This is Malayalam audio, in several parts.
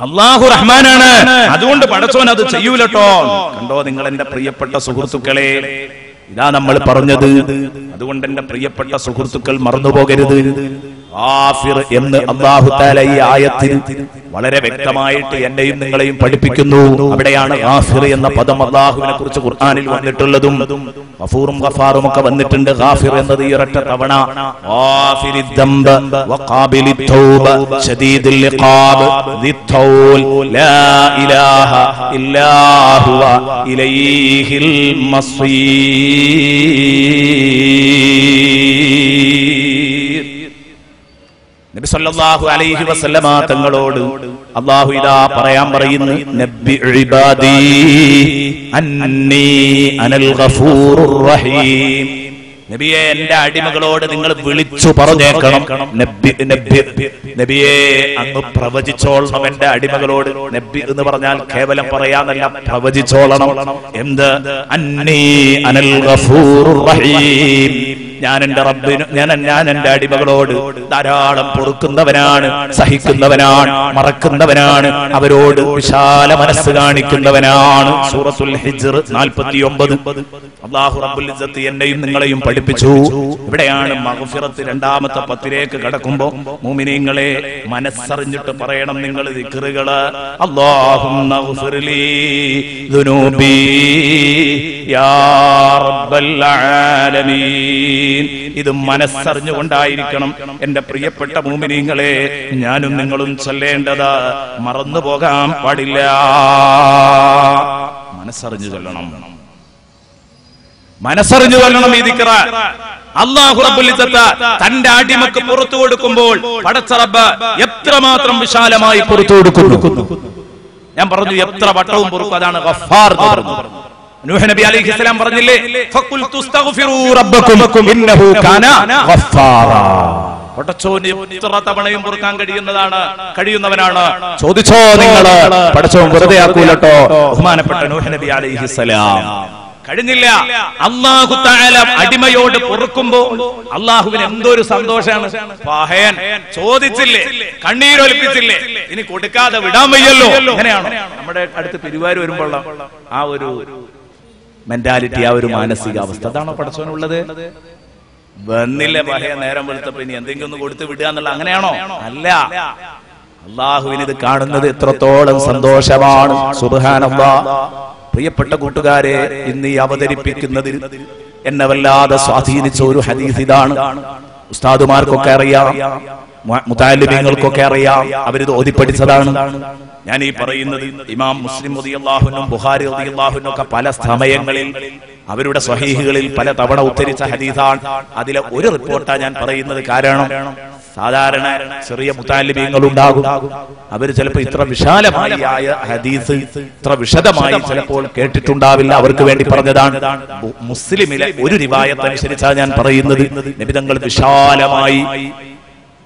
അള്ളാഹു റഹ്മാനാണ്. അതുകൊണ്ട് പടച്ചോൻ അത് ചെയ്യൂലട്ടോ. കണ്ടോ നിങ്ങൾ എന്റെ പ്രിയപ്പെട്ട സുഹൃത്തുക്കളെ? ഇതാ നമ്മൾ പറഞ്ഞത്. അതുകൊണ്ട് എന്റെ പ്രിയപ്പെട്ട സുഹൃത്തുക്കൾ മറന്നുപോകരുത്. എന്ന് അള്ളാഹു താല ഈ ആയത്തിൽ വളരെ വ്യക്തമായിട്ട് എന്നെയും നിങ്ങളെയും പഠിപ്പിക്കുന്നു. അവിടെയാണ് എന്ന പദം അള്ളാഹുവിനെ കുറിച്ച് ഖുർആാനിൽ വന്നിട്ടുള്ളതും ഗഫൂറും ഗഫാറും ഒക്കെ വന്നിട്ടുണ്ട്. ഗാഫിർ എന്നത് ഈ ഒരൊറ്റ തവണ. ഇലൈഹിൽ ദംബ സല്ലല്ലാഹു അലൈഹി വസല്ലമ തങ്ങളോട് അല്ലാഹു ഇതാ പറയാൻ പറയുന്നു നബി ഇബാദി അന്നി അനൽ ഗഫൂറുർ റഹീം. നബിയെ എന്റെ അടിമകളോട് നിങ്ങൾ വിളിച്ചു പറഞ്ഞേക്കണം നബി നബി നബിയെ അങ്ങ് പ്രവചിച്ചോളണം എന്റെ അടിമകളോട്. നബി എന്ന് പറഞ്ഞാൽ കേവലം പറയാന്നല്ല പ്രവചിച്ചോളണം. എന്ത്? അന്നി അനൽ ഗഫൂറുർ റഹീം. ഞാൻ എന്റെ റബ്ബിന് ഞാൻ ഞാൻ എന്റെ അടിമകളോട് ധാരാളം പൊറുക്കുന്നവനാണ് സഹിക്കുന്നവനാണ് മറക്കുന്നവനാണ് അവരോട് വിശാല മനസ്സ് കാണിക്കുന്നവനാണ്. സൂറത്തുൽ ഹിജ്ർ നാൽപ്പത്തി ഒമ്പത് അള്ളാഹു റബ്ബുൽ ഇസ്സത്ത് എന്നെയും നിങ്ങളെയും പഠിപ്പിച്ചു. ഇവിടെയാണ് മഗ്ഫിറത്ത് രണ്ടാമത്തെ പത്തിലേക്ക് കടക്കുമ്പോ മൂമിനീങ്ങളെ മനസ്സറിഞ്ഞിട്ട് പറയണം നിങ്ങൾ ദിക്റുകൾ. അല്ലാഹുമ്മ ഗ്ഫിർലി ദുനൂബി. യാ റബ്ബൽ ആലമീൻ ഇത് മനസ്സറിഞ്ഞുകൊണ്ടായിരിക്കണം. എന്റെ പ്രിയപ്പെട്ട മൂമിനീങ്ങളെ ഞാനും നിങ്ങളും ചൊല്ലേണ്ടത്. മറന്നു പോകാൻ പാടില്ല. മനസ്സറിഞ്ഞു ചൊല്ലണം മനസ്സറിഞ്ഞു കൊല്ലണം ഈ ദിക്റ അള്ളാഹു തന്റെ അടിമക്ക് പുറത്തു കൊടുക്കുമ്പോൾ പടച്ച റബ്ബ് എത്രമാത്രം വിശാലമായി പുറത്തു കൊടുക്കുന്നു. ഞാൻ പറഞ്ഞു എത്ര വട്ടവും പൊറുക്കും. അതാണ് ഗഫാർ എന്ന് പറഞ്ഞത്. നൂഹ് നബി അലൈഹി സ്വലാം പറഞ്ഞില്ലേ? ഫഖുൽ തുസ്തഗ്ഫിറു റബ്ബകും ഇന്നഹു കാന ഗഫാറാ പടച്ചോന് എത്ര തവണയും പൊറുക്കാൻ കഴിയുന്നതാണ്? കഴിയുന്നവനാണ്. ചോദിച്ചോ നിങ്ങൾ പടച്ചോൻ വെറുതെ ആക്കൂലട്ടോ ബഹുമാനപ്പെട്ട നൂഹ് നബി അലൈഹി സ്വലാം. കഴിഞ്ഞില്ല. അള്ളാഹു താല അടിമയോട് പൊറുക്കുമ്പോ അള്ളാഹുവിന് എന്തൊരു സന്തോഷാണ്? പഹയൻ ചോദിച്ചില്ലേ? കണ്ണീരൊലിപ്പിച്ചില്ലേ? ഇനി കൊടുക്കാതെ വിടാൻ വയ്യല്ലോ. അങ്ങനെയാണ്? നമ്മുടെ അടുത്ത് പെരുവാര് വരുമ്പോൾ ആ ഒരു മെന്റാലിറ്റി ആ ഒരു മാനസികാവസ്ഥ. അതാണോ പടച്ചോനുള്ളത് വന്നില്ല പഴയ നേരം വെളുത്തപ്പോ ഇനി എന്തെങ്കിലും ഒന്ന് കൊടുത്തു വിടുക എന്നുള്ള അങ്ങനെയാണോ? അല്ല. അള്ളാഹുവിന് ഇത് കാണുന്നത് എത്രത്തോളം സന്തോഷമാണ്. സുബാനവ പ്രിയപ്പെട്ട കൂട്ടുകാരെ ഇന്ന് ഈ അവതരിപ്പിക്കുന്നതിൽ എന്നെ വല്ലാതെ സ്വാധീനിച്ച ഒരു ഹദീസ് ഇതാണ്. ഉസ്താദുമാർക്കൊക്കെ അറിയാം. മുതാലിബിങ്ങൾക്കൊക്കെ അറിയാം. അവരിത് ഓതിപ്പഠിച്ചതാണ്. ഞാൻ ഈ പറയുന്നത് ഇമാം മുസ്ലിം അള്ളാഹുനും ബുഹാരി അള്ളാഹുനും ഒക്കെ പല സമയങ്ങളിൽ അവരുടെ സ്വഹീഹുകളിൽ പല തവണ ഉദ്ധരിച്ച ഹദീസാണ്. അതിലെ ഒരു റിപ്പോർട്ടാ ഞാൻ പറയുന്നത്. കാരണം സാധാരണ ചെറിയ മുത്താലിബീങ്ങൾ ഉണ്ടാകും. അവർ ചിലപ്പോൾ ഇത്ര വിശാലമായ ആയ ഹദീസ് ഇത്ര വിശദമായി ചിലപ്പോൾ കേട്ടിട്ടുണ്ടാവില്ല. അവർക്ക് വേണ്ടി പറഞ്ഞതാണ്. മുസ്ലിമിലെ ഒരു അനുസരിച്ചാണ് ഞാൻ പറയുന്നത്. നിബിതങ്ങൾ വിശാലമായി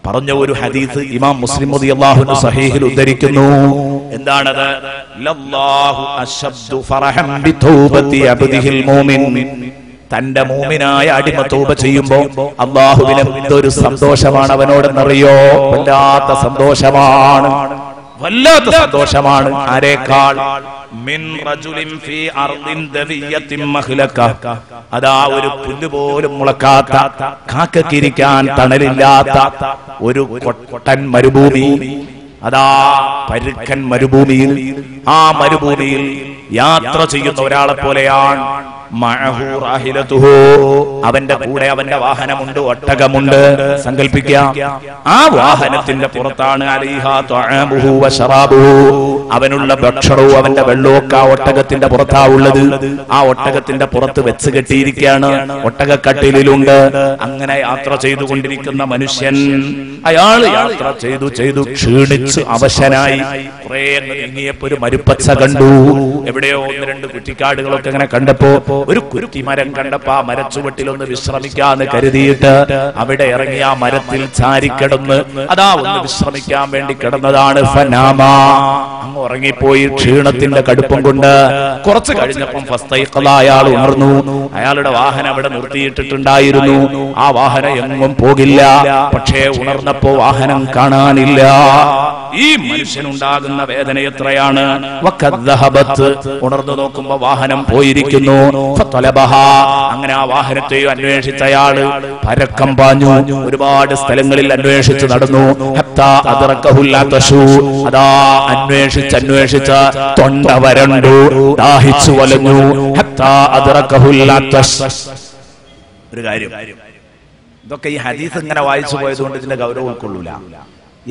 പറഞ്ഞ ഒരു ഹദീസ് ഇമാം മുസ്ലിം അള്ളാഹുന് സഹീഹിൽ ഉദ്ധരിക്കുന്നു. എന്താണത്? തന്റെ മൂമിനായ അടിമ തൂപ ചെയ്യുമ്പോ അള്ളാഹുവിന് എന്തൊരു സന്തോഷമാണ് അവനോട് അവനോടെന്നറിയോ? വല്ലാത്ത സന്തോഷമാണ്. വല്ലാത്ത സന്തോഷമാണ്. ആരേക്കാൾ? മിൻ റജുലിൻ ഫീ അർദിൻ ദവിയത്തിൻ മഹ്ലക അതാ ഒരു പുല്ല് പോലും മുളക്കാത്ത കാക്കക്കിരിക്കാൻ തണലില്ലാത്ത ഒരു കൊട്ടൻ മരുഭൂമി. അതാ പരുക്കൻ മരുഭൂമിയിൽ ആ മരുഭൂമിയിൽ യാത്ര ചെയ്യുന്ന ഒരാളെ പോലെയാണ്. അവന്റെ കൂടെ അവന്റെ വാഹനമുണ്ട് ഒട്ടകമുണ്ട്. സങ്കല്പിക്കാം ആ വാഹനത്തിന്റെ പുറത്താണ്. അവനുള്ള ഭക്ഷണവും അവന്റെ വെള്ളവും ആ ഒട്ടകത്തിന്റെ പുറത്താ ഉള്ളത്. ആ ഒട്ടകത്തിന്റെ പുറത്ത് വെച്ച് കെട്ടിയിരിക്കുകയാണ്. ഒട്ടകക്കട്ടിലുണ്ട്. അങ്ങനെ യാത്ര ചെയ്തുകൊണ്ടിരിക്കുന്ന മനുഷ്യൻ. അയാൾ യാത്ര ചെയ്തു ചെയ്തു ക്ഷീണിച്ച് അവശനായി. കുറെ അങ്ങ് നീങ്ങിയപ്പോ ഒരു മരുപ്പച്ച കണ്ടു. എവിടെയോ ഒന്ന് രണ്ട് കുറ്റിക്കാടുകളൊക്കെ ഇങ്ങനെ കണ്ടപ്പോ ഒരു കുറ്റിമരം കണ്ടപ്പോ ആ മരച്ചുവട്ടിലൊന്ന് വിശ്രമിക്കാന്ന് കരുതിയിട്ട് അവിടെ ഇറങ്ങി ആ മരത്തിൽ ചാരിക്കിടന്ന് അതാ ഒന്ന് വിശ്രമിക്കാൻ വേണ്ടി കിടന്നതാണ് ഫനാമ. അങ്ങ് ഉറങ്ങിപ്പോയി ക്ഷീണത്തിന്റെ കടുപ്പം കൊണ്ട്. കുറച്ച് കഴിഞ്ഞപ്പം അയാൾ ഉണർന്നു. അയാളുടെ വാഹനം അവിടെ നിർത്തിയിട്ടിട്ടുണ്ടായിരുന്നു. ആ വാഹനം എങ്ങും പോകില്ല. പക്ഷേ ഉണർന്നപ്പോ വാഹനം കാണാനില്ല. ഈ മനുഷ്യനുണ്ടാകുന്ന വേദന എത്രയാണ്. ഉണർന്നു നോക്കുമ്പോ വാഹനം പോയിരിക്കുന്നു. അങ്ങനെ ആ വാഹനത്തെയും അന്വേഷിച്ച അയാൾ പരക്കം പാഞ്ഞു. ഒരുപാട് സ്ഥലങ്ങളിൽ അന്വേഷിച്ച് നടന്നു. അതാ അന്വേഷിച്ച് അന്വേഷിച്ച് തൊണ്ട വരണ്ടു. ദാഹിച്ചു വലഞ്ഞു. ഒരു കാര്യം. ഇതൊക്കെ ഈ ഹദീസ് ഇങ്ങനെ വായിച്ചു പോയതുകൊണ്ട് ഇതിന്റെ ഗൗരവം ഉൾക്കൊള്ളൂല.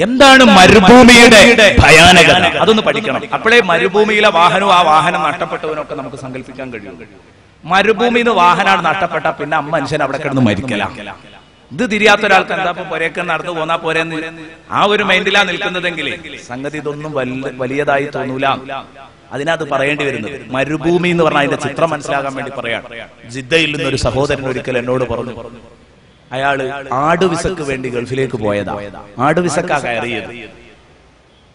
എന്താണ് മരുഭൂമിയുടെ ഭയാനകത? അതൊന്ന് പഠിക്കണം. അപ്പോഴേ മരുഭൂമിയിലെ വാഹനവും ആ വാഹനം നഷ്ടപ്പെട്ടവനൊക്കെ നമുക്ക് സങ്കല്പിക്കാൻ കഴിയും. മരുഭൂമിയിൽ നിന്ന് വാഹനമാണ് നഷ്ടപ്പെട്ട പിന്നെ അമ്മ മനുഷ്യൻ അവിടെ കിടന്ന് മരിക്കല. ഇത് തിരിയാത്ത ഒരാൾക്ക് എന്താ പൊരേക്ക് നടന്നു പോന്നാ പോരെന്ന്? ആ ഒരു മൈൻഡിലാ നിൽക്കുന്നതെങ്കിൽ സംഗതി ഇതൊന്നും വലിയതായി തോന്നൂല. അതിനകത്ത് പറയേണ്ടി വരുന്നത് മരുഭൂമി എന്ന് പറഞ്ഞാൽ അതിന്റെ ചിത്രം മനസ്സിലാകാൻ വേണ്ടി പറയാണ് ജിദ്ദയിൽ നിന്ന് ഒരു സഹോദരൻ ഒരിക്കൽ എന്നോട് പറഞ്ഞു അയാൾ ആടുവിസക്ക് വേണ്ടി ഗൾഫിലേക്ക് പോയതാ. ആടുവിസക്കാ കയറിയത്.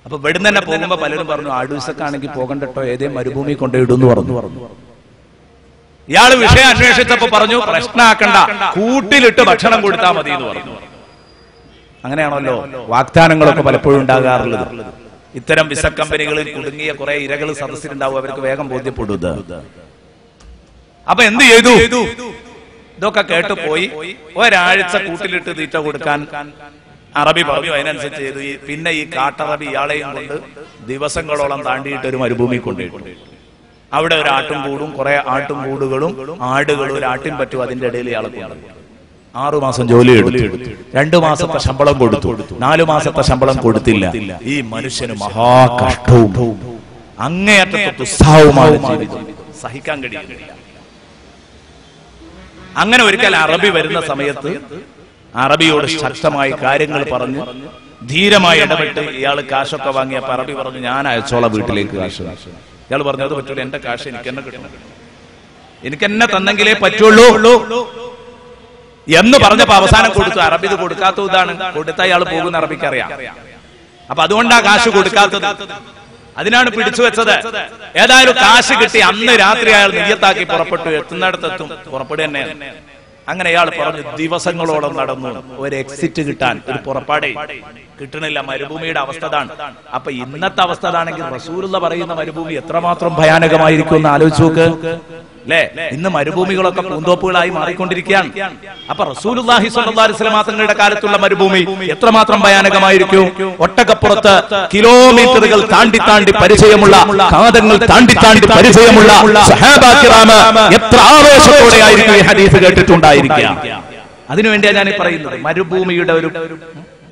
അപ്പൊ ഇവിടുന്ന് തന്നെ പോകുമ്പോ പലരും പറഞ്ഞു ആടുവിസക്കാണെങ്കിൽ പോകണ്ടട്ടോ ഏതേ മരുഭൂമി കൊണ്ടുപോയിടുന്നു പറഞ്ഞു പറഞ്ഞു. ഇയാൾ വിഷയം അന്വേഷിച്ചപ്പോ പറഞ്ഞു പ്രശ്നമാക്കണ്ട കൂട്ടിലിട്ട് ഭക്ഷണം കൊടുത്താൽ മതി എന്ന് പറഞ്ഞു. അങ്ങനെയാണല്ലോ വാഗ്ദാനങ്ങളൊക്കെ പലപ്പോഴും ഉണ്ടാകാറുള്ളത്. ഇത്തരം വിസ കമ്പനികളിൽ കുടുങ്ങിയ കുറെ ഇരകൾ സദസ്സിലുണ്ടാവും അവർക്ക് വേഗം ബോധ്യപ്പെടുന്നത് അപ്പൊ എന്ത് ചെയ്തു? ഇതൊക്കെ കേട്ട് പോയി. ഒരാഴ്ച കൂട്ടിലിട്ട് തീറ്റ കൊടുക്കാൻ അറബി പറഞ്ഞു. അതിനനുസരിച്ച് ചെയ്തു. പിന്നെ ഈ കാട്ടറബി ഇയാളെയും കൊണ്ട് ദിവസങ്ങളോളം താണ്ടിയിട്ട് ഒരു മരുഭൂമി കൊണ്ടുപോയിട്ടു. അവിടെ ഒരു ആട്ടും കൂടും കുറെ ആട്ടും കൂടുകളും ആടുകളും ഒരു ആട്ടിൻ പറ്റും അതിന്റെ ഇടയിൽ ഇയാൾ ആറു മാസം ജോലി എടുത്തു. രണ്ടു മാസത്തെ ശമ്പളം കൊടുത്തു. നാലു മാസത്തെ ശമ്പളം കൊടുത്തില്ല. ഈ മനുഷ്യന് മഹാകഷ്ടവും അങ്ങേയറ്റത്തെ ദുസ്സാവുമാണ് ജീവിതം. സഹിക്കാൻ കഴിയുന്നില്ല. അങ്ങനെ ഒരിക്കൽ അറബി വരുന്ന സമയത്ത് അറബിയോട് ശക്തമായി കാര്യങ്ങൾ പറഞ്ഞു ധീരമായി ഇടപെട്ട് ഇയാൾ കാശൊക്കെ വാങ്ങിയപ്പോ അറബി പറഞ്ഞു ഞാൻ അയച്ചോളാം വീട്ടിലേക്ക് കാശ്. ഇയാൾ പറഞ്ഞു അത് പറ്റൂല. എന്റെ കാശ് എനിക്ക് തന്നെ കിട്ടണം. എനിക്ക് എന്നെ തന്നെങ്കിലേ പറ്റുള്ളൂ. എന്ന് പറഞ്ഞപ്പോ അവസാനം കൊടുത്തു. അറബി ഇത് കൊടുക്കാത്ത ഇതാണ്. കൊടുത്ത അയാൾ പോകുന്ന അറബിക്ക് അറിയാം. അപ്പൊ അതുകൊണ്ടാ കാശ് കൊടുക്കാത്തത്. അതിനാണ് പിടിച്ചു വെച്ചത്. ഏതായാലും കാശ് കിട്ടി. അന്ന് രാത്രി അയാൾ നെയ്യത്താക്കി പുറപ്പെട്ടു. എത്തുന്നിടത്തെത്തും. പുറപ്പെടുക തന്നെ അങ്ങനെ അയാൾ പറഞ്ഞു ദിവസങ്ങളോളം നടന്നു. ഒരു എക്സിറ്റ് കിട്ടാൻ. ഒരു പുറപ്പാടേ. കിട്ടണില്ല മരുഭൂമിയുടെ അവസ്ഥ അതാണ് അപ്പൊ ഇന്നത്തെ അവസ്ഥ അതാണെങ്കിൽ പറയുന്ന മരുഭൂമി എത്രമാത്രം ഭയാനകമായിരിക്കും എന്ന് ആലോചിച്ചു നോക്ക്. അല്ലേ ഇന്ന് മരുഭൂമികളൊക്കെ പൂന്തോപ്പുകളായി മാറിക്കൊണ്ടിരിക്കുകയാണ്. അപ്പൊ അലൈഹി വസല്ലം തങ്ങളുടെ കാലത്തുള്ള മരുഭൂമി എത്രമാത്രം ഭയാനകമായിരിക്കും? ഒട്ടകപ്പുറത്ത് കിലോമീറ്ററുകൾ താണ്ടി താണ്ടി പരിചയമുള്ള കാതങ്ങൾ താണ്ടി താണ്ടി പരിചയമുള്ള എത്ര ആവേശത്തോടെ ആയിരിക്കും ഈ ഹദീസ് കേട്ടിട്ടുണ്ടായിരിക്കുക. അതിനുവേണ്ടിയാണ് ഞാൻ പറയുന്നത് മരുഭൂമിയുടെ ഒരു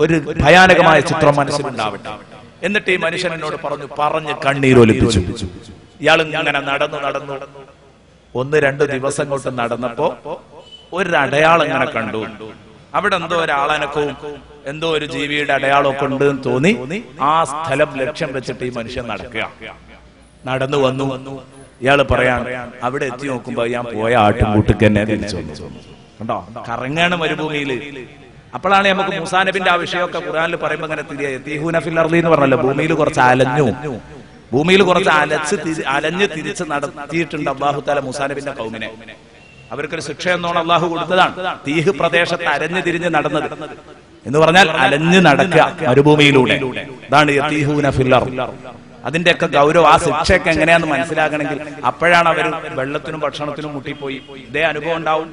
ഒരു ഭയാനകമായ ചിത്രം മനസ്സിലുണ്ടാവട്ടെ. എന്നിട്ട് ഈ മനുഷ്യൻ പറഞ്ഞു പറഞ്ഞ് കണ്ണീരൊലിപ്പിച്ചു. ഇയാൾ ഇങ്ങനെ നടന്നു നടന്നു ഒന്ന് രണ്ട് ദിവസം കൊണ്ട് നടന്നപ്പോ ഒരടയാളം ഇങ്ങനെ കണ്ടു. അവിടെ എന്തോ ഒരാളനക്കവും എന്തോ ഒരു ജീവിയുടെ അടയാളമൊക്കെ ഉണ്ട് എന്ന് തോന്നി. ആ സ്ഥലം ലക്ഷ്യം വെച്ചിട്ട് ഈ മനുഷ്യൻ നടക്കുക. നടന്നു വന്നു. ഇയാൾ പറയാണ് അവിടെ എത്തി നോക്കുമ്പോ ഞാൻ പോയ ആട്ടുംകൂട്ടിക്ക് തന്നെ തിരിച്ചു വന്നു. കണ്ടോ? കറങ്ങാണ് മരുഭൂമിയിൽ. അപ്പോഴാണ് നമുക്ക് മൂസാനബിന്റെ ആ വിഷയമൊക്കെ ഖുറാനിൽ പറയുമ്പോ അങ്ങനെ അർദി എന്ന് പറഞ്ഞല്ലോ. ഭൂമിയിൽ കുറച്ച് അലഞ്ഞു. ഭൂമിയിൽ കുറച്ച് അലച്ച് അലഞ്ഞ് തിരിച്ച് നടത്തിയിട്ടുണ്ട് അള്ളാഹു താല മുസാനബിന്റെ കൗമിനെ. അവർക്കൊരു ശിക്ഷ എന്നോണം അള്ളാഹു കൊടുത്തതാണ്. തീഹ് പ്രദേശത്ത് അരഞ്ഞു തിരിഞ്ഞ് നടന്നത്. എന്ന് പറഞ്ഞാൽ അലഞ്ഞ് നടക്കുക മരുഭൂമിയിലൂടെ. അതാണ്. അതിന്റെയൊക്കെ ഗൗരവം ആ ശിക്ഷയൊക്കെ എങ്ങനെയാന്ന് മനസ്സിലാക്കണമെങ്കിൽ അപ്പോഴാണ് അവർ വെള്ളത്തിനും ഭക്ഷണത്തിനും മുട്ടിപ്പോയി ഇതേ അനുഭവം ഉണ്ടാവും.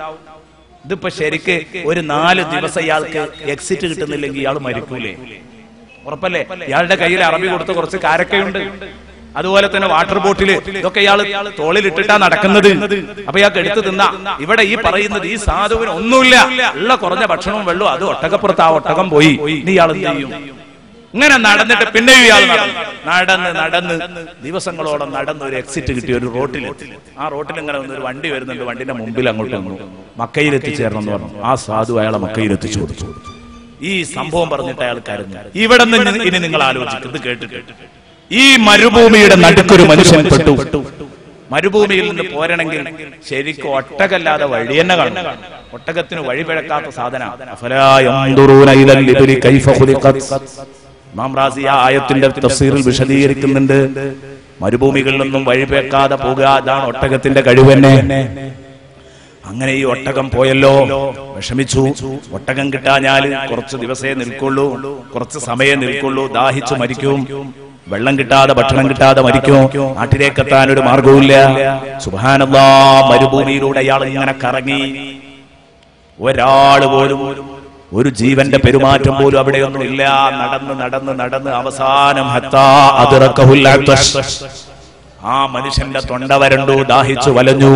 ഇതിപ്പോ ശരിക്ക് ഒരു നാല് ദിവസം ഇയാൾക്ക് എക്സിറ്റ് കിട്ടുന്നില്ലെങ്കിൽ ഇയാൾ മരിക്കൂലേ? ഉറപ്പല്ലേ? ഇയാളുടെ കയ്യിൽ അറബി കൊടുത്ത് കുറച്ച് കാരക്കയുണ്ട്. അതുപോലെ തന്നെ വാട്ടർ ബോട്ടിൽ ഇതൊക്കെ ഇയാൾ തോളിലിട്ടിട്ടാ നടക്കുന്നത്. അപ്പൊ ഇയാൾക്ക് എടുത്തു തിന്ന. ഇവിടെ ഈ പറയുന്നത് ഈ സാധുവിന് ഒന്നുമില്ല. ഉള്ള കുറഞ്ഞ ഭക്ഷണവും വെള്ളവും അത് ഒട്ടകപ്പുറത്ത് ആ ഒട്ടകം പോയി. ഇനി ഇയാൾ ചെയ്യും? ഇങ്ങനെ നടന്നിട്ട് പിന്നെയും ഇയാൾ നടന്നു. നടന്ന് ദിവസങ്ങളോളം നടന്ന് ഒരു എക്സിറ്റ് കിട്ടി ഒരു റോട്ടിൽ ആ റോട്ടിൽ ഇങ്ങനെ ഒരു വണ്ടി വരുന്നുണ്ട്. വണ്ടിന്റെ മുമ്പിൽ അങ്ങോട്ട് വന്നു. മക്കയിൽ എത്തിച്ചേരണം പറഞ്ഞു. ആ സാധു അയാളെ മക്കയിൽ എത്തിച്ചു കൊടുത്തു. ഈ സംഭവം പറഞ്ഞിട്ട് അയാൾ കരഞ്ഞു. ഇവിടെ നിന്ന് ഇനി നിങ്ങൾ ആലോചിക്കും ഇത് കേട്ടിട്ട് ഈ മരുഭൂമിയുടെ നടുക്കൊരു മനുഷ്യൻ പെട്ടു. മരുഭൂമിയിൽ നിന്ന് പോരണെങ്കിൽ ശരിക്കും ഒട്ടകല്ലാതെ വഴി തന്നെ കാണും ഒട്ടകത്തിന് വഴി പിഴക്കാത്ത സാധന. ഇമാം റാസി ആയത്തിന്റെ തഫ്സീറിൽ വിശദീകരിക്കുന്നുണ്ട്. മരുഭൂമികളിൽ നിന്നും വഴി പേക്കാതെ പോകുക അതാണ് ഒട്ടകത്തിന്റെ കഴിവ് തന്നെ. അങ്ങനെ ഈ ഒട്ടകം പോയല്ലോ. വിഷമിച്ചു. ഒട്ടകം കിട്ടാഞ്ഞാൽ കുറച്ച് ദിവസേ നിൽക്കുള്ളൂ. കുറച്ച് സമയം നിൽക്കുള്ളൂ. ദാഹിച്ചു മരിക്കും. വെള്ളം കിട്ടാതെ ഭക്ഷണം കിട്ടാതെ മരിക്കും. നാട്ടിലേക്ക് എത്താൻ ഒരു മാർഗവുമില്ല സുബാനല്ലാ മരുഭൂമിയിലൂടെ അയാൾ ഇങ്ങനെ കറങ്ങി. ഒരാൾ പോലും ഒരു ജീവന്റെ പെരുമാറ്റം പോലും അവിടെയൊന്നും ഇല്ല. നടന്ന് നടന്ന് നടന്ന് അവസാനം. ആ മനുഷ്യന്റെ തൊണ്ട വരണ്ടു ദാഹിച്ചു വലഞ്ഞു.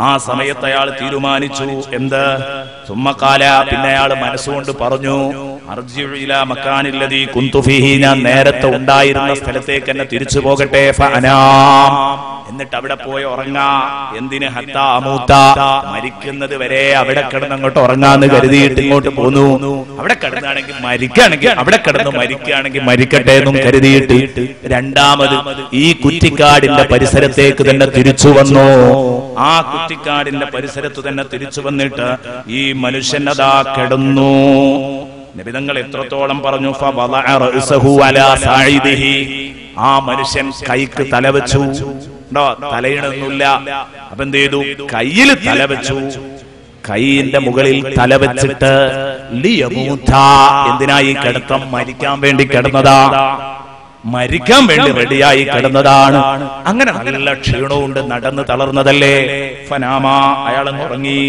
ആ സമയത്ത് അയാൾ തീരുമാനിച്ചു. എന്ത്? സുമ്മക്കാല പിന്നെ അയാൾ മനസ്സുകൊണ്ട് പറഞ്ഞു അർജിഉ ഇലാ മക്കാനില്ലദീ കുന്തു ഫീഹി. ഞാൻ നേരത്തെ ഉണ്ടായിരുന്ന സ്ഥലത്തേക്ക് എന്നെ തിരിച്ചു പോകട്ടെ. എന്നിട്ട് അവിടെ പോയി ഉറങ്ങാ. എന്തിന് ഹത്ത അമൂത്ത മരിക്കുന്നത് വരെ അവിടെ കിടന്ന് അങ്ങോട്ട് ഉറങ്ങാന്ന് കരുതിയിട്ട് ഇങ്ങോട്ട് പോന്നു. അവിടെ കിടന്നാണെങ്കിൽ മരിക്കുകയാണെങ്കിൽ അവിടെ കിടന്ന് മരിക്കുകയാണെങ്കിൽ മരിക്കട്ടെ എന്നും കരുതിയിട്ട് രണ്ടാമത് ഈ കുറ്റിക്കാടിന്റെ പരിസരത്തേക്ക് തന്നെ തിരിച്ചു വന്നു. ആ കുറ്റിക്കാടിന്റെ പരിസരത്ത് തന്നെ തിരിച്ചു വന്നിട്ട് ഈ മനുഷ്യനതാ കിടന്നു. നബിതങ്ങൾ എത്രത്തോളം പറഞ്ഞു. ആ മനുഷ്യൻ കൈക്ക് തലവെച്ചു ഉണ്ടോ? തലയിണൊന്നുമില്ല. അപ്പൊ എന്ത് ചെയ്തു? കയ്യിൽ തല വെച്ചു. കൈയിന്റെ മുകളിൽ തലവെച്ചിട്ട് ലിയമൂത്ത. എന്തിനാ ഈ കിടത്തം മരിക്കാൻ വേണ്ടി കിടന്നതാ? മരിക്കാൻ വേണ്ടി റെഡിയായി കിടന്നതാണ്. അങ്ങനെ നല്ല ക്ഷീണവുണ്ട് നടന്ന് തളർന്നതല്ലേ? ഫനാമ അയാളങ്ങ് ഉറങ്ങി.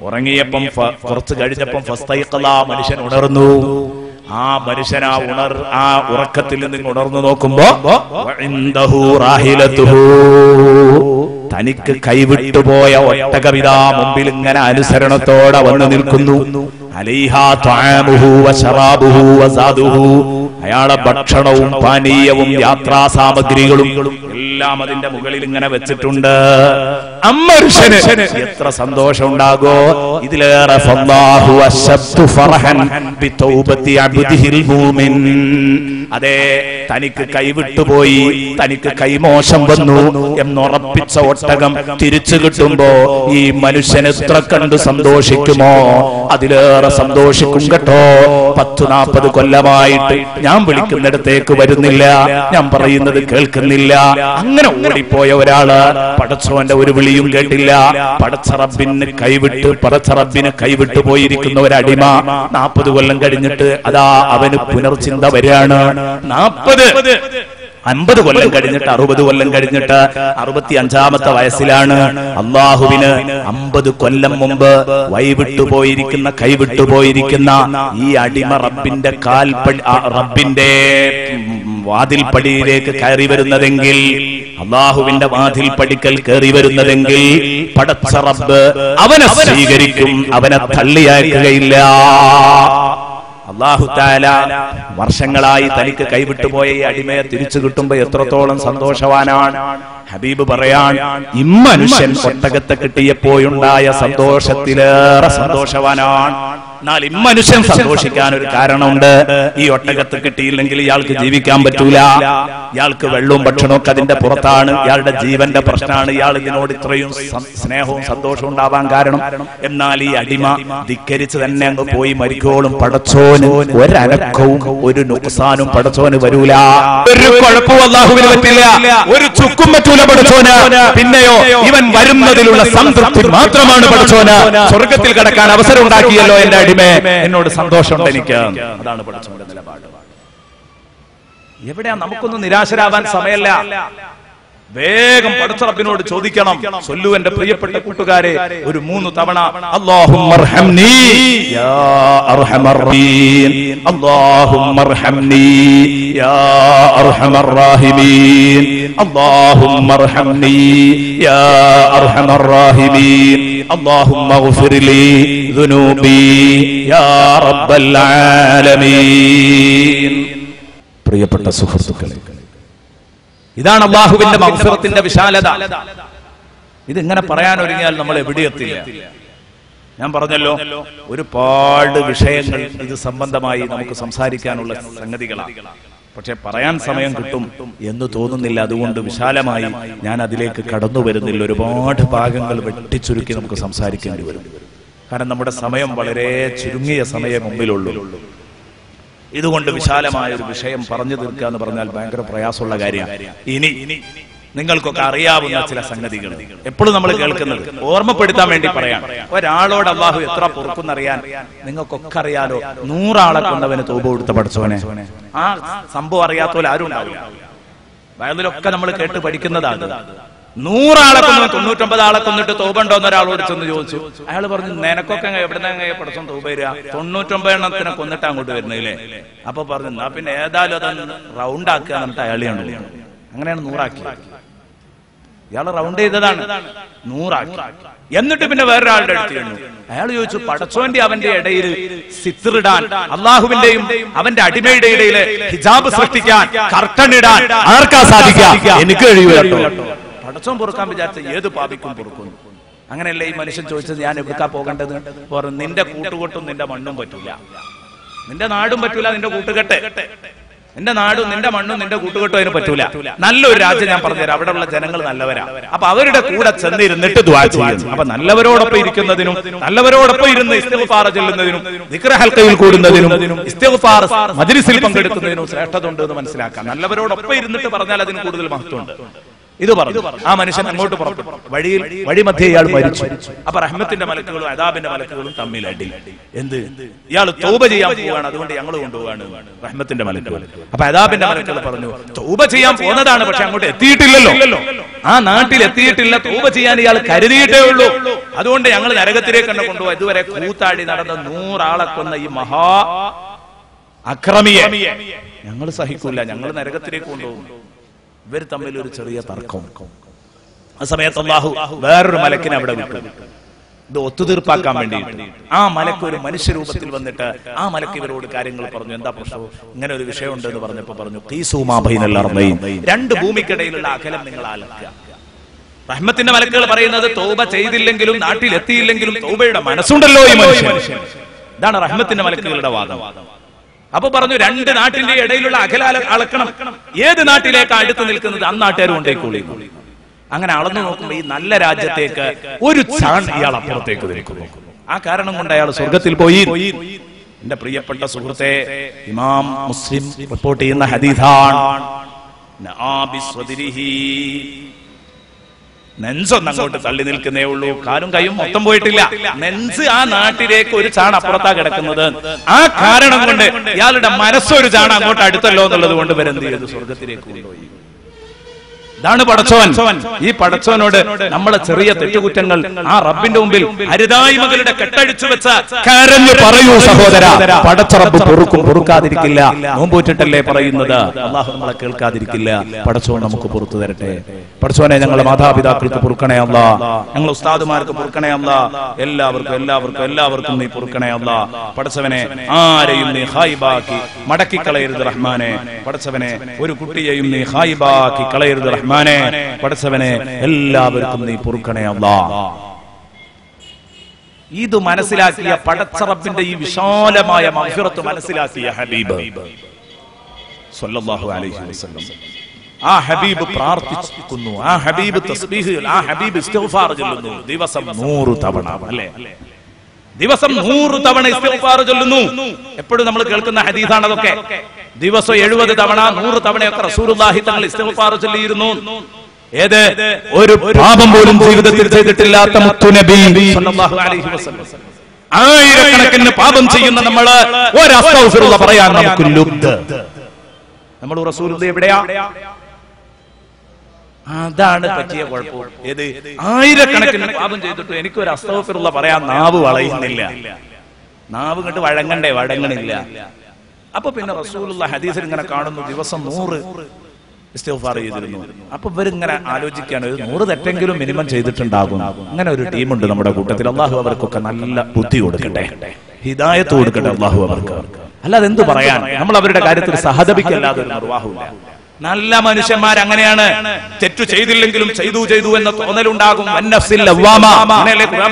ഉറങ്ങിയപ്പം കുറച്ച് കഴിഞ്ഞപ്പം മനുഷ്യൻ ഉണർന്നു. ആ മനുഷ്യൻ ആ ഉണർ ആ ഉറക്കത്തിൽ നിന്ന് ഉണർന്നു നോക്കുമ്പോ. തനിക്ക് കൈവിട്ടുപോയ ഒട്ടകവിതാ മുമ്പിൽ ഇങ്ങനെ അനുസരണത്തോടെ വന്നു നിൽക്കുന്നു. അയാളെ ഭക്ഷണവും പാനീയവും യാത്രാ സാമഗ്രികളും എല്ലാം അതിന്റെ മുകളിൽ ഇങ്ങനെ വെച്ചിട്ടുണ്ട്. എത്ര സന്തോഷം ഉണ്ടാകോ. ഇതിലേറെ അതെ തനിക്ക് കൈവിട്ടുപോയി തനിക്ക് കൈമോശം വന്നു എന്നുറപ്പിച്ച ഒട്ടകം തിരിച്ചു കിട്ടുമ്പോ ഈ മനുഷ്യൻ എത്ര കണ്ട് സന്തോഷിക്കുമോ? അതിലേറെ സന്തോഷിക്കും കേട്ടോ. പത്തു നാൽപ്പത് കൊല്ലമായിട്ട് ഞാൻ വിളിക്കുന്നിടത്തേക്ക് വരുന്നില്ല. ഞാൻ പറയുന്നത് കേൾക്കുന്നില്ല. അങ്ങനെ ഓടിപ്പോയ ഒരാൾ പടച്ചവന്റെ ഒരു വിളിയും കേട്ടില്ല. പടച്ചറബിന് കൈവിട്ട് പടച്ച റബ്ബിന് കൈവിട്ട് പോയിരിക്കുന്ന ഒരു അടിമ നാൽപ്പത് കൊല്ലം കഴിഞ്ഞിട്ട് അതാ അവന് പുനർചിന്ത വരികയാണ്. നാൽപ്പത് അൻപത്. കൊല്ലം കഴിഞ്ഞിട്ട് അറുപത് കൊല്ലം കഴിഞ്ഞിട്ട് അറുപത്തി അഞ്ചാമത്തെ വയസ്സിലാണ് അള്ളാഹുവിന് അമ്പത് കൊല്ലം മുമ്പ് വൈവിട്ടു പോയിരിക്കുന്ന കൈവിട്ടു പോയിരിക്കുന്ന ഈ അടിമ റബ്ബിന്റെ കാൽ റബ്ബിന്റെ വാതിൽ വാതിൽപ്പടിയിലേക്ക് കയറി വരുന്നതെങ്കിൽ അള്ളാഹുവിന്റെ വാതിൽ പടിക്കൽ കയറി വരുന്നതെങ്കിൽ പടച്ച റബ്ബ് അവനെ സ്വീകരിക്കും അവനെ തള്ളിയയക്കുകയില്ല അള്ളാഹു താല വർഷങ്ങളായി തനിക്ക് കൈവിട്ടുപോയ ഈ അടിമയെ തിരിച്ചു കിട്ടുമ്പോ എത്രത്തോളം സന്തോഷവാനാണ്. ഹബീബ് പറയാൻ ഇമ്മനുഷ്യൻ ഒട്ടകത്തെ കിട്ടിയപ്പോഴുണ്ടായ സന്തോഷത്തിലേറെ സന്തോഷവാനാണ്. എന്നാൽ ഇമ്മനുഷ്യൻ സന്തോഷിക്കാൻ ഒരു കാരണമുണ്ട്. ഈ ഒട്ടകത്ത് കിട്ടിയില്ലെങ്കിൽ ഇയാൾക്ക് ജീവിക്കാൻ പറ്റൂല. ഇയാൾക്ക് വെള്ളവും ഭക്ഷണവും ഒക്കെ അതിന്റെ പുറത്താണ്. ഇയാളുടെ ജീവന്റെ പ്രശ്നമാണ് ഇയാൾ ഇതിനോട് ഇത്രയും സ്നേഹവും സന്തോഷവും ഉണ്ടാവാൻ കാരണം എന്നാൽ ഈ അടിമ ധിക്കരിച്ച് തന്നെ അങ്ങ് പോയി മരിക്കോളും പടച്ചോന് ഒരനക്കവും ഒരു നുക്സാനും പടച്ചോന് വരൂല. ഒരു കുഴപ്പവും അള്ളാഹുവിന് പറ്റില്ല. ഒരു ചുക്കും പറ്റൂല പടച്ചോന്. പിന്നെയോ ഇവൻ വരുന്നതിലുള്ള സംതൃപ്തി മാത്രമാണ് പടച്ചോന്. സ്വർഗത്തിൽ കിടക്കാൻ അവസരം ഉണ്ടാക്കിയല്ലോ എന്റെ അടിമ എന്നോട് സന്തോഷമുണ്ട് എനിക്ക്. അതാണ് പഠിച്ചു നിലപാട്. എവിടെയാ നമുക്കൊന്നും നിരാശരാവാൻ സമയമല്ല. വേഗം പടച്ചറപ്പിനോട് ചോദിക്കണം ചൊല്ലു എന്റെ പ്രിയപ്പെട്ട കൂട്ടുകാരെ ഒരു മൂന്ന് തവണ അല്ലാഹുമ്മർഹംനീ യാ അർഹമർ റഹീം അല്ലാഹുമ്മർഹംനീ യാ അർഹമർ റഹീമീൻ അല്ലാഹുമ്മർഹംനീ യാ അർഹമർ റഹീമീൻ اللهم اغفر لي ذنوبي يا رب العالمين പ്രിയപ്പെട്ട സുഹൃത്തുക്കളെ ഇതാണ് അള്ളാഹുവിന്റെ മത്സരത്തിന്റെ വിശാലത. ഇതിങ്ങനെ പറയാൻ ഒരുങ്ങിയാൽ നമ്മൾ എവിടെ എത്തില്ല. ഞാൻ പറഞ്ഞല്ലോ ഒരുപാട് വിഷയങ്ങൾ ഇത് സംബന്ധമായി നമുക്ക് സംസാരിക്കാനുള്ള സംഗതികളാണ്. പക്ഷെ പറയാൻ സമയം കിട്ടും എന്ന് തോന്നുന്നില്ല. അതുകൊണ്ട് വിശാലമായി ഞാൻ അതിലേക്ക് കടന്നു വരുന്നില്ല ഒരുപാട് ഭാഗങ്ങൾ വെട്ടിച്ചുരുക്കി നമുക്ക് സംസാരിക്കേണ്ടി വരും. കാരണം നമ്മുടെ സമയം വളരെ ചുരുങ്ങിയ സമയം മുമ്പിലുള്ളൂ. ഇതുകൊണ്ട് വിശാലമായ ഒരു വിഷയം പറഞ്ഞു തീർക്കുക എന്ന് പറഞ്ഞാൽ ഭയങ്കര പ്രയാസമുള്ള കാര്യമാണ്. ഇനി നിങ്ങൾക്കൊക്കെ അറിയാവുന്ന ചില സംഗതികൾ. എപ്പോഴും നമ്മൾ കേൾക്കുന്നത് ഓർമ്മപ്പെടുത്താൻ വേണ്ടി പറയാം. ഒരാളോട് അള്ളാഹു എത്ര പൊറുക്കുന്നറിയാൻ നിങ്ങൾക്കൊക്കെ അറിയാലോ നൂറാളെ കൊണ്ടവന് തോപ് കൊടുത്ത പഠിച്ചവനെ. ആ സംഭവം അറിയാത്തോലാരും ഉണ്ടാവില്ല. വയലിലൊക്കെ നമ്മൾ കേട്ട് പഠിക്കുന്നതാണ്. നൂറാളെ കൊന്നു തൊണ്ണൂറ്റൊമ്പത് ആളെ കൊന്നിട്ട് തോപുണ്ടോ എന്ന് ഒരാളോട് ചെന്ന് ചോദിച്ചു. അയാൾ പറഞ്ഞു നിനക്കൊക്കെ എവിടെ നിന്ന് പഠിച്ചോ തോപ വരിക? തൊണ്ണൂറ്റൊമ്പത് എണ്ണത്തിനെ കൊന്നിട്ട് അങ്ങോട്ട് വരുന്നില്ലേ അപ്പൊ പറഞ്ഞു എന്നാ പിന്നെ ഏതായാലും അതൊന്ന് റൗണ്ട് ആക്കുക എന്നിട്ട് അയാളെയാണ് അങ്ങനെയാണ് നൂറാക്കി ഇയാൾ റൗണ്ട് ചെയ്തതാണ്. നൂറാക്കി. എന്നിട്ട് പിന്നെ വേറൊരാളുടെ അടുത്ത് ചെന്നു. അയാൾ ചോദിച്ചു പടച്ചോന്റെ അവന്റെ ഇടയിൽ സിത്തിറിടാൻ അള്ളാഹുവിന്റെയും അവന്റെ അടിമയുടെ ഇടയിൽ ഹിജാബ് സൃഷ്ടിക്കാൻ കർട്ടൻ ഇടാൻ ആർക്കാ സാധിക്കുക? എനിക്ക് കഴിയുക പടച്ചോൻ പൊറുക്കാൻ വിചാരിച്ച ഏത് പാപിക്കും പൊറുക്കുന്നു അങ്ങനെയല്ലേ ഈ മനുഷ്യൻ ചോദിച്ചത് ഞാൻ എവിടുക്കാ പോകേണ്ടത്? പറഞ്ഞു നിന്റെ കൂട്ടുകൊട്ടും നിന്റെ മണ്ണും പറ്റൂല. നിന്റെ നാടും പറ്റൂല നിന്റെ കൂട്ടുകെട്ട്. നിന്റെ നാടും നിന്റെ മണ്ണും നിന്റെ കൂട്ടുകെട്ടും അതിന് പറ്റൂല. നല്ലൊരു രാജ്യം ഞാൻ പറഞ്ഞുതരാം അവിടെയുള്ള ജനങ്ങൾ നല്ലവരാ. അപ്പൊ അവരുടെ കൂടെ ചെന്നിരുന്നിട്ട് ചെയ്യുന്നു അപ്പൊ നല്ലവരോടൊപ്പം ഇരിക്കുന്നതിനും നല്ലവരോടൊപ്പം ഇരുന്ന് ഇസ്തിഗ്ഫാർ ചെല്ലുന്നതിനും ദിക്ർ ഹൽക്കയിൽ കൂടുന്നതിനും ഇസ്തിഗ്ഫാർ മജ്ലിസിൽ പങ്കെടുക്കുന്നതിനും ശ്രേഷ്ഠത ഉണ്ട് എന്ന് മനസ്സിലാക്കാം. നല്ലവരോടൊപ്പം ഇരുന്നിട്ട് പറഞ്ഞാൽ അതിന് കൂടുതൽ മഹത്വമുണ്ട്. ഇത് പറഞ്ഞു. ആ മനുഷ്യൻ അങ്ങോട്ട് പുറപ്പെട്ടു. വഴിയിൽ വഴിമധ്യേ ഇയാൾ മരിച്ചു. അപ്പൊ റഹ്മത്തിന്റെ മലക്കുകളും അതാബിന്റെ മലക്കുകളും തമ്മിൽ അടി. എന്ത്? ഇയാൾ തൗബ ചെയ്യാൻ പോവുകയാണ് അതുകൊണ്ട് ഞങ്ങൾ കൊണ്ടുപോവാണ് റഹ്മത്തിന്റെ മലക്കുകൾ. അപ്പൊ അതാബിന്റെ മലക്കുകൾ പറഞ്ഞു തൗബ ചെയ്യാൻ പോകുന്നതാണ് പക്ഷെ അങ്ങോട്ട് എത്തിയിട്ടില്ലല്ലോ. ആ നാട്ടിൽ എത്തിയിട്ടില്ല. തൗബ ചെയ്യാൻ ഇയാൾ കരുതിയിട്ടേ ഉള്ളൂ. അതുകൊണ്ട് ഞങ്ങൾ നരകത്തിലേക്ക് തന്നെ കൊണ്ടുപോകും ഇതുവരെ കൂത്താടി നടന്ന നൂറാളെ കൊന്ന ഈ മഹാ അക്രമിയെ. ഞങ്ങൾ സഹിക്കൂല. ഞങ്ങൾ നരകത്തിലേക്ക് കൊണ്ടുപോകും. ഇവർ തമ്മിൽ ഒരു ചെറിയ തർക്കം. ആ സമയത്ത് അള്ളാഹു വേറൊരു മലക്കിനെ അവിടെ വിട്ടു. ഇത് ഒത്തുതീർപ്പാക്കാൻ വേണ്ടി ആ മലക്ക് ഒരു മനുഷ്യരൂപത്തിൽ വന്നിട്ട് ആ മലക്ക് ഇവരോട് കാര്യങ്ങൾ പറഞ്ഞു. എന്താ പ്രശ്നം? ഇങ്ങനെ ഒരു വിഷയമുണ്ട് എന്ന് പറഞ്ഞപ്പോ പറഞ്ഞു. രണ്ട് ഭൂമിക്കിടയിലുള്ള അകലം നിങ്ങൾ ആലക്കുക റഹ്മത്തിന്റെ മലക്കുകൾ പറയുന്നത് തോബ ചെയ്തില്ലെങ്കിലും നാട്ടിൽ എത്തിയില്ലെങ്കിലും തോബയുടെ മനസ്സുണ്ടല്ലോ ഈ മനുഷ്യൻ. ഇതാണ് റഹ്മത്തിന്റെ മലക്കുകളുടെ വാദം. അപ്പൊ പറഞ്ഞു രണ്ട് നാട്ടിന്റെ ഇടയിലുള്ള അകല അല- അളക്കണം. ഏത് നാട്ടിലേക്കാ അടുത്ത് നിൽക്കുന്നത്? ആ നാട്ടുകാർ കൊണ്ടേക്കോളി അങ്ങനെ അളന്നു നോക്കുമ്പോ ഈ നല്ല രാജ്യത്തേക്ക് ഒരു ചാൺ ഇയാൾ അപ്പുറത്തേക്ക് നിൽക്കുന്നു. ആ കാരണം കൊണ്ട് അയാൾ സ്വർഗത്തിൽ പോയി. എന്റെ പ്രിയപ്പെട്ട സുഹൃത്തെ ഇമാം മുസ്ലിം റിപ്പോർട്ട് ചെയ്യുന്ന ഹദീഥാൻ നെൻസൊന്ന് അങ്ങോട്ട് തള്ളി നിൽക്കുന്നേ ഉള്ളൂ. കാലും കൈയും മൊത്തം പോയിട്ടില്ല. നെൻസ് ആ നാട്ടിലേക്ക് ഒരു ചാണ അപ്പുറത്താ കിടക്കുന്നത്. ആ കാരണം കൊണ്ട് ഇയാളുടെ മനസ്സൊരു ചാണ അങ്ങോട്ട് അടുത്തല്ലോ എന്നുള്ളത് കൊണ്ട് വരെന്ത് ചെയ്തു സ്വർഗത്തിലേക്ക് കൊണ്ടുപോയി? ഇതാണ് പടച്ചവൻ ഈ പടച്ചവനോട് നമ്മളെ ചെറിയ തെറ്റുകുറ്റങ്ങൾ ആ റബ്ബിന്റെ മുമ്പിൽ ഹരിതായ്മകളുടെ കെട്ടഴിച്ചു വെച്ച കരഞ്ഞു പറയൂ സഹോദര. പടച്ച റബ്ബ് പൊറുക്കും പൊറുക്കാതിരിക്കില്ല. നോമ്പൂറ്റിട്ടല്ലേ പറയുന്നത്? അള്ളാഹു നമ്മളെ കേൾക്കാതിരിക്കില്ല. പടച്ചവൻ നമുക്ക് പുറത്തു തരട്ടെ. പടച്ചവനെ ഞങ്ങളെ മാതാപിതാക്കൾക്ക് പൊറുക്കണേ അല്ല ഞങ്ങൾ ഉസ്താദുമാർക്ക് പൊറുക്കണേ അല്ല എല്ലാവർക്കും എല്ലാവർക്കും എല്ലാവർക്കും നീ പൊറുക്കണേ അല്ല പടച്ചവനെ ആരെയും നീ ഹായിബാക്കി മടക്കി കളയരുത് റഹ്മാനെ. പടച്ചവനെ ഒരു കുട്ടിയെയും നീ ഹായിബാക്കി കളയരുത് റഹ്മാനെ പടച്ചവനെ എല്ലാവർക്കും നീ പൊറുക്കണേ അള്ളാ ഇത് മനസ്സിലാക്കിയ പടച്ചറബിന്റെ ഈ വിശാലമായ മഹിറത്ത് മനസ്സിലാക്കിയ ഹബീബ്. സല്ലല്ലാഹു അലൈഹി വസല്ലം. ആ ഹബീബ് പ്രാർത്ഥിക്കുന്നു ആ ഹബീബ് തസ്ബീഹ് ആ ഹബീബ് ഇസ്തിഗ്ഫാർ ചൊല്ലുന്നു. ദിവസം നൂറ് തവണ. അല്ലേ? ദിവസം നൂറ് തവണ ഇസ്തിഗ്ഫാർ ചൊല്ലുന്നു. എപ്പോഴും നമ്മൾ കേൾക്കുന്ന ഹദീസാണ് അതൊക്കെ. ദിവസം എഴുപത് തവണ നൂറ് തവണയൊക്കെ റസൂലുള്ളാഹി തങ്ങൾ ഇസ്തിഗ്ഫാർ ചൊല്ലിയിരുന്നു. ഏത്? ഒരു പാപം പോലും ജീവിതത്തിൽ ചെയ്തിട്ടില്ലാത്ത മുത്തുനബി ആയിരക്കണക്കിന് പാപം ചെയ്യുന്ന നമ്മൾ ഒരു അസ്തഗ്ഫിറുള്ള പറയാൻ നമുക്ക് ലുബ്ദ്. നമ്മൾ റസൂലുള്ള എവിടെയാ? അതാണ് പറ്റിയ കുഴപ്പം. ഏത്? ആയിരക്കണക്കിന് പാപം ചെയ്തിട്ട് എനിക്ക് ഒരു അസ്തവഫിറുള്ള പറയാൻ നാവ് വളയുന്നില്ല. നാവ് കണ്ട് വഴങ്ങണ്ടേ? വഴങ്ങണില്ല. അപ്പൊ പിന്നെ റസൂലുള്ള ഹദീസിൽ ഇങ്ങനെ കാണുന്നു ദിവസം നൂറ് ചെയ്തിരുന്നു. അപ്പൊ ഇവരിങ്ങനെ ആലോചിക്കുകയാണ് ഒരു നൂറ് തെറ്റെങ്കിലും മിനിമം ചെയ്തിട്ടുണ്ടാകും. അങ്ങനെ ഒരു ടീമുണ്ട് നമ്മുടെ കൂട്ടത്തിൽ. അള്ളാഹു അവർക്കൊക്കെ നല്ല ബുദ്ധി കൊടുക്കട്ടെ. ഹിദായത്ത് കൊടുക്കട്ടെ അള്ളാഹു അവർക്ക്. അല്ലാതെ എന്ത് പറയാൻ? നമ്മൾ അവരുടെ കാര്യത്തിൽ സഹതപിക്കല്ലാതെ ഒരു നിർവാഹമില്ല നല്ല മനുഷ്യന്മാർ അങ്ങനെയാണ്. തെറ്റു ചെയ്തില്ലെങ്കിലും ചെയ്തു ചെയ്തു എന്ന തോന്നലുണ്ടാകും.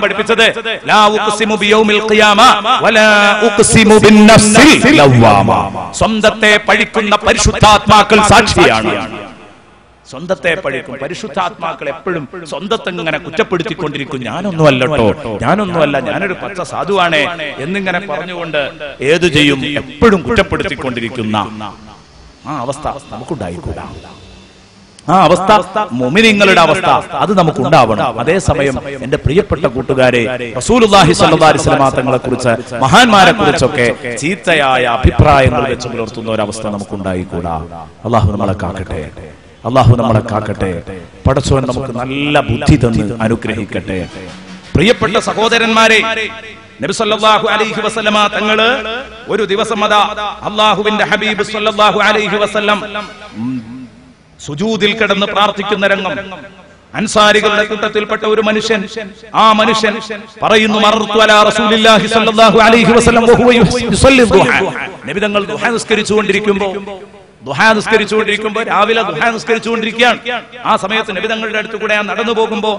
പഠിപ്പിച്ചത്. സ്വന്തത്തെ പഴിക്കുന്ന പരിശുദ്ധാത്മാക്കൾ സാക്ഷിയാണ്. സ്വന്തത്തെ പഴിക്കും പരിശുദ്ധാത്മാക്കൾ എപ്പോഴും സ്വന്തത്തെ ഇങ്ങനെ കുറ്റപ്പെടുത്തിക്കൊണ്ടിരിക്കും. ഞാനൊന്നും അല്ലട്ടോ ഞാനൊന്നുമല്ല. ഞാനൊരു പച്ച സാധുവാണേ എന്നിങ്ങനെ പറഞ്ഞുകൊണ്ട് ഏതു ചെയ്യും? എപ്പോഴും കുറ്റപ്പെടുത്തിക്കൊണ്ടിരിക്കുന്ന ആ അവസ്ഥ നമുക്കുണ്ടായിക്കൂടാ. ആ അവസ്ഥ മുമിനിങ്ങളുടെ അവസ്ഥ അത് നമുക്ക് ഉണ്ടാവണം അതേസമയം എന്റെ പ്രിയപ്പെട്ട കൂട്ടുകാരെ അലൈഹി വസല്ലമ തങ്ങളെ കുറിച്ച് മഹാന്മാരെ കുറിച്ചൊക്കെ ചീത്തയായ അഭിപ്രായങ്ങൾ വെച്ച് പുലർത്തുന്ന ഒരവസ്ഥ നമുക്ക് ഉണ്ടായിക്കൂടാ അള്ളാഹു നമ്മളെ കാക്കട്ടെ. അള്ളാഹു നമ്മളെ കാക്കട്ടെ. പടച്ചോൻ നമുക്ക് നല്ല ബുദ്ധി തന്ന് അനുഗ്രഹിക്കട്ടെ. പ്രിയപ്പെട്ട സഹോദരന്മാരെ നബി സല്ലല്ലാഹു അലൈഹി വസല്ലമ തങ്ങൾ ഒരു ദിവസം അതാ അള്ളാഹുവിന്റെ ഹബീബ് സല്ലല്ലാഹു അലൈഹി വസല്ലം സുജൂദിൽ കിടന്ന് പ്രാർത്ഥിക്കുന്ന രംഗം. അൻസാരികളുടെ കൂട്ടത്തിൽപ്പെട്ട ഒരു മനുഷ്യൻ ആ മനുഷ്യൻ പറയുന്നു മറർത്തു അലാ ദുഹാ നിസ്കരിച്ചുകൊണ്ടിരിക്കുമ്പോ നിസ്കരിച്ചുകൊണ്ടിരിക്കുമ്പോൾ രാവിലെ ദുഹാ നിസ്കരിച്ചുകൊണ്ടിരിക്കുകയാണ്. ആ സമയത്ത് നബിതങ്ങളുടെ അടുത്ത് കൂടെ ഞാൻ നടന്നു പോകുമ്പോ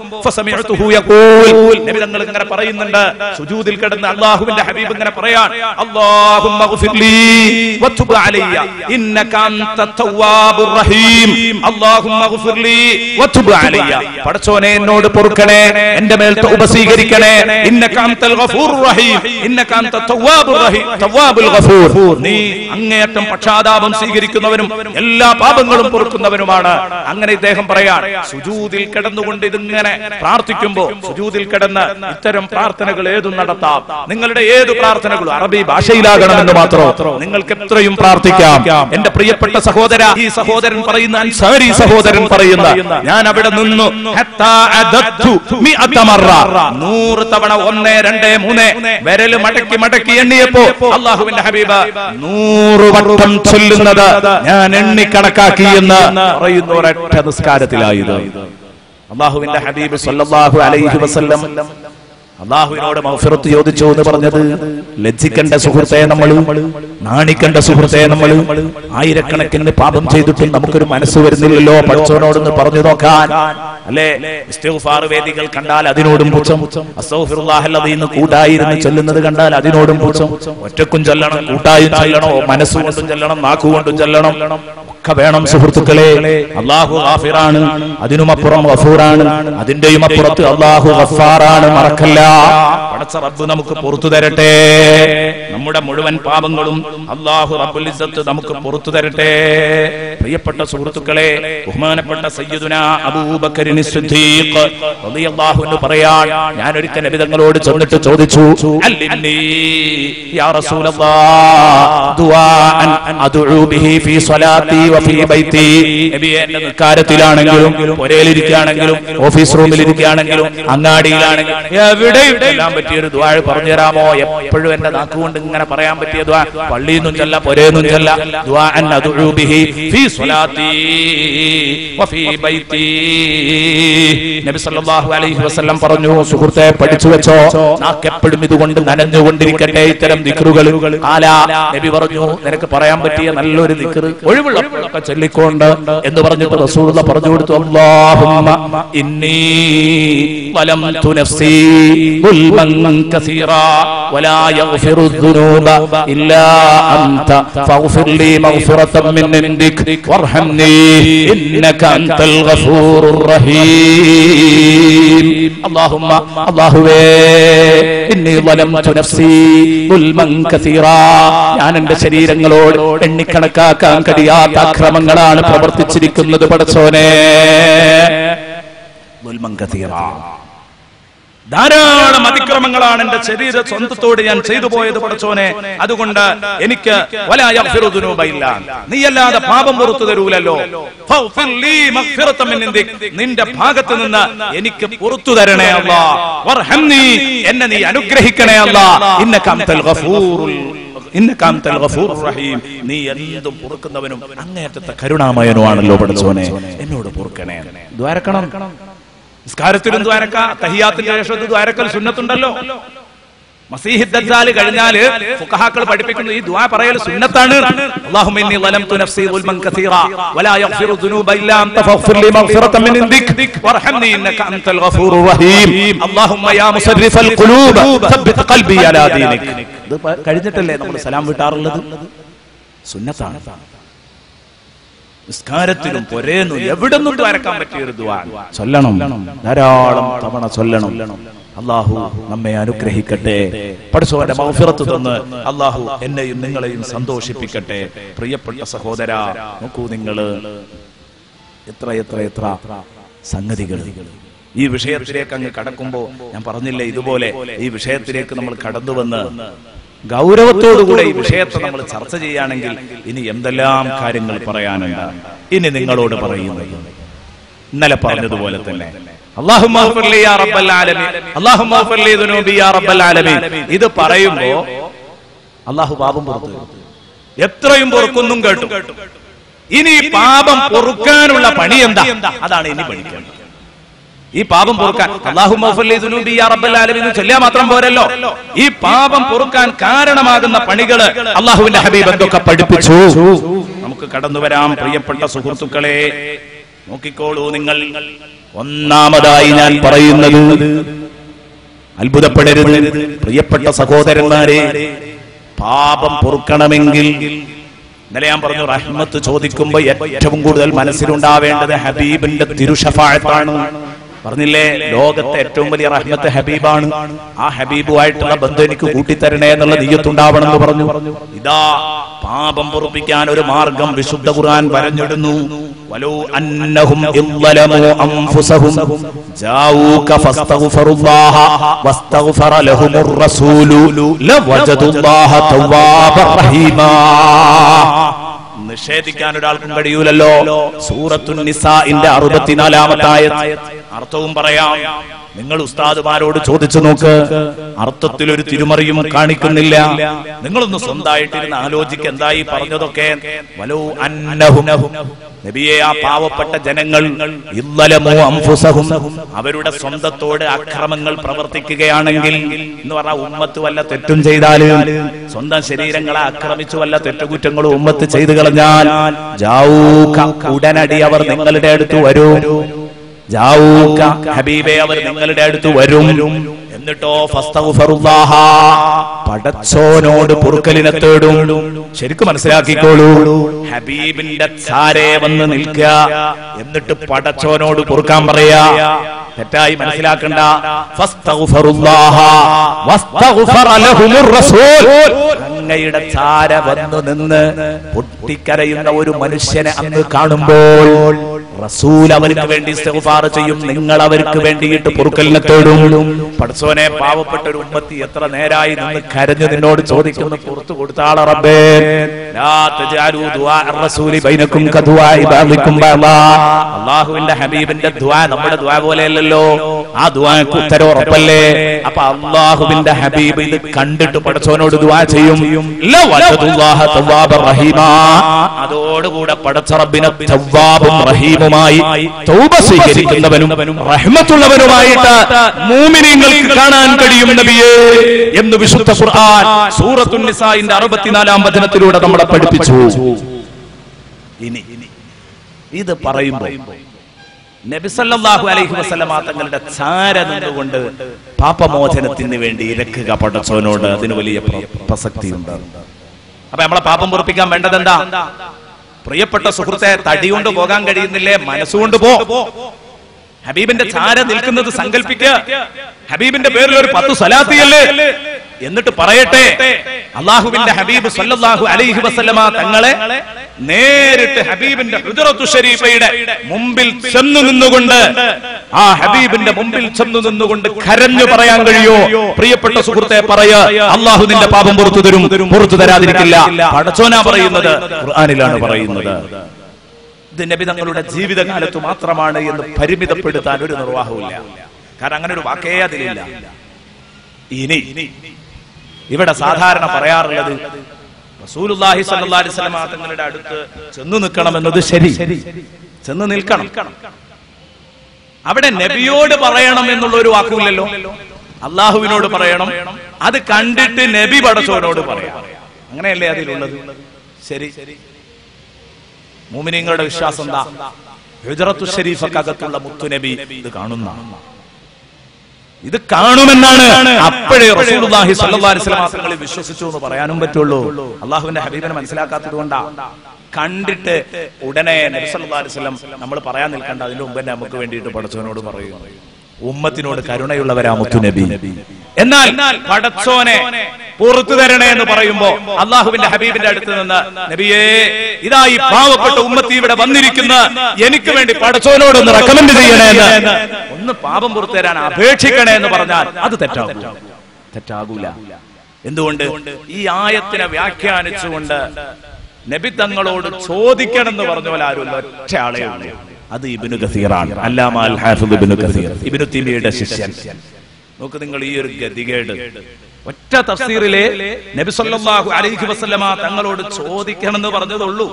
നബിതങ്ങൾ ഇങ്ങനെ പറയുന്നുണ്ട് സുജൂദിൽ കിടന്ന് അള്ളാഹുവിന്റെ ഹബീബ് ഇങ്ങനെ പറയാൻ പടച്ചോനെ എന്നോട് പൊറുക്കണേ എന്റെ മേൽ ഉപസീകരിക്കണേ നീ അങ്ങേയറ്റം പക്ഷാതാപം സ്വീകരിക്കുന്നവനും എല്ലാ പാപങ്ങളും പൊറുക്കുന്നവനുമാണ്. അങ്ങനെ ഇദ്ദേഹം പറയാൻ സുജൂതിൽ കിടന്നുകൊണ്ട് ഇതിങ്ങനെ പ്രാർത്ഥിക്കുമ്പോൾ സുജൂതിൽ കിടന്ന് ഇത്തരം പ്രാർത്ഥനകൾ ഏതും നടത്താം. നിങ്ങളുടെ ഏത് പ്രാർത്ഥനകളും അറബി ഭാഷയിലാകണമെന്ന് മാത്രം. നിങ്ങൾക്ക് എത്രയും പ്രാർത്ഥിക്കാം. എന്റെ പ്രിയപ്പെട്ട സഹോദര ഈ സഹോദരൻ പറയുന്ന അൻസാരി സഹോദരൻ പറയുന്ന ഞാൻ അവിടെ നിന്നു. നൂറ് തവണ ഒന്ന് രണ്ട് മൂന്ന് വിരൽ മടക്കി മടക്കി എണ്ണിയപ്പോ അള്ളാഹുവിന്റെ ഹബീബ് നൂറ് വട്ടം ചൊല്ലുന്നത് ഞാൻ എണ്ണി കണക്കാക്കി എന്ന് പറയുന്ന ഒരൊറ്റ നിസ്കാരത്തിലായത് അള്ളാഹുവിന്റെ ഹബീബ് സല്ലല്ലാഹു അലൈഹി വസല്ലം അള്ളാഹുവിനോട് മൗഫിറത്ത് ചോദിച്ചു എന്ന് പറഞ്ഞത് ലജ്ജിക്കേണ്ട സുഹൃത്തെ നമ്മൾ നാണിക്കേണ്ട സുഹൃത്തെ നമ്മൾ ആയിരക്കണക്കിന് പാപം ചെയ്തിട്ടും നമുക്കൊരു മനസ്സ് വരുന്നില്ലല്ലോ പഠിച്ചവനോടൊന്ന് പറഞ്ഞു നോക്കാൻ. അല്ലേ? വേദികൾ കണ്ടാൽ അതിനോടും പുച്ഛം. അസ്തഗ്ഫിറുല്ലാഹല്ലദീന്ന് കൂട്ടായിരുന്ന് ചൊല്ലുന്നത് കണ്ടാൽ അതിനോടും പുച്ഛം. ഒറ്റക്കും ചൊല്ലണം കൂട്ടായും ചൊല്ലണം മനസ്സുകൊണ്ടും ചൊല്ലണം നാക്കുകൊണ്ടും ചൊല്ലണം. ഒക്കെ വേണം സുഹൃത്തുക്കളെ. അള്ളാഹു ഗാഫിറാണ്. അതിനുമപ്പുറം ഗഫൂറാണ്. അതിന്റെയും അപ്പുറത്ത് അള്ളാഹു ഗഫാറാണ്. മറക്കല്ല. പടച്ച റബ്ബ് നമുക്ക് പുറത്തു തരട്ടെ. നമ്മുടെ മുഴുവൻ പാപങ്ങളും അള്ളാഹു റബ്ബുൽ ഇസ്സത്ത് നമുക്ക് പുറത്തു തരട്ടെ. പ്രിയപ്പെട്ട സുഹൃത്തുക്കളെ ബഹുമാനപ്പെട്ട സയ്യിദുന അബൂബക്കറിന് സിദ്ദീഖ് റളിയല്ലാഹു അൻഹു പറയാൻ ഞാൻ ഒരിക്കൽ നബി തങ്ങളോട് ചെന്നിട്ട് ചോദിച്ചു അല്ലിന്നി യാ റസൂലല്ലാഹ് ദുആഅൻ അദുഉ ബിഹി ഫീ സ്വലാത്തി എന്റെ നിക്കാരത്തിലാണെങ്കിലും പുരയിലിരിക്കുകയാണെങ്കിലും ഓഫീസ് റൂമിലിരിക്കുകയാണെങ്കിലും അങ്ങാടിയിലാണെങ്കിലും എവിടെയും എല്ലാം പറ്റിയ ഒരു ദ്വാഴ പറഞ്ഞു തരാമോ എപ്പോഴും എന്റെ നാക്കുകൊണ്ട് ഇങ്ങനെ പറയാൻ പറ്റിയ ദ്വാ പള്ളിയിൽ നിന്നും ചെല്ല പുരയെന്നും ചെല്ല. പറഞ്ഞു സുഹൃത്തെ പഠിച്ചു വെച്ചോ. നാക്ക് എപ്പോഴും ഇതുകൊണ്ട് നനഞ്ഞുകൊണ്ടിരിക്കട്ടെ. ഇത്തരം ദിക്റുകൾ. ആല നബി പറഞ്ഞു നിനക്ക് പറയാൻ പറ്റിയ നല്ലൊരു ദിക്റ് ഒഴിവുള്ളപ്പോഴൊക്കെ ചൊല്ലിക്കൊണ്ട് എന്ന് പറഞ്ഞിട്ട് റസൂലുള്ള പറഞ്ഞു കൊടുത്തു അല്ലാഹുമ്മ ഇന്നി ظلمت نفسي ظلما كثيرا ولا يغفر الذنوب إلا أنت فاغفر لي مغفرة من عندك وارحمني إنك أنت الغفور الرحيم اللهم الله إني ظلمت نفسي ظلما كثيرا ഞാൻ എന്റെ ശരീരങ്ങളോട് എണ്ണിക്കണക്കാക്കാൻ കഴിയാത്ത അക്രമങ്ങളാണ് പ്രവർത്തിച്ചിരിക്കുന്നത് പടച്ചോനെ. ധാരാളം അതിക്രമങ്ങളാണ് എന്റെ ശരീര സ്വന്തത്തോട് ഞാൻ ചെയ്തു പോയത് പടച്ചോനെ. അതുകൊണ്ട് എനിക്ക് വലാ യഗ്ഫിറു ദുനൂബ ഇല്ല. നീയല്ലാതെ പാപം പുറത്തു തരൂലല്ലോ. നിന്റെ ഭാഗത്ത് നിന്ന് എനിക്ക് പുറത്തു തരണേ അല്ല. എന്നെ നീ അനുഗ്രഹിക്കണേ അല്ല. ഗഫൂറുൽ. റഹീം. നീ എന്തും പൊറുക്കുന്നവനും അങ്ങേയറ്റത്തെ കരുണാമയനുമാണല്ലോ പഠിച്ചോനെ എന്നോട് പൊറുക്കണേ. ദ്വാരക്കണം. നിസ്കാരത്തിലും ദ്വാരക്ക. തഹിയാത്തിന്റെ ശേഷത്ത് ദ്വാരക്കൽ സുന്നത്തുണ്ടല്ലോ. മസീഹി ദജ്ജാൽ കഴിഞ്ഞാൽ ഫുഖഹാക്കൾ പഠിപ്പിക്കുന്നത് ഈ ദുആ പറയൽ സുന്നത്താണ്. അല്ലാഹുമ്മ ഇന്നി ളലംതു നഫ്സി ളുൽമൻ കസീറ. വലാ യഗ്ഫിറു ദുനൂബ ഇല്ലാ അൻത ഫഗ്ഫിർ ലി മഗ്ഫിറതൻ മിൻ ഇൻദിക്. വർഹംനി ഇന്നക അൻതൽ ഗഫൂറുർ റഹീം. അല്ലാഹുമ്മ യാ മുസർരിഫൽ ഖുലൂബ്. സബ്ബിത് ഖൽബി അലാ ദീനിക്. പ- കഴിഞ്ഞിട്ടല്ലേ നമ്മൾ സലാം വിട്ടാറുള്ളത് സുന്നത്താണ്. നിസ്കാരത്തിലും പൊരേന്നും എവിടെ നിന്നും വരക്കാൻ പറ്റിയ ഒരു ദ്വാ. ചൊല്ലണം. ധാരാളം തവണ ചൊല്ലണം. അള്ളാഹു നമ്മെ അനുഗ്രഹിക്കട്ടെ. പഠിച്ചവന്റെ മൗഫിറത്ത് തന്ന് അള്ളാഹു എന്നെയും നിങ്ങളെയും സന്തോഷിപ്പിക്കട്ടെ. പ്രിയപ്പെട്ട സഹോദര നോക്കൂ നിങ്ങൾ. എത്ര എത്ര എത്ര സംഗതികൾ ഈ വിഷയത്തിലേക്ക് അങ്ങ് കടക്കുമ്പോ ഞാൻ പറഞ്ഞില്ലേ ഇതുപോലെ ഈ വിഷയത്തിലേക്ക് നമ്മൾ കടന്നു വന്ന് ഗൗരവത്തോടുകൂടെ ഈ വിഷയത്തെ നമ്മൾ ചർച്ച ചെയ്യുകയാണെങ്കിൽ ഇനി എന്തെല്ലാം കാര്യങ്ങൾ പറയാനുണ്ട്? ഇനി നിങ്ങളോട് പറയുന്നത് ഇന്നലെ പറഞ്ഞതുപോലെ തന്നെ. ഇത് പറയുമ്പോ അള്ളാഹു പാപം പുറത്തു. എത്രയും പൊറുക്കുന്നും കേട്ടു. ഇനി പാപം പൊറുക്കാനുള്ള പണി എന്താ? അതാണ് ഇനി പഠിക്കേണ്ടത്. ഈ പാപം പൊറുക്കാൻ അള്ളാഹു ചൊല്ലിയാ മാത്രം പോരല്ലോ. ഈ പാപം പൊറുക്കാൻ കാരണമാകുന്ന പണികൾ അള്ളാഹുവിന്റെ ഹബീബ് എന്തൊക്കെ പഠിപ്പിച്ചു. നമുക്ക് കടന്നു വരാം പ്രിയപ്പെട്ട സുഹൃത്തുക്കളെ. നോക്കിക്കോളൂ നിങ്ങൾ. ഒന്നാമതായി ഞാൻ പറയുന്നത് അത്ഭുതപ്പെടരുത് പ്രിയപ്പെട്ട സഹോദരന്മാരെ. പാപം പൊറുക്കണമെങ്കിൽ ഇന്നലെ ഞാൻ പറഞ്ഞു റഹ്മത്ത് ചോദിക്കുമ്പോൾ ഏറ്റവും കൂടുതൽ മനസ്സിലുണ്ടാവേണ്ടത് ഹബീബിന്റെ തിരുഷഫാഴത്താണ് പറഞ്ഞില്ലേ ലോകത്തെ ഏറ്റവും വലിയ റഹ്മത്ത് ഹബീബാണ്. ആ ഹബീബുമായിട്ടുള്ള ബന്ധം എനിക്ക് കൂട്ടിത്തരണേ എന്നുള്ള നീയത്തുണ്ടാവണം എന്ന് പറഞ്ഞു. ഇതാ പാപം പൊറുപ്പിക്കാൻ ഒരു മാർഗം വിശുദ്ധ ഖുർആൻ പറഞ്ഞിടുന്നു വലോ അന്നഹും വസ്തഗ്ഫറ റസൂലു റഹീമാ. നിഷേധിക്കാൻ ഒരാൾക്കും കഴിയൂലല്ലോ. സൂറത്തുൻ നിസാഇന്റെ അറുപത്തിനാലാമത്തായ അർത്ഥവും പറയാം. നിങ്ങൾ ഉസ്താദുമാരോട് ചോദിച്ചു നോക്ക്. അർത്ഥത്തിൽ ഒരു തിരുമറിയും കാണിക്കുന്നില്ല. നിങ്ങളൊന്ന് സ്വന്തമായിട്ടിരുന്ന് ആലോചിക്ക എന്തായി പറഞ്ഞതൊക്കെ. നബിയെ ആ പാവപ്പെട്ട ജനങ്ങൾ അവരുടെ സ്വന്തത്തോട് അക്രമങ്ങൾ പ്രവർത്തിക്കുകയാണെങ്കിൽ എന്ന് പറഞ്ഞ ഉമ്മത്ത് വല്ല തെറ്റും ചെയ്താലും സ്വന്തം ശരീരങ്ങളെ ആക്രമിച്ചു വല്ല തെറ്റുകുറ്റങ്ങളും ഉമ്മത്ത് ചെയ്തു കളഞ്ഞാൽ ഉടനടി അവർ നിങ്ങളുടെ അടുത്ത് വരും. ഹബീബെ അവർ നിങ്ങളുടെ അടുത്ത് വരും. എന്നിട്ടോ പടച്ചോനോട് പൊറുക്കലിനെ തേടും. ശരിക്കും മനസ്സിലാക്കിക്കോളൂ. ഹബീബിന്റെ സാരെ വന്ന് നിൽക്കുക. എന്നിട്ട് പടച്ചോനോട് പൊറുക്കാൻ പറയാ. തെറ്റായി മനസ്സിലാക്കണ്ട. അങ്ങയുടെ ചാര വന്നു നിന്ന് പൊട്ടിക്കരയുന്ന ഒരു മനുഷ്യനെ അന്ന് കാണുമ്പോൾ റസൂൽ അവർക്ക് വേണ്ടി ഇസ്തിഗ്ഫാർ ചെയ്യും. നിങ്ങൾ അവർക്ക് വേണ്ടിയിട്ട് പൊറുക്കലിനെ തേടും. പടച്ചോനെ പാവപ്പെട്ട ഒരു ഉമ്മത്തി എത്ര നേരായി നിന്ന് കരഞ്ഞു നിന്നോട് ചോദിക്കുന്നു പുറത്തു കൊടുത്താള റബ്ബേ. ലാ തജാലു ദുആ റസൂലി ബൈനക്കും കദുആ ഇബാദിക്കും ബഅദാ. അല്ലാഹുവിന്റെ ഹബീബിന്റെ ദുആ നമ്മുടെ ദുആ പോലെയല്ലല്ലോ. ആ ദുആക്ക് ഉത്തരം ഉറപ്പല്ലേ? അപ്പൊ അല്ലാഹുവിന്റെ ഹബീബ് ഇത് കണ്ടിട്ട് പടച്ചോനോട് ദുആ ചെയ്യും. ലവജദുല്ലാഹ തവ്വാബർ റഹീമാ. അതോടുകൂടെ പടച്ച റബ്ബിനെ തവ്വാബും റഹീമുമായി തൗബ സ്വീകരിക്കുന്നവനും റഹ്മത്തുള്ളവനുമായിട്ട് മൂമിനീങ്ങൾക്ക് കാണാൻ കഴിയും നബിയേ എന്ന് വിശുദ്ധ ഖുർആൻ സൂറത്തുൻ നിസായിന്റെ അറുപത്തിനാലാം വചനത്തിലൂടെ നമ്മളെ പഠിപ്പിച്ചു. ഇനി ഇത് പറയുമ്പോൾ നബിസല്ലാഹു അലൈഹി വസല്ലമ തങ്ങളുടെ ചാര നിന്നുകൊണ്ട് പാപമോചനത്തിന് വേണ്ടി ഇരക്കുക പഠിച്ചവനോട് അതിന് വലിയ പ്ര- പ്രസക്തിയുണ്ട്. അപ്പൊ നമ്മളെ പാപം പൊറപ്പിക്കാൻ വേണ്ടത് എന്താ? പ്രിയപ്പെട്ട സുഹൃത്തെ തടി കൊണ്ട് പോകാൻ കഴിയുന്നില്ലേ? മനസ്സുകൊണ്ട് പോ. ഹബീബിന്റെ ചാര നിൽക്കുന്നത് സങ്കല്പിക്ക ഹബീബിന്റെ പേരിൽ ഒരു പത്ത് സ്വലാത്തിയല്ലേ എന്നിട്ട് പറയട്ടെ അള്ളാഹുവിന്റെ ഹബീബ് സല്ലല്ലാഹു അലൈഹി വസല്ലമ തങ്ങളെ നേരിട്ട് ഹബീബിന്റെ ഹുദറത്തു ഷരീഫയുടെ മുമ്പിൽ ചെന്നു നിന്നുകൊണ്ട് ആ ഹബീബിന്റെ മുമ്പിൽ ചെന്നു നിന്നുകൊണ്ട് കരഞ്ഞു പറയാൻ കഴിയോ? പ്രിയപ്പെട്ട സുഹൃത്തെ പറയ അള്ളാഹു നിന്റെ പാപം പുറത്തു തരും പുറത്തു തരാതിരിക്കില്ല. പടച്ചോന പറയുന്നത് ഖുർആനിലാണ് പറയുന്നത്. ഇത് നബി തങ്ങളുടെ ജീവിതകാലത്ത് മാത്രമാണ് എന്ന് പരിമിതപ്പെടുത്താൻ ഒരു നിർവാഹവുമില്ല. കാരണം അങ്ങനെ ഒരു വാക്കേ അതിലില്ല. ഇനി ഇവിടെ സാധാരണ പറയാറുള്ളത് റസൂലുള്ളാഹി സല്ലല്ലാഹി അലൈഹി വസല്ലമ തങ്ങളുടെ അടുത്ത് ചെന്നു നിൽക്കണം എന്നത് ശരി. ചെന്ന് നിൽക്കണം. അവിടെ നബിയോട് പറയണം എന്നുള്ള ഒരു വാക്കുമില്ലല്ലോ. അള്ളാഹുവിനോട് പറയണം. അത് കണ്ടിട്ട് നബി പടച്ചോനോട് പറയാം. അങ്ങനെയല്ലേ അതിലുള്ളത്? ശരി. മൂമിനിങ്ങളുടെ വിശ്വാസം എന്താ? ഹുജറത്തു ഷരീഫക്കകത്തുള്ള മുത്തുനബി ഇത് കാണുന്ന ഇത് കാണുമെന്നാണ് അപ്പോഴേ റസൂലുള്ളാഹി സ്വല്ലല്ലാഹി അലൈഹി വസല്ലം തങ്ങളെ വിശ്വസിച്ചു എന്ന് പറയാനും പറ്റുള്ളൂ. അള്ളാഹുവിന്റെ ഹബീബിനെ മനസ്സിലാക്കാത്തത് കൊണ്ടാ. കണ്ടിട്ട് ഉടനെ നബി സല്ലല്ലാഹു അലൈഹി വസല്ലം നമ്മൾ പറയാൻ നിൽക്കേണ്ട അതിന്റെ മുമ്പ് തന്നെ നമുക്ക് വേണ്ടിയിട്ട് പഠിച്ചവനോട് പറയും ഉമ്മത്തിനോട് കരുണയുള്ളവരാ മുത്തുനബി. എന്നാൽ പടച്ചോനെ പുറത്തു തരണേ എന്ന് പറയുമ്പോ അള്ളാഹുവിന്റെ ഹബീബിന്റെ അടുത്ത് നിന്ന് നബിയേ ഇതാ ഈ പാവപ്പെട്ട ഉമ്മത്തി ഇവിടെ വന്നിരിക്കുന്ന. എനിക്ക് വേണ്ടി പടച്ചോനോട് ഒന്ന് റെക്കമെൻഡ് ചെയ്യണേ എന്ന്. ഒന്ന് പാപം പുറത്തു തരാൻ അപേക്ഷിക്കണേ എന്ന് പറഞ്ഞാൽ അത് തെറ്റാകൂല തെറ്റാകൂല. എന്തുകൊണ്ട്? ഈ ആയത്തിനെ വ്യാഖ്യാനിച്ചുകൊണ്ട് നബി തങ്ങളോട് ചോദിക്കണം എന്ന് പറഞ്ഞ പോലെ ആരും ഒറ്റ ആളെ ഉള്ളൂ. അത് ഇബിനു കസീറാണ്. അല്ലാമാൽ ഹാഫിദ് ഇബിനു കസീർ. ഇബിനു തിമിയുടെ ശിഷ്യൻ. നോക്ക് നിങ്ങൾ ഈ ഒരു ഗതികേട്. ഒറ്റ തഫ്സീറിലെ നബി സല്ലല്ലാഹു അലൈഹി വസല്ലമ തങ്ങളോട് ചോദിക്കണമെന്ന് പറഞ്ഞതുള്ളൂ.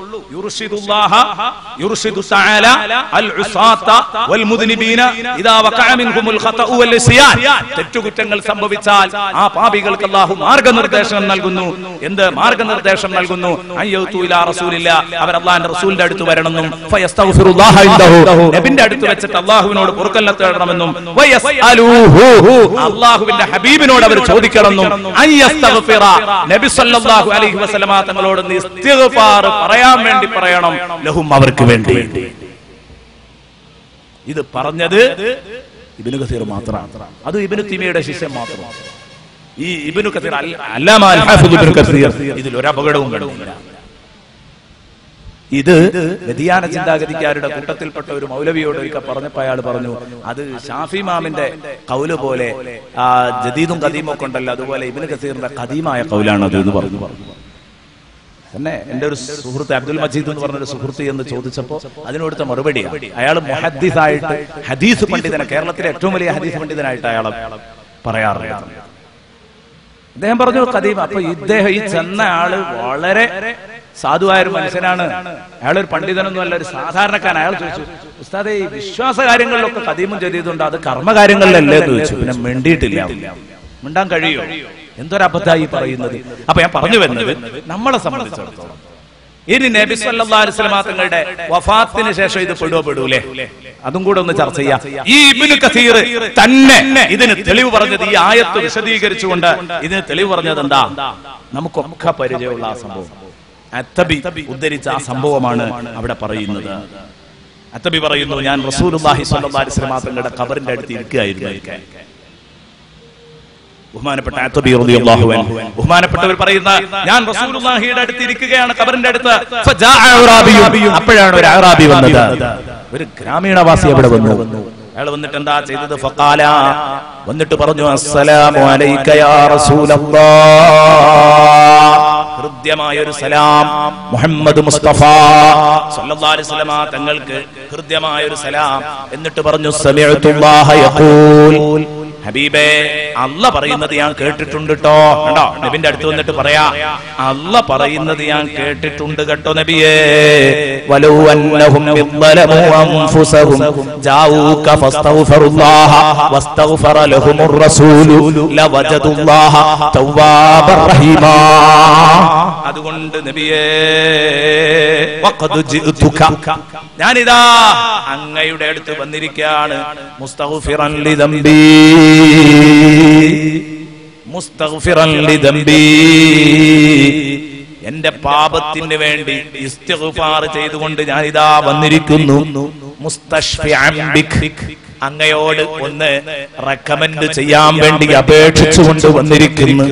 തെറ്റുകുറ്റങ്ങൾ സംഭവിച്ചാൽ ആ പാപികൾക്ക് അല്ലാഹു മാർഗനിർദ്ദേശം നൽകുന്നു. എന്ത് മാർഗനിർദ്ദേശം നൽകുന്നു? റസൂലില്ല. അവർ അല്ലാഹുവിന്റെ റസൂലിന്റെ അടുത്ത് വരണമെന്നും നബിന്റെ അടുത്ത് വെച്ചിട്ട് അല്ലാഹുവിനോട് പൊറുക്കല്ല തേടണമെന്നും അല്ലാഹുവിന്റെ ഹബീബിനോട് അവർ ചോദിക്കണം വസല്ലമ തങ്ങളോട് പറയാൻ വേണ്ടി പറയണം. ലഹും അവർക്ക് വേണ്ടി. ഇത് പറഞ്ഞത് ഇബ്നു കസീർ മാത്രമാണ്. അത് ഇബ്നു തിമിയുടെ ശിഷ്യൻ മാത്രമാണ്. ഈ ഇബ്നു കസീർ അല്ലാമ അൽ ഇബ്നു കസീർ ഇതിൽ ഒരു അപകടവും കണ്ടില്ല ഇത് വ്യതിയാന ചിന്താഗതിക്കാരുടെ കൂട്ടത്തിൽപ്പെട്ട ഒരു മൗലവിയോട് ഒരിക്കൽ പറഞ്ഞപ്പോ അയാൾ പറഞ്ഞു അത് ഷാഫി മാമിന്റെ കൗൽ പോലെ ആ ജദീദും കദീമും ഒക്കെ ഉണ്ടല്ലോ അതുപോലെ ഇബിന് കസീറിന്റെ കദീമായ കൗലാണ് അത് എന്ന് പറഞ്ഞു. തന്നെ എന്റെ ഒരു സുഹൃത്ത് അബ്ദുൽ മജീദ് എന്ന് പറഞ്ഞ ഒരു സുഹൃത്ത് എന്ന് ചോദിച്ചപ്പോ അതിനോടുത്ത മറുപടിയാണ്. അയാൾ മുഹദ്ദീസായിട്ട് ഹദീസ് പണ്ഡിതനെ കേരളത്തിലെ ഏറ്റവും വലിയ ഹദീസ് പണ്ഡിതനായിട്ട് അയാൾ പറയാറുണ്ട് അദ്ദേഹം പറഞ്ഞു കദീം അപ്പൊ ഇദ്ദേഹം ഈ ചെന്ന ആൾ വളരെ സാധുവായ ഒരു മനുഷ്യനാണ്. അയാളൊരു പണ്ഡിതനൊന്നും അല്ല ഒരു സാധാരണക്കാരൻ. അയാൾ ചോദിച്ചു ഉസ്താദെ ഈ വിശ്വാസ കാര്യങ്ങളിലൊക്കെ കദീമും ചെയ്തിട്ടുണ്ട് അത് കർമ്മകാര്യങ്ങളിലല്ലേ? എന്ന് ചോദിച്ചു. പിന്നെ മിണ്ടിയിട്ടില്ല. മിണ്ടാൻ കഴിയോ? എന്തൊരബദ്ധായി പറയുന്നത്? അപ്പൊ ഞാൻ പറഞ്ഞു വരുന്നത് നമ്മളെ സംബന്ധിച്ചിടത്തോളം. ഇനി നബി സല്ലല്ലാഹു വസല്ലം തങ്ങളുടെ വഫാത്തിന് ശേഷം ഇത് പെടുവോ പെടൂലേ അതും കൂടെ ഒന്ന് ചർച്ച ചെയ്യാം. ഈ ഇബ്നു കസീർ തന്നെ ഇതിന് തെളിവ് പറഞ്ഞത് ഈ ആയത്ത് വിശദീകരിച്ചുകൊണ്ട് ഇതിന് തെളിവ് പറഞ്ഞത് എന്താ? നമുക്കൊക്കെ പരിചയമുള്ള ആ സംഭവം. അത്തബി ഉദ്ധരിച്ച ആ സംഭവമാണ് അവിടെ പറയുന്നത്. അത്തബി പറയുന്നു ഞാൻ റസൂലുള്ളാഹി സ്വല്ലല്ലാഹി അലൈഹി വസല്ലം തങ്ങളുടെ ഖബറിന്റെ അടുത്ത് ഇരിക്കുകയായിരുന്നു. ബഹുമാനപ്പെട്ട അത്തബി റളിയല്ലാഹു അൻഹു. ബഹുമാനപ്പെട്ടവർ പറയുന്ന ഞാൻ റസൂലുള്ളാഹിയുടെ അടുത്ത് ഇരിക്കുകയാണ് ഖബറിന്റെ അടുത്ത്. ഫജാഅ. അപ്പോഴാണ് ഒരു അറാബി വന്നത്. ഒരു ഗ്രാമീണവാസി അവിടെ വന്നു. അയാൾ വന്നിട്ട് എന്താ ചെയ്തത്? ഫഖാല വന്നിട്ട് പറഞ്ഞു അസ്സലാമു അലൈക യാ റസൂലല്ലാഹ് ഹൃദ്യമായ ഒരു സലാം. മുഹമ്മദ് മുസ്തഫ സല്ലല്ലാഹു അലൈഹി വസല്ലമ തങ്ങൾക്ക് ഹൃദ്യമായ ഒരു സലാം. എന്നിട്ട് പറഞ്ഞു സമിഅതുല്ലാഹ യഖൂൽ. ഹബീബേ അല്ല പറയുന്നത് ഞാൻ കേട്ടിട്ടുണ്ട് കേട്ടോ കണ്ടോ? നബിന്റെ അടുത്ത് വന്നിട്ട് പറയാ അല്ല പറയുന്നത് ഞാൻ കേട്ടിട്ടുണ്ട് കേട്ടോ നബിയേ. അതുകൊണ്ട് നബിയേ ഞാനിതാ അങ്ങയുടെ അടുത്ത് വന്നിരിക്കുകയാണ് ലിദംബി. എന്റെ പാപത്തിന് വേണ്ടി ഇസ്തിഗ്ഫാർ ചെയ്തുകൊണ്ട് ഞാനിതാ വന്നിരിക്കുന്നു. അങ്ങയോട് ഒന്ന് റെക്കമെൻഡ് ചെയ്യാൻ വേണ്ടി അപേക്ഷിച്ചുകൊണ്ട് വന്നിരിക്കുന്നു.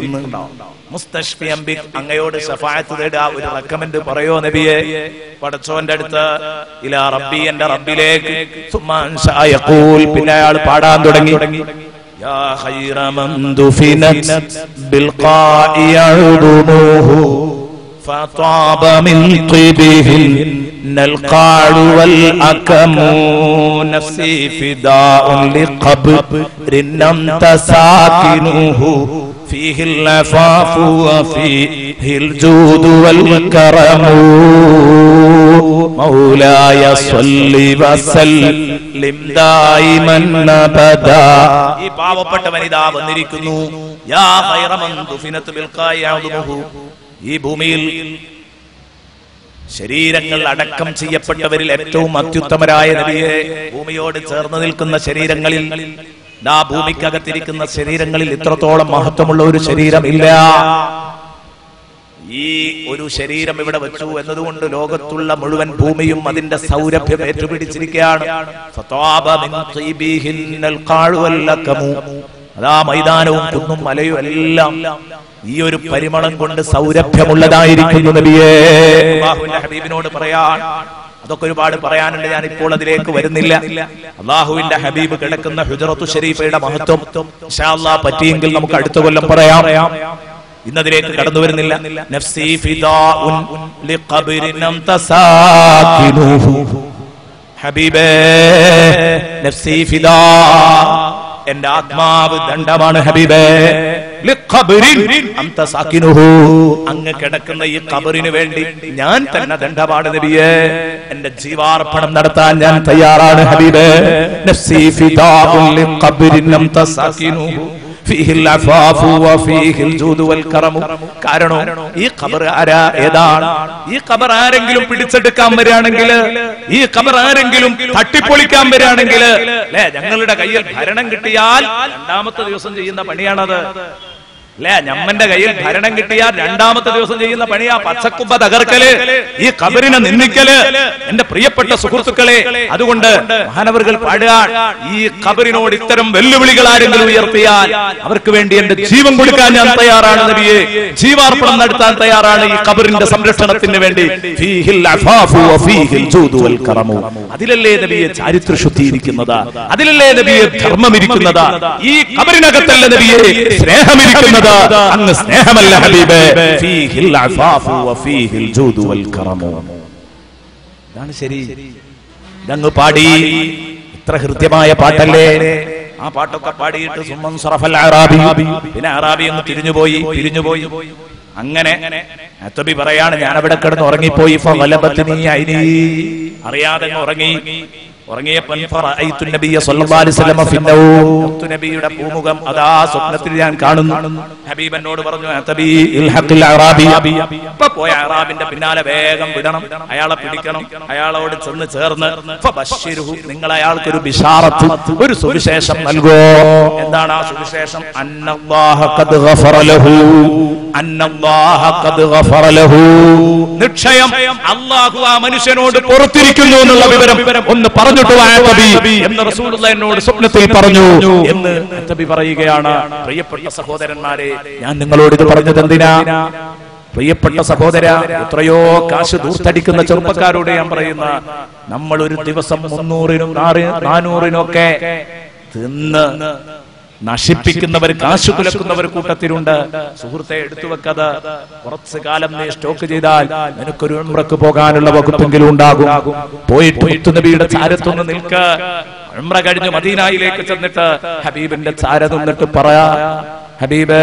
അങ്ങയോട് ശഫാഅത്ത് തേടുക ഒരു റെക്കമെന്റ് പറയോ നബിയെ? പടച്ചോന്റെ അടുത്ത് ഇലാ റബ്ബി എന്റെ റബ്ബിലേക്ക്. പിന്നെ അയാൾ പാടാൻ തുടങ്ങി. يا خير من دفنت بالقاء يعظموه فطاب من قبهن القاع والأكم نفسي فداء لقبر أنت ساكنه فيه العفاف وفيه الجود والكرم. മൗലായ ഈ പാവപ്പെട്ട വനിതാ വന്നിരിക്കുന്നു. ഈ ഭൂമിയിൽ ശരീരങ്ങൾ അടക്കം ചെയ്യപ്പെട്ടവരിൽ ഏറ്റവും അത്യുത്തമരായ നബിയെ ഭൂമിയോട് ചേർന്ന് നിൽക്കുന്ന ശരീരങ്ങളിൽ ഭൂമിക്കകത്തിരിക്കുന്ന ശരീരങ്ങളിൽ ഇത്രത്തോളം മഹത്വമുള്ള ഒരു ശരീരം ഇല്ല ഈ ഒരു ശരീരം ഇവിടെ വെച്ചു എന്നതുകൊണ്ട് ലോകത്തുള്ള മുഴുവൻ ഭൂമിയും അതിന്റെ സൗരഭ്യം ഏറ്റുപിടിച്ചിരിക്കുകയാണ്. അതാ മൈതാനവും കുന്നും മലയും എല്ലാം ഈ ഒരു പരിമളം കൊണ്ട് സൗരഭ്യമുള്ളതായിരിക്കുന്നു നബിയേ. ഹബീബിനോട് പറയാൻ അതൊക്കെ ഒരുപാട് പറയാനുണ്ട് ഞാൻ ഇപ്പോൾ അതിലേക്ക് വരുന്നില്ല. അള്ളാഹുവിന്റെ ഹബീബ് കിടക്കുന്ന ഹുജറത്തു ഷരീഫയുടെ മഹത്വം പറ്റിയെങ്കിൽ നമുക്ക് അടുത്ത കൊല്ലം പറയാം. ഇന്നതിലേക്ക് കടന്നു വരുന്നില്ല നഫ്സി ഹബീബേ നഫ്സി ഫിദാ. എന്റെ ആത്മാവ് ദണ്ഡമാണ് ഹബീബേ. അങ്ങ് കിടക്കുന്ന ഈ ഖബറിന് വേണ്ടി ഞാൻ തന്നെ ദണ്ഡപാട് നബിയേ. എന്റെ ജീവാർപ്പണം നടത്താൻ ഞാൻ തയ്യാറാണ് ഹബീബേ. കാരണം ഈ ഖബർ ആരാ? ഏതാണ്? ഈ ഖബർ ആരെങ്കിലും പിടിച്ചെടുക്കാൻ വരികയാണെങ്കിൽ ഈ ഖബർ ആരെങ്കിലും തട്ടിപ്പൊളിക്കാൻ വരികയാണെങ്കിൽ ഞങ്ങളുടെ കയ്യിൽ ഭരണം കിട്ടിയാൽ രണ്ടാമത്തെ ദിവസം ചെയ്യുന്ന പണിയാണത്. അല്ലെ? ഞമ്മന്റെ കയ്യിൽ ഭരണം കിട്ടിയാൽ രണ്ടാമത്തെ ദിവസം ചെയ്യുന്ന പണിയാ പച്ചക്കുമ്പ തകർക്കൽ ഈ കബറിനെ നിന്ദിക്കൽ. എന്റെ പ്രിയപ്പെട്ട സുഹൃത്തുക്കളെ അതുകൊണ്ട് മഹാനവറുകൾ പാടുക. ഈ കബറിനോട് ഇത്തരം വെല്ലുവിളികൾ ആരെങ്കിലും ഉയർത്തിയാൽ അവർക്ക് വേണ്ടി എന്റെ ജീവൻ കൊടുക്കാൻ ഞാൻ തയ്യാറാണ് നബിയെ. ജീവാർപ്പണം നടത്താൻ തയ്യാറാണ് ഈ കബറിന്റെ സംരക്ഷണത്തിന് വേണ്ടി. അതിലല്ലേ നബിയെ ചാരിത്ര ശുദ്ധി ഇരിക്കുന്നത് അതിലല്ലേ നബിയെ ധർമ്മം ഇരിക്കുന്നത് ഈ കബറിനകത്തല്ല നബിയെ സ്നേഹമിരിക്കുന്നത്? അങ്ങ് സ്നേഹമല്ല ഹബീബേ. ഇതാണ് ശരി. ഇതങ്ങ് പാടി. ഇത്ര ഹൃദ്യമായ പാട്ടല്ലേ? ആ പാട്ടൊക്കെ പാടിയിട്ട് സുമ്മൻ സറഫൽ അറാബി. പിന്നെ അറാബി അങ്ങ് തിരിഞ്ഞുപോയി തിരിഞ്ഞുപോയി അങ്ങനെ അത്തബി പറയാണ് ഞാൻ അവിടെ കിടന്ന് ഉറങ്ങിപ്പോയി. അറിയാതെ ഉറങ്ങി. നബിയുടെ പൂമുഖം അതാ സ്വപ്നത്തിൽ ഞാൻ കാണുന്നു. ഹബീബനോട് പറഞ്ഞു പോയ അറാബിന്റെ പിന്നാലെ വേഗം വിടണം. അയാളെ പിടിക്കണം. അയാളോട് ചെന്ന് ചേർന്ന്. നിങ്ങൾ അയാൾക്ക് ഒരു ബിഷാറത്ത് ഒരു സുവിശേഷം നൽകോ. എന്താണ് ആ സുവിശേഷം? അന്നല്ലാഹ ഖദ് ഗഫറ ലഹു. നിക്ഷയം അല്ലാഹു ആ മനുഷ്യനോട് പുറത്തിരിക്കുന്നു എന്നുള്ള വിവരം ഒന്ന് പറഞ്ഞിട്ട് എന്ന് റസൂലുള്ള എന്നോട് സ്വപ്നത്തിൽ പറഞ്ഞു എന്ന് നബി പറയുകയാണ് പ്രിയപ്പെട്ട സഹോദരന്മാരെ ഞാൻ നിങ്ങളോട് ഇത് പറഞ്ഞത് എന്തിനാ? പ്രിയപ്പെട്ട സഹോദര എത്രയോ കാശ് ദൂർത്തടിക്കുന്ന ചെറുപ്പക്കാരോട് ഞാൻ പറയുന്ന നമ്മൾ ഒരു ദിവസം മുന്നൂറിനും നാനൂറിനും ഒക്കെ തിന്ന് നശിപ്പിക്കുന്നവർ കാശു കുലക്കുന്നവർ കൂട്ടത്തിലുണ്ട്. സുഹൃത്തെ എടുത്തു വെക്കത്. കുറച്ചു കാലം നീ സ്റ്റോക്ക് ചെയ്താൽ നിനക്കൊരു ഉംറക്ക് പോകാനുള്ള വകുപ്പെങ്കിലും ഉണ്ടാകും. പോയിട്ട് മുത്തുനബിയുടെ ചാരത്തൊന്ന് നിൽക്ക. ഉംറ കഴിഞ്ഞ് മദീനായിലേക്ക് ചെന്നിട്ട് ഹബീബിന്റെ ചാര നിന്നിട്ട് പറയാ ഹബീബേ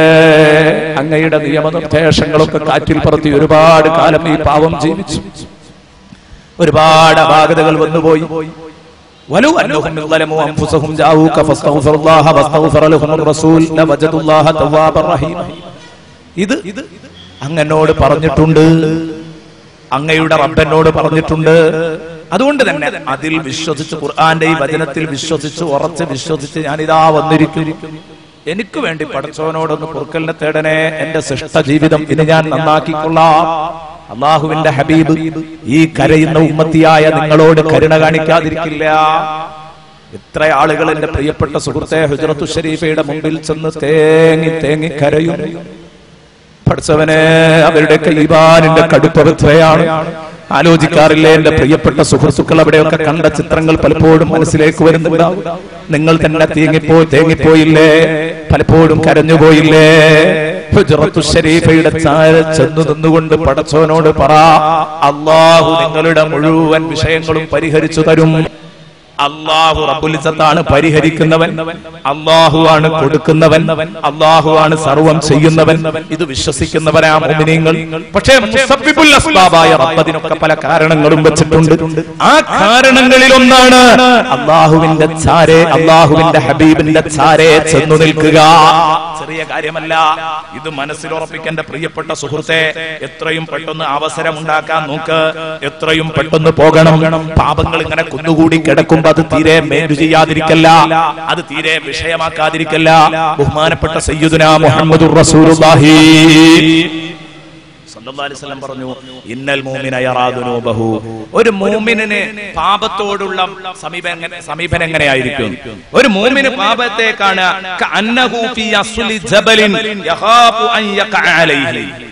അങ്ങയുടെ നിയമനിർദ്ദേശങ്ങളൊക്കെ കാറ്റിൽ പറത്തി ഒരുപാട് കാലം ഈ പാവം ജീവിച്ചു. ഒരുപാട് അപാകതകൾ വന്നുപോയി. ولو أنهم ظلموا أنفسهم جاءوك فاستغفروا الله واستغفر لهم الرسول لوجدوا الله توابا رحيما ഇത് അങ്ങനോട് പറഞ്ഞിട്ടുണ്ട് അങ്ങയുടെ റബ്ബനോട് പറഞ്ഞിട്ടുണ്ട് അതുകൊണ്ട് തന്നെ അതിൽ വിശ്വസിച്ച് ഖുർആന്റെ ഈ വചനത്തിൽ വിശ്വസിച്ച് ഉറച്ച് വിശ്വസിച്ച് ഞാനിതാ വന്നിരിക്കുന്നു എനിക്ക് വേണ്ടി പടച്ചവനോടൊന്ന് പൊറുക്കലിനെ തേടനെ എന്റെ ശിഷ്ട ജീവിതം ഇനി ഞാൻ നന്നാക്കിക്കൊള്ളാം. അള്ളാഹുവിന്റെ ഹബീബ് ഈ കരയുന്ന ഉമ്മത്തിയായ നിങ്ങളോട് കരുണ കാണിക്കാതിരിക്കില്ല. എത്ര ആളുകൾ എന്റെ പ്രിയപ്പെട്ട സുഹൃത്തെ ഹുജറത്തു ഷരീഫയുടെ മുമ്പിൽ ചെന്ന് തേങ്ങി തേങ്ങി കരയും. പഠിച്ചവനെ അവരുടെ ഈമാനിന്റെ കടുപ്പം എത്രയാണ് ആലോചിക്കാറില്ലേ എന്റെ പ്രിയപ്പെട്ട സുഹൃത്തുക്കൾ അവിടെയൊക്കെ കണ്ട ചിത്രങ്ങൾ പലപ്പോഴും മനസ്സിലേക്ക് വരുന്നുണ്ടാവും. നിങ്ങൾ തന്നെ തേങ്ങിപ്പോയി തേങ്ങിപ്പോയില്ലേ? പലപ്പോഴും കരഞ്ഞുപോയില്ലേ? ഹുജറത്തു ഷരീഫയുടെ ചാര ചെന്നു നിന്നുകൊണ്ട് പടച്ചവനോട് പറ അള്ളാഹു നിങ്ങളുടെ മുഴുവൻ വിഷയങ്ങളും പരിഹരിച്ചു തരും. അള്ളാഹു റബുലിസത്താണ് പരിഹരിക്കുന്നവൻ. അള്ളാഹു ആണ് കൊടുക്കുന്നവൻ. അള്ളാഹു ആണ് സർവം ചെയ്യുന്നവൻ. ഇത് വിശ്വസിക്കുന്നവരാ പക്ഷേ റബ്ബതിനൊക്കെ പല കാരണങ്ങളും വെച്ചിട്ടുണ്ട്. ആ കാരണങ്ങളിൽ ഒന്നാണ് അള്ളാഹുവിന്റെ ചാരെ അള്ളാഹുവിന്റെ ഹബീബിന്റെ ചാരെ ചെന്നു നിൽക്കുക. ചെറിയ കാര്യമല്ല. ഇത് മനസ്സിലുറപ്പിക്കേണ്ട പ്രിയപ്പെട്ട സുഹൃത്തെ എത്രയും പെട്ടെന്ന് അവസരം ഉണ്ടാക്കാൻ നോക്ക്. എത്രയും പെട്ടെന്ന് പോകണം. പാപങ്ങൾ ഇങ്ങനെ കുന്നുകൂടി കിടക്കുമ്പോ അത് തീരെ മേലു ചെയ്യാതിരിക്കല്ല. അത് തീരെ വിഷയമാക്കാതിരിക്കല്ല. ബഹുമാനപ്പെട്ട സയ്യിദുന മുഹമ്മദ് റസൂലുള്ളാഹി. പറഞ്ഞു ഇന്നൽ മൂമിന ദുനൂബഹു. ഒരു മൂമിനിന് പാപത്തോടുള്ള സമീപനം സമീപനം എങ്ങനെയായിരിക്കും ഒരു മൂമിന് പാപത്തെ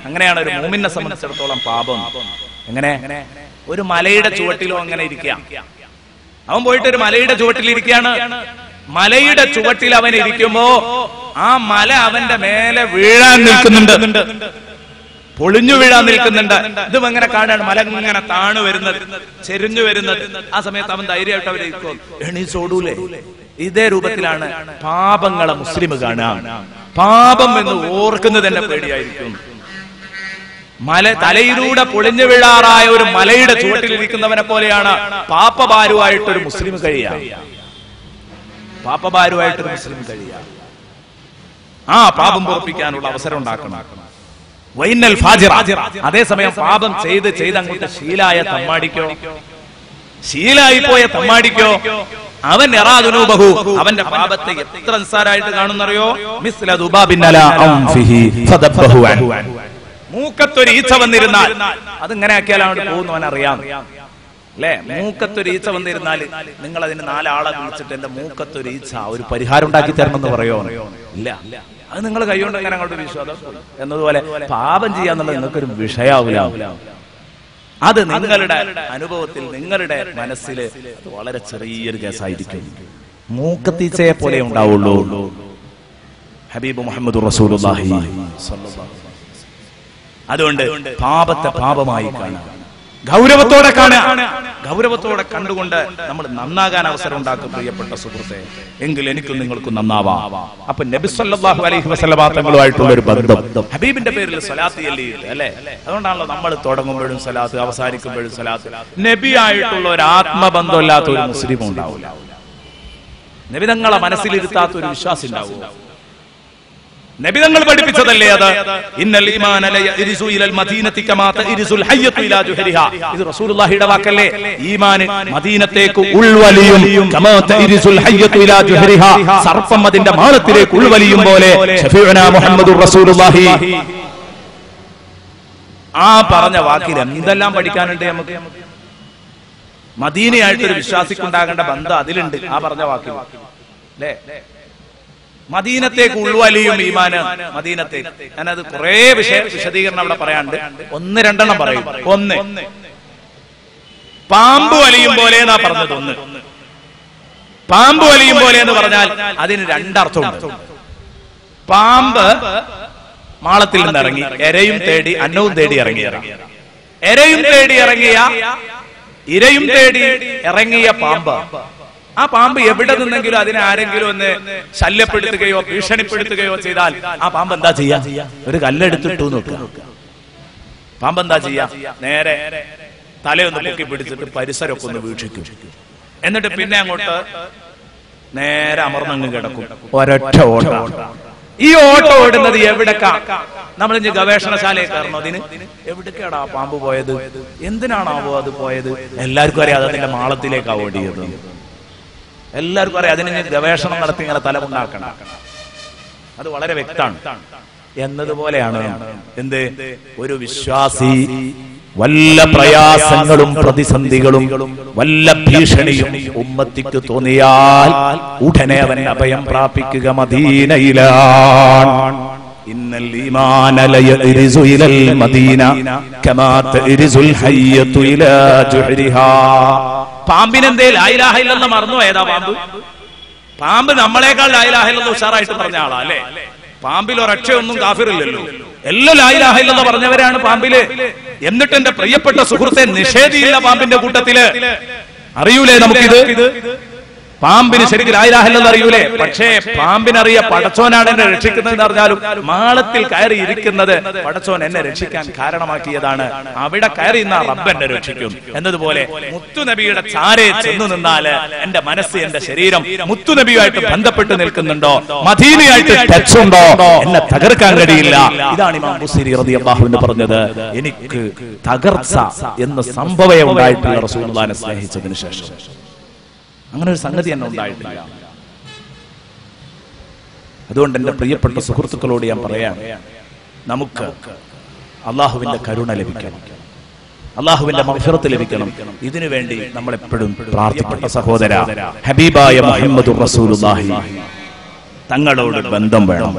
അങ്ങനെയാണ് ഒരു മൂമിനെ സംബന്ധിച്ചിടത്തോളം പാപം. എങ്ങനെ? ഒരു മലയുടെ ചുവട്ടിലോ അങ്ങനെ ഇരിക്കുക. അവൻ പോയിട്ട് ഒരു മലയുടെ ചുവട്ടിൽ ഇരിക്കുകയാണ്. മലയുടെ ചുവട്ടിൽ അവൻ ഇരിക്കുമ്പോ ആ മല അവന്റെ മേലെ വീഴാൻ നിൽക്കുന്നുണ്ട്. പൊളിഞ്ഞു വീഴാൻ നിൽക്കുന്നുണ്ട്. ഇത് എങ്ങനെ കാണാണ്. മല ഇങ്ങനെ താണു വരുന്നത് ചെരിഞ്ഞു വരുന്നത്. ആ സമയത്ത് അവൻ ധൈര്യമായിട്ട് അവരെ എണീസോടൂലേ ഇതേ രൂപത്തിലാണ് പാപങ്ങളെ മുസ്ലിം കാണാം പാപം എന്ന് ഓർക്കുന്നത് തന്നെ പേടിയായിരിക്കും. മല തലയിലൂടെ പൊളിഞ്ഞു വീഴാറായ ഒരു മലയുടെ ചുവട്ടിലിരിക്കുന്നവനെ പോലെയാണ് പാപ്പബാരുവായിട്ടൊരു മുസ്ലിം കഴിയുക. പാപ്പബാരുവായിട്ടൊരു മുസ്ലിം കഴിയുക. ആ പാപം പൊറപ്പിക്കാനുള്ള അവസരം ഉണ്ടാക്കണം. വൈനൽ അതേസമയം പാപം ചെയ്ത് ചെയ്ത് അങ്ങോട്ട് ശീലായ തമ്മാടിക്കോ? ശീലായി പോയ തമ്മാടിക്കോ? അവൻ എറാദുനൂബഹു. അവന്റെ പാപത്തെ എത്ര നിസ്സാരായിട്ട് കാണുന്നറിയോ? മിസ്ല ദുബാബിൻ മൂക്കത്തൊരു ഈച്ച വന്നിരുന്നാൽ അതിങ്ങനെ ആക്കിയാൽ അങ്ങോട്ട് പോകുന്നവൻ അറിയാം. അല്ലേ? മൂക്കത്തൊരു ഈച്ച വന്നിരുന്നാൽ നിങ്ങൾ അതിന് നാലാളെ വിളിച്ചിട്ട് എന്റെ മൂക്കത്തൊരു ഈച്ച ഒരു പരിഹാരം ഉണ്ടാക്കി തരണമെന്ന് പറയോ? ഇല്ല. അത് നിങ്ങൾ കൈകൊണ്ട് എങ്ങനെ അങ്ങോട്ട് വിശ്വാസം എന്നതുപോലെ പാപം ചെയ്യാന്നുള്ളത് നിങ്ങൾക്കൊരു വിഷയാവില്ല അത് നിങ്ങളുടെ അനുഭവത്തിൽ നിങ്ങളുടെ മനസ്സിൽ അത് വളരെ ചെറിയൊരു കേസായിരിക്കും. മൂക്കത്തീച്ചയെ പോലെ ഉണ്ടാവുള്ളൂ. ഹബീബ് മുഹമ്മദ് റസൂൽ അതുകൊണ്ട് പാപത്തെ പാപമായി കാണുക. ഗൗരവത്തോടെ കാണുക. ഗൗരവത്തോടെ കണ്ടുകൊണ്ട് നമ്മൾ നന്നാകാൻ അവസരം ഉണ്ടാക്കും പ്രിയപ്പെട്ട സുഹൃത്തെ. എങ്കിൽ എനിക്കും നിങ്ങൾക്കും നന്നാവാം. അപ്പൊ നബി സല്ലല്ലാഹു അലൈഹി വസല്ലമ തങ്ങളുമായിട്ടുള്ള ഒരു ബന്ധം. ഹബീബിന്റെ പേരിൽ സലാത്ത് അല്ലെ അതുകൊണ്ടാണല്ലോ നമ്മൾ തുടങ്ങുമ്പോഴും സലാത്ത് അവസാനിക്കുമ്പോഴും സലാത്ത് നബി ആയിട്ടുള്ള ഒരു ആത്മബന്ധം ഇല്ലാത്ത ഒരു മുസ്ലിം ഉണ്ടാവില്ല. നബി തങ്ങളെ മനസ്സിലിരുത്താത്ത ഒരു വിശ്വാസം ഉണ്ടാവില്ല നബിതങ്ങൾ പഠിപ്പിച്ചതല്ലേ അത്? ഇന്നൽ ഇരിസുൽ ഹയ്യത്തു ഇലാ ഇത് വാക്കല്ലേ? ഈമാൻ മദീനത്തേക്ക് ഉൾവലിയും കമാത ഇരിസുൽ ഹയ്യത്തു ഇലാ സർപ്പം അതിന്റെ മാളത്തിലേക്ക് ഉൾവലിയും പോലെ റസൂലുള്ളാഹി. ആ പറഞ്ഞ വാക്കിൽ എന്തെല്ലാം പഠിക്കാനുണ്ട് നമുക്ക്? മദീനയായിട്ടൊരു വിശ്വാസിക്കുണ്ടാകേണ്ട ബന്ധം അതിലുണ്ട് ആ പറഞ്ഞ വാക്കിൽ. അല്ലേ? മദീനത്തേക്ക് ഉൾവലിയും ഈമാന്. മദീനത്തേക്ക് ഞാനത് കുറെ വിഷയ വിശദീകരണം അവിടെ പറയാണ്ട് ഒന്ന് രണ്ടെണ്ണം പറയും. ഒന്ന്. പാമ്പ് വലിയും പോലെ എന്നാ പറഞ്ഞത് ഒന്ന്. പാമ്പ് വലിയും പോലെ എന്ന് പറഞ്ഞാൽ അതിന് രണ്ടർത്ഥമുണ്ട് പാമ്പ് മാളത്തിൽ നിന്ന് ഇറങ്ങി എരയും തേടി അന്നവും തേടി ഇറങ്ങി ഇറങ്ങി എരയും തേടി ഇറങ്ങിയ ഇരയും തേടി ഇറങ്ങിയ പാമ്പ്. ആ പാമ്പ് എവിടെ നിന്നെങ്കിലും അതിനെ ആരെങ്കിലും ഒന്ന് ശല്യപ്പെടുത്തുകയോ ഭീഷണിപ്പെടുത്തുകയോ ചെയ്താൽ ആ പാമ്പ് എന്താ ചെയ്യാ? ഒരു കല്ലെടുത്തിട്ടു നോക്കുക. പാമ്പ് എന്താ ചെയ്യാ? നേരെ തലയൊന്ന് പൊക്കി പിടിച്ചിട്ട് പരിസരമൊക്കെ ഒന്ന് വീക്ഷിക്കും. എന്നിട്ട് പിന്നെ അങ്ങോട്ട് നേരെ അമർന്നങ്ങ് കിടക്കും. ഒരൊറ്റ ഓട്ടം. ഈ ഓട്ടോ ഓടുന്നത് എവിടക്കാ? നമ്മൾ ഇനി ഗവേഷണശാലയിൽ കയറണോ. അതിന് എവിടേക്കാണ് ആ പാമ്പ് പോയത്? എന്തിനാണാവോ അത് പോയത്? എല്ലാവർക്കും അറിയാതെ അത് അതിന്റെ മാളത്തിലേക്കാ ഓടിയത്. എല്ലാവർക്കും അറിയാം അതിന് ഗവേഷണം നടത്തി ഇങ്ങനെ തലമുണ്ടാക്കണം അത് വളരെ വ്യക്തമാണ്. എന്നതുപോലെയാണ് എന്ത്? ഒരു വിശ്വാസി വല്ല പ്രയാസങ്ങളും പ്രതിസന്ധികളും വല്ല ഭീഷണിയും ഉമ്മത്തിക്ക് തോന്നിയാൽ ഉടനെ അവൻ അഭയം പ്രാപിക്കുക മദീനയിലാണ്. ഇന്നൽ മദീന ഇലാ പാമ്പിനെന്തേ ലായിലാഹില്ലെന്ന് മറന്നു ഏതാ പാമ്പ്? പാമ്പ് നമ്മളെക്കാൾ ലായിലാഹില്ലെന്ന് ഉഷാറായിട്ട് പറഞ്ഞ ആളാ അല്ലേ? പാമ്പിൽ ഒരക്ഷയൊന്നും കാഫിറില്ലല്ലോ. എല്ലാം ലായിലാഹില്ലെന്ന് പറഞ്ഞവരാണ് പാമ്പിൽ. എന്നിട്ട് എന്റെ പ്രിയപ്പെട്ട സുഹൃത്തെ നിഷേധിയില്ല പാമ്പിന്റെ കൂട്ടത്തിൽ. അറിയൂലേ നമുക്കിത്? പാമ്പിന് ശരിക്കും ലായിലാഹില്ലെന്ന് അറിയൂലേ? പക്ഷേ പാമ്പിനറിയ പടച്ചോനാണ് എന്നെ രക്ഷിക്കുന്നത് എന്ന് പറഞ്ഞാലും മാളത്തിൽ കയറി ഇരിക്കുന്നത് പടച്ചോൻ എന്നെ രക്ഷിക്കാൻ കാരണമാക്കിയതാണ്. അവിടെ കയറി നിന്ന റബ്ബ് എന്നെ രക്ഷിക്കും. എന്നതുപോലെ മുത്തുനബിയുടെ ചാരെ ചെന്നു നിന്നാൽ എന്റെ മനസ്സ് എന്റെ ശരീരം മുത്തുനബിയുമായിട്ട് ബന്ധപ്പെട്ട് നിൽക്കുന്നുണ്ടോ? മദീനയായിട്ട് ടച്ച് ഉണ്ടോ എന്നെ തകർക്കാൻ കഴിയില്ല. ഇതാണ് ഇമാം അൻഹു പറഞ്ഞത്. എനിക്ക് തകർച്ച എന്ന സംഭവം ഉണ്ടായിട്ടുള്ള റസൂലുള്ളാഹിനെ സ്നേഹിച്ചതിന് ശേഷം. അങ്ങനെ ഒരു സംഗതി എന്നെ ഉണ്ടായിട്ടില്ല. അതുകൊണ്ട് എന്റെ പ്രിയപ്പെട്ട സുഹൃത്തുക്കളോട് ഞാൻ പറയാം നമുക്ക് അള്ളാഹുവിന്റെ കരുണ ലഭിക്കണം. അള്ളാഹുവിന്റെ മഫിറത്ത് ലഭിക്കണം. ഇതിനു വേണ്ടി നമ്മൾ എപ്പോഴും പ്രാർത്ഥിക്കേണ്ട സഹോദര. ഹബീബായ മുഹമ്മദ് റസൂലുള്ളാഹി. തങ്ങളോട് ബന്ധം വേണം.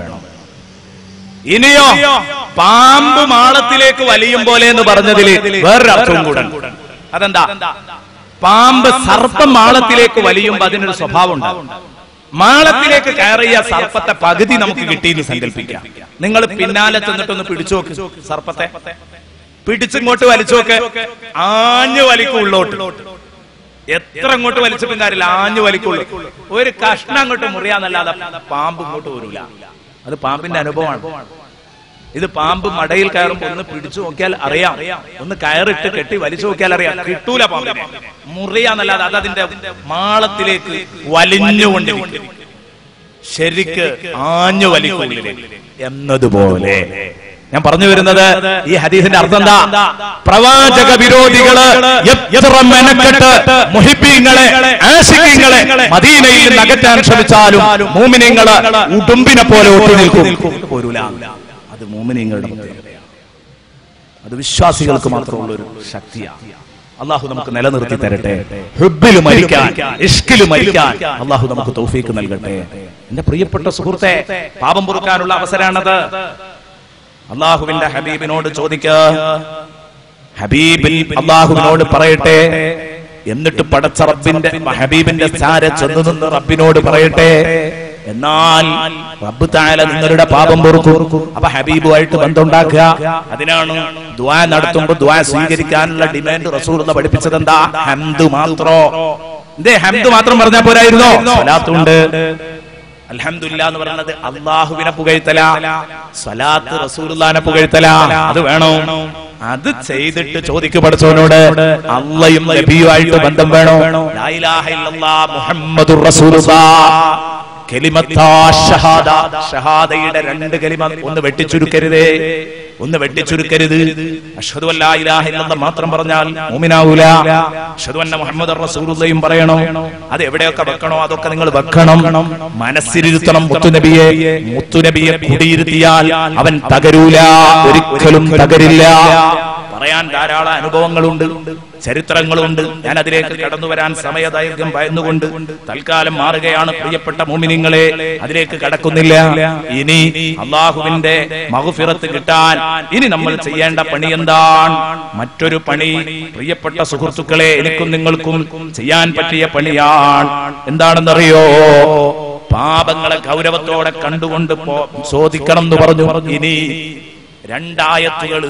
ഇനിയോ പാമ്പ് മാളത്തിലേക്ക് വലിയും പോലെ എന്ന് പറഞ്ഞതിൽ വേറൊരു അർത്ഥവും കൂടെ അതെന്താ? പാമ്പ് സർപ്പം മാളത്തിലേക്ക് വലിയുമ്പോ അതിനൊരു സ്വഭാവം ഉണ്ടാവും മാളത്തിലേക്ക് കയറിയ സർപ്പത്തെ പകുതി നമുക്ക് കിട്ടിയെന്ന് സങ്കല്പിക്കാം. നിങ്ങൾ പിന്നാലെ ചെന്നിട്ടൊന്ന് പിടിച്ചു നോക്ക് സർപ്പത്തെ. പിടിച്ചിങ്ങോട്ട് വലിച്ചു നോക്ക്. ആഞ്ഞു വലിക്കും ഉള്ളോട്ട്. എത്ര അങ്ങോട്ട് വലിച്ചിട്ടും കാര്യമില്ല ആഞ്ഞു വലിക്കുള്ളൂ. ഒരു കഷ്ണം അങ്ങോട്ട് മുറിയാന്നല്ലാതെ പാമ്പ് ഇങ്ങോട്ട് വരൂല. അത് പാമ്പിന്റെ അനുഭവമാണ്. ഇത് പാമ്പ് മടയിൽ കയറുമ്പോ ഒന്ന് പിടിച്ചു നോക്കിയാൽ അറിയാം. ഒന്ന് കയറിട്ട് കെട്ടി വലിച്ചു നോക്കിയാൽ അറിയാം. കിട്ടൂല പാമ്പിനെ. മുറിയാന്നല്ലാതെ അത് അതിന്റെ മാളത്തിലേക്ക് വലിഞ്ഞുകൊണ്ട് ശരിക്ക് ആഞ്ഞു വലിക്കുന്നില്ല എന്നതുപോലെ. ഞാൻ പറഞ്ഞു വരുന്നത് ഈ ഹദീസിന്റെ അർത്ഥം എന്താ? പ്രവാചക വിരോധികൾ എത്ര മെനക്കെട്ട് മുഹിബീങ്ങളെ ആശിക്കങ്ങളെ മദീനയിൽ നിന്ന് അകറ്റാൻ ശ്രമിച്ചാലും മൂമിനിങ്ങൾ ഉടുമ്പിനെ പോലെ ഒട്ടി നിൽക്കും. പോരൂല. അത് മൂമിനിങ്ങളുടെ പ്രത്യേകതയാണ്. അത് വിശ്വാസികൾക്ക് മാത്രമുള്ള ഒരു ശക്തിയാണ്. അള്ളാഹു നമുക്ക് നിലനിർത്തി തരട്ടെ. മരിക്കാൻ ഇഷ്കിൽ മരിക്കാൻ അള്ളാഹു നമുക്ക് തൗഫീക്ക് നൽകട്ടെ. എന്റെ പ്രിയപ്പെട്ട സുഹൃത്തെ പാപം പൊറുക്കാനുള്ള അവസരമാണത്. അള്ളാഹുവിന്റെ ഹബീബിനോട് ചോദിക്ക. ഹബീബിൽ അള്ളാഹുവിനോട് പറയട്ടെ. എന്നിട്ട് പടച്ച റബ്ബിന്റെ ഹബീബിന്റെ ചാര ചെന്നു നിന്ന് റബ്ബിനോട് പറയട്ടെ. എന്നാൽ റബ്ബ് താല നിങ്ങളുടെ പാപം പൊറുക്കും. അപ്പൊ ഹബീബുമായിട്ട് ബന്ധമുണ്ടാക്കുക. അതിനാണ് ദ്വാ നടത്തുമ്പോ ദ്വാ സ്വീകരിക്കാനുള്ള ഡിമാൻഡ് റസൂർ എന്ന് പഠിപ്പിച്ചത് എന്താ? ഹംദ് മാത്രോ. എന്തേ ഹംദ് മാത്രം പറഞ്ഞാൽ പോരായിരുന്നോ? സലാത്തുണ്ട് അൽഹംദുലില്ലാ എന്ന് പറയുന്നത് അള്ളാഹുവിനെ പുകഴ്ത്തല സ്വലാത്ത് റസൂലുള്ളാനെ പുകഴ്ത്തല. അത് വേണോ? അത് ചെയ്തിട്ട് ചോദിക്കു പഠിച്ചവനോട് അള്ളയും നബിയുമായിട്ട് ബന്ധം വേണോ? മുഹമ്മദുർ ഷഹാദ ഷഹാദയുടെ രണ്ട് കലിമ ഒന്ന് വെട്ടിച്ചുരുക്കരുതേ. ഒന്ന് വെട്ടിച്ചുരുക്കരുത്. അഷ്ഹദു അല്ലാ ഇലാഹ മാത്രം പറഞ്ഞാൽ മുഅ്മിനാവൂല. അഷ്ഹദു അന്ന മുഹമ്മദർ റസൂലുള്ളയും പറയണം? അത് എവിടെയൊക്കെ വെക്കണോ? അതൊക്കെ നിങ്ങൾ വെക്കണം. മനസ്സിലിരുത്തണം മുത്തുനബിയെ. മുത്തുനബിയെ കുടിയിരുത്തിയാൽ അവൻ തകരൂല. ഒരിക്കലും തകരില്ല. പറയാൻ ധാരാളം അനുഭവങ്ങളുണ്ട് ചരിത്രങ്ങളുണ്ട്. ഞാൻ അതിലേക്ക് കടന്നു വരാൻ സമയദൈർഘ്യം ഭയന്നുകൊണ്ട് തൽക്കാലം മാറുകയാണ് പ്രിയപ്പെട്ട മോമിനിങ്ങളെ. അതിലേക്ക് കടക്കുന്നില്ല. ഇനി അള്ളാഹുവിന്റെ മഹുഫിറത്ത് കിട്ടാൻ ഇനി നമ്മൾ ചെയ്യേണ്ട പണി എന്താണ്? മറ്റൊരു പണി പ്രിയപ്പെട്ട സുഹൃത്തുക്കളെ എനിക്കും നിങ്ങൾക്കും ചെയ്യാൻ പറ്റിയ പണിയാണ്. എന്താണെന്നറിയോ? പാപങ്ങളെ ഗൗരവത്തോടെ കണ്ടുകൊണ്ട് ചോദിക്കണം എന്ന് പറഞ്ഞു. ഇനി രണ്ടായത്തുകൾ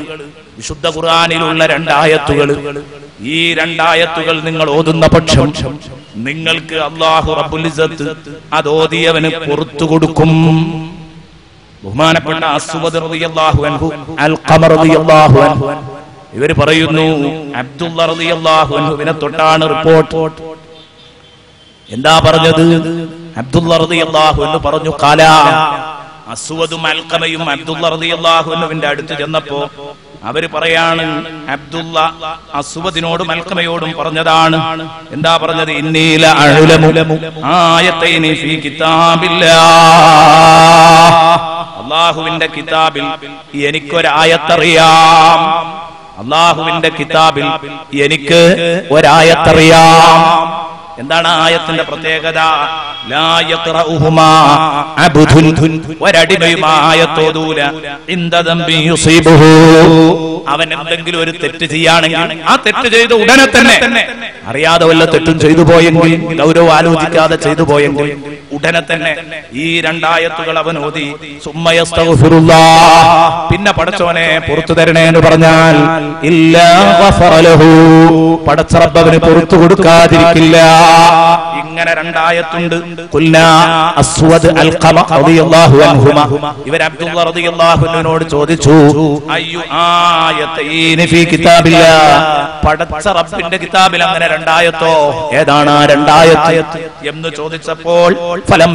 വിശുദ്ധ ഖുർആനിലുള്ള രണ്ടായത്തുകൾ ഈ രണ്ടായത്തുകൾ നിങ്ങൾ ഓതുന്ന പക്ഷം നിങ്ങൾക്ക് അള്ളാഹു റബ്ബുൽ ഇസ്സത്ത് അത് ഓതിയവന് പുറത്തു കൊടുക്കും. ബഹുമാനപ്പെട്ട അസ്വദ് റളിയല്ലാഹു അൽ ഖമർ റളിയല്ലാഹു അൻഹു. ഇവർ പറയുന്നു അബ്ദുള്ള റളിയല്ലാഹു അൻഹുവിനെ തൊട്ടാണ് റിപ്പോർട്ട്. എന്താ പറഞ്ഞത്? അബ്ദുള്ള റളിയല്ലാഹു അൻഹു പറഞ്ഞു കാല അസ്വദും അൽക്കമയും അബ്ദുള്ള റളിയല്ലാഹു അൻഹുവിന്റെ അടുത്ത് ചെന്നപ്പോ അവർ പറയാണ് അബ്ദുള്ള അസ്വദിനോടും അൽക്കമയോടും പറഞ്ഞതാണ്. എന്താ പറഞ്ഞത്? ഇന്നീല അള്ളാഹുവിന്റെ കിതാബിൽ എനിക്കൊരായത്തറിയാം. അള്ളാഹുവിന്റെ കിതാബിൽ എനിക്ക് ഒരായത്തറിയാം. എന്താണ് ആയത്തിന്റെ പ്രത്യേകത? അവൻ എന്തെങ്കിലും ഒരു തെറ്റ് ചെയ്യുകയാണെങ്കിൽ ആ തെറ്റ് ചെയ്ത ഉടനെ തന്നെ. അറിയാതെ വല്ല തെറ്റും ചെയ്തു പോയെങ്കിൽ ഗൗരവം ആലോചിക്കാതെ ചെയ്തു പോയെങ്കിൽ ഉടനെ തന്നെ ഈ രണ്ടായത്തുകൾ അവൻ ഓതി. പിന്നെ പടച്ചവനെ പുറത്തു തരണേ എന്ന് പറഞ്ഞാൽ ഇല്ല ഗഫറലഹു. പടച്ച റബ്ബ് അവന് പുറത്തു കൊടുക്കാതിരിക്കില്ല. ഇങ്ങനെ രണ്ടായത്തുണ്ട്. അസ്വദ് അൻഹുമ. ഇവർ അബ്ദുള്ള റളിയല്ലാഹു അൻഹുവിനോട് ചോദിച്ചു അയ്യു കിതാബിൽ അങ്ങനെ രണ്ടായത്തോ? ഏതാണ് ആ എന്ന് ചോദിച്ചപ്പോൾ ഫലം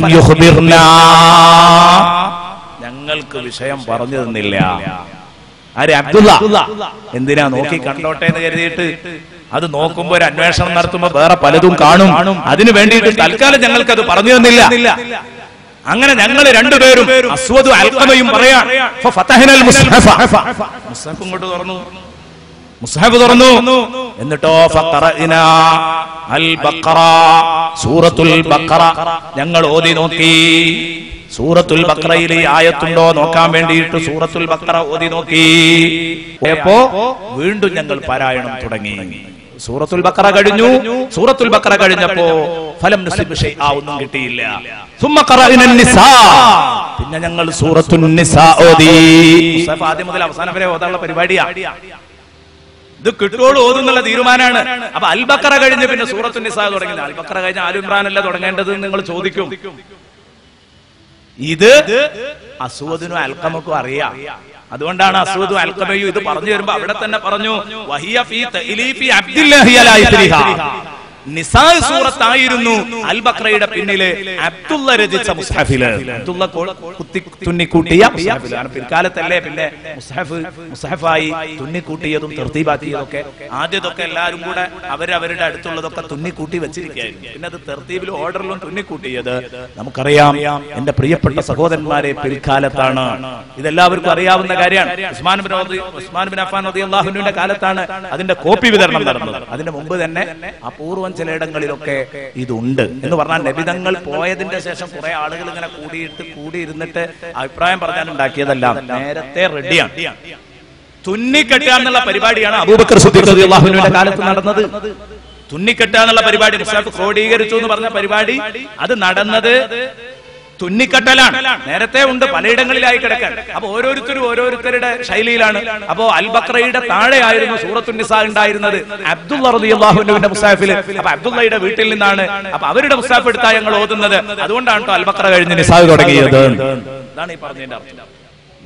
ഞങ്ങൾക്ക് വിഷയം പറഞ്ഞു തന്നില്ല. ആരെ അബ്ദുള്ള? എന്തിനാ നോക്കി കണ്ടോട്ടെ എന്ന് കരുതിയിട്ട്? അത് നോക്കുമ്പോ ഒരു അന്വേഷണം നടത്തുമ്പോ വേറെ പലതും കാണും. അതിനു വേണ്ടിയിട്ട് തൽക്കാലം ഞങ്ങൾക്ക് അത് പറഞ്ഞു തന്നില്ല. അങ്ങനെ ഞങ്ങൾ രണ്ടുപേരും അസ്വദും അൽക്കമയും പറയാം. ഇങ്ങോട്ട് തുറന്നു. മുസ്ഹഫ് തുറന്നു. എന്നിട്ടോ സൂറത്തുൽ ബഖറ. ഞങ്ങൾ ഓതി നോക്കി. സൂറത്തുൽ ബക്രയിൽ ആയത്തുണ്ടോ നോക്കാൻ വേണ്ടിയിട്ട് സൂറത്തുൽ ബക്ര ഓതി നോക്കി. അപ്പോ വീണ്ടും ഞങ്ങൾ പാരായണം തുടങ്ങി. സൂറത്തുൽ ബക്ര കഴിഞ്ഞു. സൂറത്തുൽ ബക്ര കഴിഞ്ഞപ്പോ ഫലം ഷൈആ ഒന്നും കിട്ടിയില്ല. പിന്നെ ഞങ്ങൾ സൂറത്തുൽ നിസാ ഓതി ആദ്യം മുതൽ അവസാനം വരെ ഓതാനുള്ള പരിപാടിയാ. ഇത് കിട്ടുള്ളൂ ഓതുന്നുള്ള തീരുമാനമാണ്. അപ്പൊ അൽബക്കറ കഴിഞ്ഞ് പിന്നെ സൂറത്തു നിസാ തുടങ്ങി അൽബക്കറ കഴിഞ്ഞ ആലുംറാനല്ല തുടങ്ങേണ്ടത് നിങ്ങൾ ചോദിക്കും. ഇത് അസുവദിനും അൽക്കമക്കും അറിയാം. അതുകൊണ്ടാണ് അസുവദും അൽക്കമയും ഇത് പറഞ്ഞു വരുമ്പോ അവിടെ തന്നെ പറഞ്ഞു വഹിയ ഫീ അബ്ദില്ലാഹി അലാ. നിസാ സൂറത്തായിരുന്നു അൽ ബക്രയുടെ പിന്നിൽ അബ്ദുള്ള രചിച്ച മുസ്ഹഫിൽ അബ്ദുള്ള കുത്തി തുന്നിക്കൂട്ടിയ മുസ്ഹഫിൽ. കാരണം പിൽക്കാലത്തല്ലേ പിന്നെ മുസ്ഹഫ് മുസ്ഹഫായി തുന്നിക്കൂട്ടിയതും തെർത്തീബാക്കിയതൊക്കെ ആദ്യതൊക്കെ എല്ലാവരും കൂടെ അവരവരുടെ അടുത്തുള്ളതൊക്കെ തുന്നിക്കൂട്ടി വെച്ചിരിക്കുകയായിരുന്നു. പിന്നെ അത് തെർത്തീബിലും ഓർഡറിലും തുന്നിക്കൂട്ടിയത് നമുക്കറിയാം എന്റെ പ്രിയപ്പെട്ട സഹോദരന്മാരെ പിൽക്കാലത്താണ്. ഇതെല്ലാവർക്കും അറിയാവുന്ന കാര്യമാണ്. ഉസ്മാൻ ബിൻ ഉസ്മാൻ ബിൻ അഫാൻ റളിയല്ലാഹുവിന്റെ കാലത്താണ് അതിന്റെ കോപ്പി വിതരണം നടന്നത്. അതിന്റെ മുമ്പ് തന്നെ അപൂർവം ചിലയിടങ്ങളിലൊക്കെ ഇതുണ്ട്. എന്ന് പറഞ്ഞാൽ ലഭിതങ്ങൾ പോയതിന്റെ ശേഷം കുറെ ആളുകൾ ഇങ്ങനെ കൂടിയിട്ട് കൂടിയിരുന്നിട്ട് അഭിപ്രായം പറയാൻ ഉണ്ടാക്കിയതല്ല നേരത്തെ റെഡിയാണ്. തുന്നിക്കെട്ടുക എന്നുള്ള പരിപാടിയാണ് അബൂബക്കർ സിദ്ദീഖ് റളിയല്ലാഹുവിന്റെ കാലത്ത് നടന്നത്. തുന്നിക്കെട്ടുക എന്നുള്ള പരിപാടി ക്രോഡീകരിച്ചു എന്ന് പറഞ്ഞ പരിപാടി. അത് നടന്നത് തുന്നിക്കട്ടലാണ്. നേരത്തെ ഉണ്ട് പലയിടങ്ങളിലായി കിടക്കാൻ. അപ്പൊ ഓരോരുത്തരും ഓരോരുത്തരുടെ ശൈലിയിലാണ്. അപ്പോ അൽബക്രയുടെ താഴെയായിരുന്നു സൂറത്തു നിസാ ഉണ്ടായിരുന്നത്. അബ്ദുള്ള മുസാഫിൽ. അപ്പൊ അബ്ദുള്ളയുടെ വീട്ടിൽ നിന്നാണ് അപ്പൊ അവരുടെ മുസാഫ് എടുത്താ ഞങ്ങൾ ഓതുന്നത്. അതുകൊണ്ടാണ് കേട്ടോ അൽബക്ര കഴിഞ്ഞ് നിസാ തുടങ്ങിയത്. ഈ പറഞ്ഞതിന്റെ അർത്ഥം.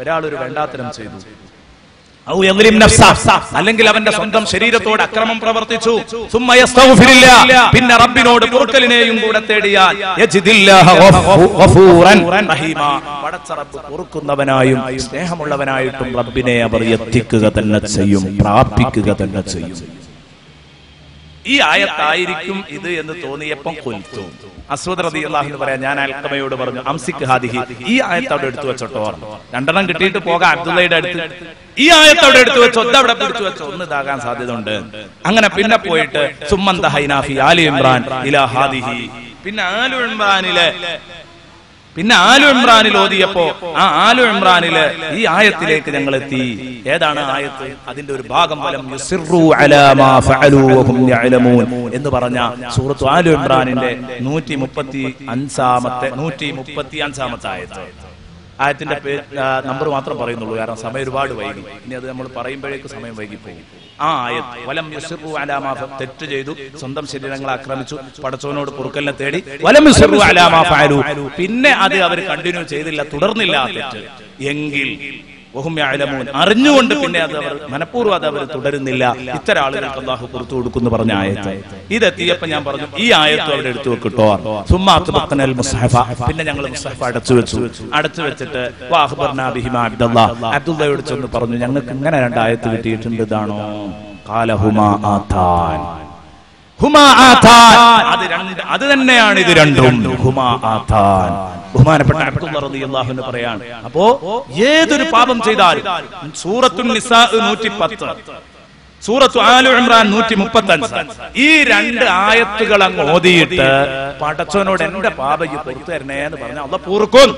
ഒരാൾ ഒരു വേണ്ടാത്തരം ചെയ്തു. അല്ലെങ്കിൽ അവന്റെ സ്വന്തം ശരീരത്തോട് അക്രമം പ്രവർത്തിച്ചു. പിന്നെ റബ്ബിനോട് പൊറുക്കലിനെയും കൂടെ തേടിയാൽ പൊറുക്കുന്നവനായും സ്നേഹമുള്ളവനായിട്ടും റബ്ബിനെ അവർ എത്തിക്കുക തന്നെ ചെയ്യും പ്രാപിക്കുക തന്നെ ചെയ്യും. ഈ ആയത്തായിരിക്കും ഇത് എന്ന് തോന്നിയപ്പം കൊൽത്തു അസ്വദ് റതി അള്ളാഹു പറയാം ഞാൻ അൽക്കമയോട് പറഞ്ഞു അംസിക് ഹാദിഹി ഈ ആയത്ത് അവിടെ എടുത്തു വെച്ചോട്ടോ. രണ്ടെണ്ണം കിട്ടിയിട്ട് പോകാം അബ്ദുള്ളയുടെ അടുത്ത്. ഈ ആയത്ത് അവിടെ എടുത്തു വെച്ചോ അവിടെ പിടിച്ചു വെച്ചോ ഒന്ന് ഇതാകാൻ സാധ്യത ഉണ്ട് അങ്ങനെ പിന്നെ പോയിട്ട് സുമ്മന്ത ഹൈനാഫി ആലി ഇമ്രാൻ ഇലാ ഹാദിഹി. പിന്നെ ആലു ഇമ്രാനിലെ പിന്നെ ആലു ഇമ്രാനിൽ ഓതിയപ്പോ ആ ആലു ഇമ്രാനിൽ ഈ ആയത്തിലേക്ക് ഞങ്ങൾ എത്തി ഏതാണ് ആയത്ത്? അതിന്റെ ഒരു ഭാഗം ഫലം എന്ന് പറഞ്ഞ സൂറത്ത് ആലു ഇമ്രാനിന്റെ നൂറ്റി മുപ്പത്തി അഞ്ചാമത്തെ നൂറ്റി മുപ്പത്തി അഞ്ചാമത്തെ ആയത്ത്. ആയത്തിന്റെ നമ്പർ മാത്രം പറയുന്നുള്ളൂ. കാരണം സമയം ഒരുപാട് വൈകി. ഇനി അത് നമ്മൾ പറയുമ്പോഴേക്ക് സമയം വൈകിപ്പോകും പോകും ആ ആയത് വലം യുസിറു അലാ മാ ഫ- തെറ്റ് ചെയ്തു. സ്വന്തം ശരീരങ്ങളെ ആക്രമിച്ചു. പടച്ചവനോട് പൊറുക്കലിനെ തേടി. വലം യുസിറു അലാ മാ ഫഅലൂ പിന്നെ അത് അവർ കണ്ടിന്യൂ ചെയ്തില്ല. തുടർന്നില്ല തെറ്റ്. എങ്കിൽ അറിഞ്ഞുകൊണ്ട് പിന്നെ അത് അവർ മനഃപൂർവം അത് അവർ തുടരുന്നില്ല. ഇത്തരം ആളുകൾക്ക് അള്ളാഹു പുറത്തു കൊടുക്കുന്നു പറഞ്ഞ ആയത്ത്. ഇതെത്തിയപ്പോ ഞാൻ പറഞ്ഞു ഈ ആയത്ത് അവിടെ എടുത്തു വെക്കിട്ടോ. മുസ്ഹഫ പിന്നെ ഞങ്ങൾ മുസ്ഹഫ അടച്ചു വെച്ചു. അടച്ചു വെച്ചിട്ട് അബ്ദുള്ളയോട് ചെന്ന് പറഞ്ഞു ഞങ്ങൾക്ക് ഇങ്ങനെ രണ്ടായത്ത് കിട്ടിയിട്ടുണ്ട് ഇതാണോ? കാലഹുമാ. അത് രണ്ട് അത് തന്നെയാണ് ഇത് രണ്ടും. ബഹുമാനപ്പെട്ട അൻഹു പറയാണ്. അപ്പോ ഏതൊരു പാപം ചെയ്താലും സൂറത്തുൻ നിസാ നൂറ്റി പത്ത് സൂറത്തു ആലു ഇമ്രാൻ നൂറ്റി മുപ്പത്തി അഞ്ച് ഈ രണ്ട് ആയത്തുകൾ അങ്ങ് ഓതിയിട്ട് പടച്ചവനോട് എന്റെ പാപയ്ക്ക് പുറത്തു തരണേ എന്ന് പറഞ്ഞാൽ അള്ള പൂർക്കും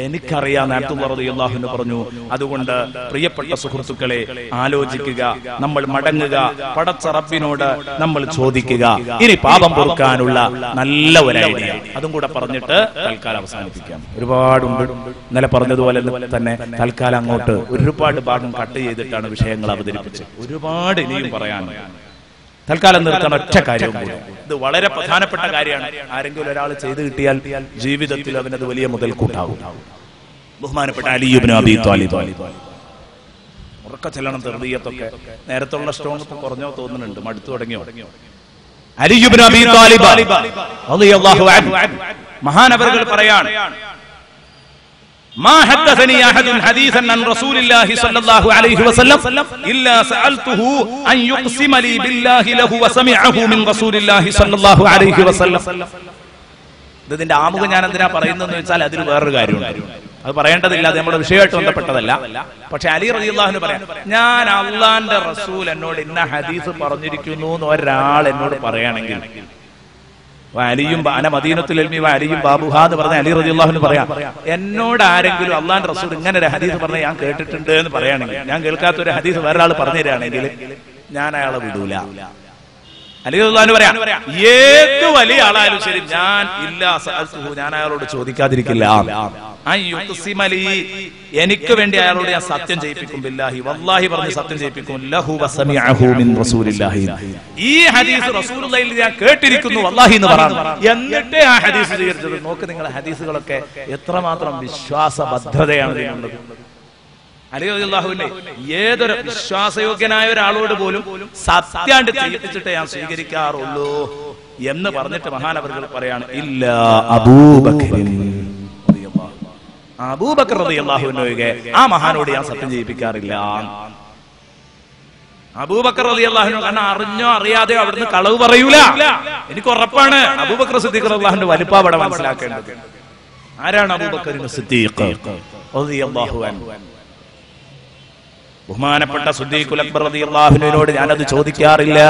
എനിക്കറിയാം അബ്ദുള്ളാഹു പറഞ്ഞു. അതുകൊണ്ട് പ്രിയപ്പെട്ട സുഹൃത്തുക്കളെ ആലോചിക്കുക നമ്മൾ മടങ്ങുക പടച്ച റബ്ബിനോട് നമ്മൾ ചോദിക്കുക. ഇനി പാപം പൊറുക്കാനുള്ള നല്ല ഒരു ഐഡിയ. അതും കൂടെ പറഞ്ഞിട്ട് തൽക്കാലം അവസാനിപ്പിക്കാം. ഒരുപാടുണ്ട്. ഇന്നലെ പറഞ്ഞതുപോലെ തന്നെ തൽക്കാലം അങ്ങോട്ട് ഒരുപാട് ഭാഗം കട്ട് ചെയ്തിട്ടാണ് വിഷയങ്ങൾ അവതരിപ്പിച്ചത്. ഒരുപാട് ഇനിയും പറയാനുണ്ട്. തൽക്കാലം നിർത്തണ. ഒറ്റ കാര്യവും കൂടി. ഇത് വളരെ പ്രധാനപ്പെട്ട കാര്യമാണ്. ആരെങ്കിലും ഒരാൾ ചെയ്തു കിട്ടിയാൽ ജീവിതത്തിൽ അവനത് വലിയ മുതൽക്കൂട്ടാവും. ബഹുമാനപ്പെട്ട അലിയുബിന് അബി ത്വാലിബ് ഉറക്ക ചെല്ലണം തെർദീയത്തൊക്കെ നേരത്തുള്ള സ്ട്രോങ് ഇപ്പൊ കുറഞ്ഞോ തോന്നുന്നുണ്ട്. മടുത്തു തുടങ്ങിയോ? അലിയുബിന് അബി ത്വാലിബ് മഹാനവറുകൾ പറയാണ് ما حدثني أحد حديثا عن رسول الله صلى الله عليه وسلم إلا سألته أن يقسم لي بالله له وسمعه من رسول الله صلى الله عليه وسلم ഇതിന്റെ ആമുഖം ഞാൻ എന്തിനാ പറയുന്നതെന്ന് വെച്ചാൽ അതിന് വേറൊരു കാര്യമുണ്ട് അത് പറയേണ്ടതില്ല അത് നമ്മുടെ വിഷയമായിട്ട് ബന്ധപ്പെട്ടതല്ല പക്ഷെ അലി റളിയല്ലാഹുവിന് പറയാം ഞാൻ അള്ളാന്റെ റസൂൽ എന്നോട് ഇന്ന ഹദീസ് പറഞ്ഞിരിക്കുന്നു എന്ന് ഒരാൾ എന്നോട് പറയുകയാണെങ്കിൽ അലിയും അന മദീനത്തിൽ എൽമി അലിയും ബാബുഹ എന്ന് പറഞ്ഞ അലി റതി അള്ളാഹുന് പറയാം. എന്നോട് ആരെങ്കിലും അള്ളാൻ റസൂൽ ഇങ്ങനെ ഒരു ഹദീസ് പറഞ്ഞ ഞാൻ കേട്ടിട്ടുണ്ട് എന്ന് പറയുകയാണെങ്കിൽ ഞാൻ കേൾക്കാത്ത ഒരു ഹദീസ് വേറെ ആൾ പറഞ്ഞു തരികയാണെങ്കിൽ ഞാൻ അയാളെ വിടൂല. അലി റളിയല്ലാഹു പറയാം ഏത് വലിയ ആളായാലും ശരി ഞാൻ ഇല്ല ഞാൻ അയാളോട് ചോദിക്കാതിരിക്കില്ല. എനിക്ക് വേണ്ടി അയാളോട് ഞാൻ സത്യം ചെയ്യിപ്പിക്കും ബില്ലാഹി വല്ലാഹി പറഞ്ഞ് സത്യം ചെയ്യിപ്പിക്കും ലഹു വസമിഅഹു മിൻ റസൂലില്ലാഹി. ഈ ഹദീസ് റസൂലുള്ളാഹിൽ ഞാൻ കേട്ടിരിക്കുന്നു വല്ലാഹി എന്ന് പറഞ്ഞു എന്നിട്ട് ആ ഹദീസ് സ്വീകരിച്ചത്. നോക്ക് നിങ്ങൾ ഹദീസുകളൊക്കെ എത്രമാത്രം ഇതിനുള്ളത് അലി അള്ളാഹുവിന്റെ ഏതൊരു വിശ്വാസയോഗ്യനായ ഒരാളോട് പോലും സത്യാണ്ട് ചെയ്യിപ്പിച്ചിട്ട് ഞാൻ സ്വീകരിക്കാറുള്ളൂ എന്ന് പറഞ്ഞിട്ട് മഹാനവർ പറയാണ് ഇല്ല റളിയല്ലാഹു. അബൂബക്കർ റളിയല്ലാഹുവിനെ ഒഴികെ ആ മഹാനോട് ഞാൻ സത്യം ചെയ്യിപ്പിക്കാറില്ല. അബൂബക്കർ അലി അള്ളാഹുനോ കാരണം അറിഞ്ഞോ അറിയാതെയോ അവിടുന്ന് കളവ് പറയൂല. എനിക്ക് ഉറപ്പാണ് അബൂബക്കർ സിദ്ദീഖ് അള്ളാഹുന്റെ വലിപ്പാവിടെ മനസ്സിലാക്കേണ്ടത്. ആരാണ് അബൂബക്കർ സിദ്ദീഖ്? ബഹുമാനപ്പെട്ട സുദ്ദീഖുൽ അക്ബർ ഞാൻ ഞാനത് ചോദിക്കാറില്ല.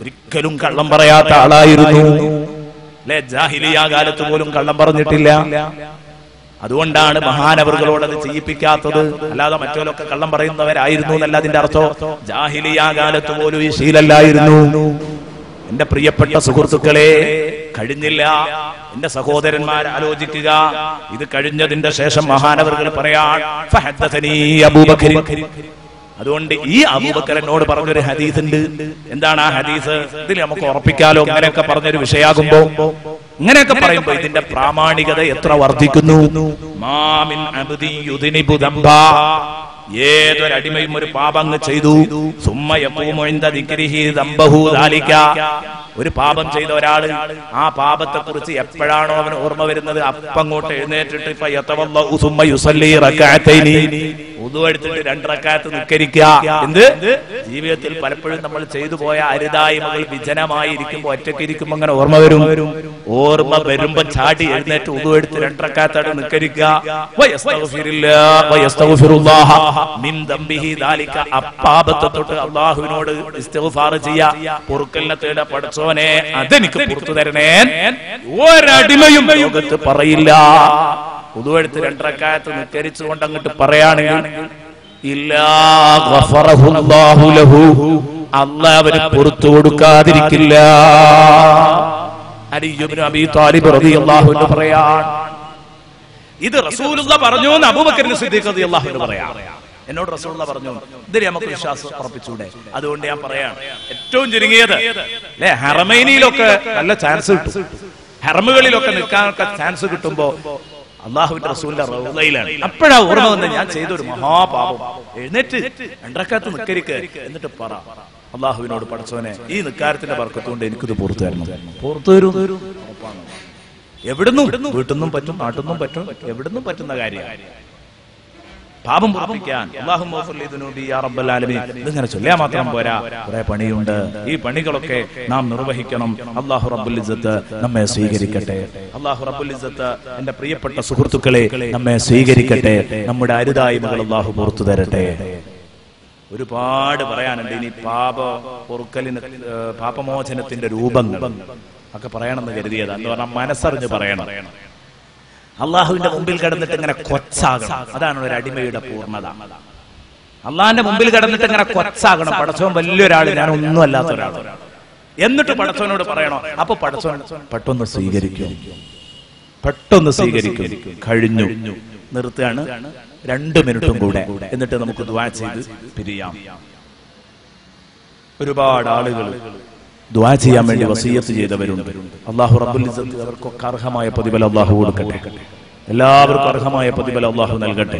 ഒരിക്കലും കള്ളം പറയാത്ത ആളായിരുന്നു. അല്ലെ ജാഹിലിയ കാലത്ത് പോലും കള്ളം പറഞ്ഞിട്ടില്ല. അതുകൊണ്ടാണ് മഹാനവറുകളോട് അത് ചെയ്യിപ്പിക്കാത്തത്. അല്ലാതെ മറ്റോലൊക്കെ കള്ളം പറയുന്നവരായിരുന്നു എന്നല്ല അതിന്റെ അർത്ഥം. ജാഹിലിയ കാലത്ത് പോലും ഈ ശീലല്ലായിരുന്നു. എന്റെ പ്രിയപ്പെട്ട സുഹൃത്തുക്കളെ കഴിഞ്ഞില്ല. എന്റെ സഹോദരന്മാർ ആലോചിക്കുക. ഇത് കഴിഞ്ഞതിന്റെ ശേഷം മഹാനവറുകൾ പറയാൻ അതുകൊണ്ട് ഈ അബൂബക്കരനോട് പറഞ്ഞൊരു ഹദീസ് ഉണ്ട് എന്താണ് ആ ഹദീസ്? ഇതിൽ നമുക്ക് ഉറപ്പിക്കാലോ? അങ്ങനെയൊക്കെ പറഞ്ഞൊരു വിഷയാകുമ്പോ ഇങ്ങനെയൊക്കെ പറയുമ്പോ ഇതിന്റെ പ്രാമാണികത എത്ര വർദ്ധിക്കുന്നു? മാമിൻ. ഏതൊരടിമയും ഒരു പാപങ്ങ് ചെയ്തു. സുമ്മ യഖൂമു ദാലിക്ക. ഒരു പാപം ചെയ്ത ഒരാൾ ആ പാപത്തെ കുറിച്ച് എപ്പോഴാണോ അവന് ഓർമ്മ വരുന്നത് അപ്പങ്ങോട്ട് എഴുന്നേറ്റിട്ട് ഇപ്പൊ യതവല്ലഹു സുമ്മ യുസല്ലി റകഅത്തൈനി ഉദു എടുത്തിട്ട് രണ്ട് റക്കാത്ത് നിക്കരിക്കുക എന്ത്? ജീവിതത്തിൽ പലപ്പോഴും നമ്മൾ ചെയ്തു പോയ അരുതായ്മകൾ വിജനമായി ഇരിക്കുമ്പോ ഒറ്റയ്ക്ക് ഇരിക്കുമ്പോ അങ്ങനെ ഓർമ്മ വരും. ഓർമ്മ വരുമ്പോ ചാടി എഴുന്നേറ്റ് ഉതുവെടുത്ത് എടുത്ത് രണ്ട് റക്കാത്തോടെ നിക്കരിക്കുക വയസ്തഗ്ഫിരില്ലാ, വയസ്തഗ്ഫിറുല്ലാഹ. മിൻ ദംബിഹി ദാലിക. അപ്പാപത്തെ തൊട്ട് അള്ളാഹുവിനോട് ചെയ്യാ. പൊറുക്കലിനെ തേട പഠിച്ചോനെ അതെനിക്ക് പുറത്തു തരണേ. ഒരടിമയും ലോകത്ത് പറയില്ല. പുതുവെടുത്ത് രണ്ടരക്കാലത്ത് നിക്കരിച്ചുകൊണ്ട് അങ്ങോട്ട് പറയുകയാണെങ്കിൽ. അള്ളാഹ് അവന് പുറത്തു കൊടുക്കാതിരിക്കില്ല. അലിയുബ്നു അബീ താലിബ് റളിയല്ലാഹു അൻഹു പറയാൻ. ഇത് റസൂലുള്ള പറഞ്ഞു എന്ന് അബൂബക്കർ സിദ്ദീഖ് റളിയല്ലാഹു എന്ന് പറയാം. എന്നോട് റസൂലുള്ള പറഞ്ഞു ഇതിൽ നമുക്ക് വിശ്വാസം ഉറപ്പിച്ചൂടെ? അതുകൊണ്ട് ഞാൻ പറയാം ഏറ്റവും ചുരുങ്ങിയത് അല്ലെ? ഹറമൈനിയിലൊക്കെ നല്ല ചാൻസ് കിട്ടും. ഹറമുകളിലൊക്കെ നിൽക്കാനൊക്കെ ചാൻസ് കിട്ടുമ്പോ അള്ളാഹുവിന്റെ റസൂലിന്റെ റൗലയിലാണ്. അപ്പോഴാ ഓർമ്മ വന്ന് ഞാൻ ചെയ്തൊരു മഹാപാപം. എഴുന്നേറ്റ് രണ്ടരക്കാലത്ത് നിക്കരിക്ക് എന്നിട്ട് പറ അള്ളാഹുവിനോട് പഠിച്ചവനെ ഈ നിക്കാരത്തിന്റെ വർക്കത്തുകൊണ്ട് എനിക്കിത് പുറത്തു തരണം. പുറത്തു തരും എവിടുന്നും വീട്ടിൽ നിന്നും പറ്റും നാട്ടിൽ നിന്നും പറ്റും എവിടുന്നും പറ്റുന്ന കാര്യമാണ്. പാപം പുറപ്പിക്കാൻ. ഇതിങ്ങനെ ചൊല്ലിയാൽ മാത്രം പോരാ. കുറെ പണിയുണ്ട്. ഈ പണികളൊക്കെ നാം നിർവഹിക്കണം. അള്ളാഹു റബ്ബുൽ ഇസ്സത്ത് നമ്മെ സ്വീകരിക്കട്ടെ. അള്ളാഹു റബ്ബുൽ ഇസ്സത്ത് എന്റെ പ്രിയപ്പെട്ട സുഹൃത്തുക്കളെ നമ്മെ സ്വീകരിക്കട്ടെ. നമ്മുടെ അരുതായ്മകൾ അള്ളാഹു പുറത്തു തരട്ടെ. ഒരുപാട് പറയാനുണ്ട്. ഇനി പാപ പൊറുക്കലിന് പാപമോചനത്തിന്റെ രൂപങ്ങൾ ഒക്കെ പറയണമെന്ന് കരുതിയതാ. എന്ന് പറഞ്ഞാൽ മനസ്സറിഞ്ഞ് പറയണം. അള്ളാഹുവിന്റെ മുമ്പിൽ കിടന്നിട്ട് ഇങ്ങനെ കൊച്ചാകണം. അതാണ് ഒരു അടിമയുടെ പൂർണത. അള്ളാഹിന്റെ മുമ്പിൽ കിടന്നിട്ട് ഇങ്ങനെ കൊച്ചാകണം. പടച്ചോൻ വലിയൊരാൾ ഞാൻ ഒന്നും അല്ലാത്ത ഒരാൾ എന്നിട്ട് പടച്ചോനോട് പറയണോ അപ്പൊ പടച്ചോൻ പെട്ടെന്ന് സ്വീകരിക്കും. പെട്ടെന്ന് സ്വീകരിക്കും. കഴിഞ്ഞു. നിർത്തുകയാണ്. രണ്ട് മിനിറ്റും കൂടെ. എന്നിട്ട് നമുക്ക് ദ്വാ ചെയ്ത് പിരിയാം. ഒരുപാട് ആളുകൾ ദ്വാ ചെയ്യാൻ വേണ്ടി വസീയത്ത് ചെയ്തവരുണ്ട്. അള്ളാഹു റബ്ബുൽ അവർക്കൊക്കെ അർഹമായ പ്രതിഫലം അള്ളാഹു കൊടുക്കട്ടെ. എല്ലാവർക്കും അർഹമായ പ്രതിഫലം അള്ളാഹു നൽകട്ടെ.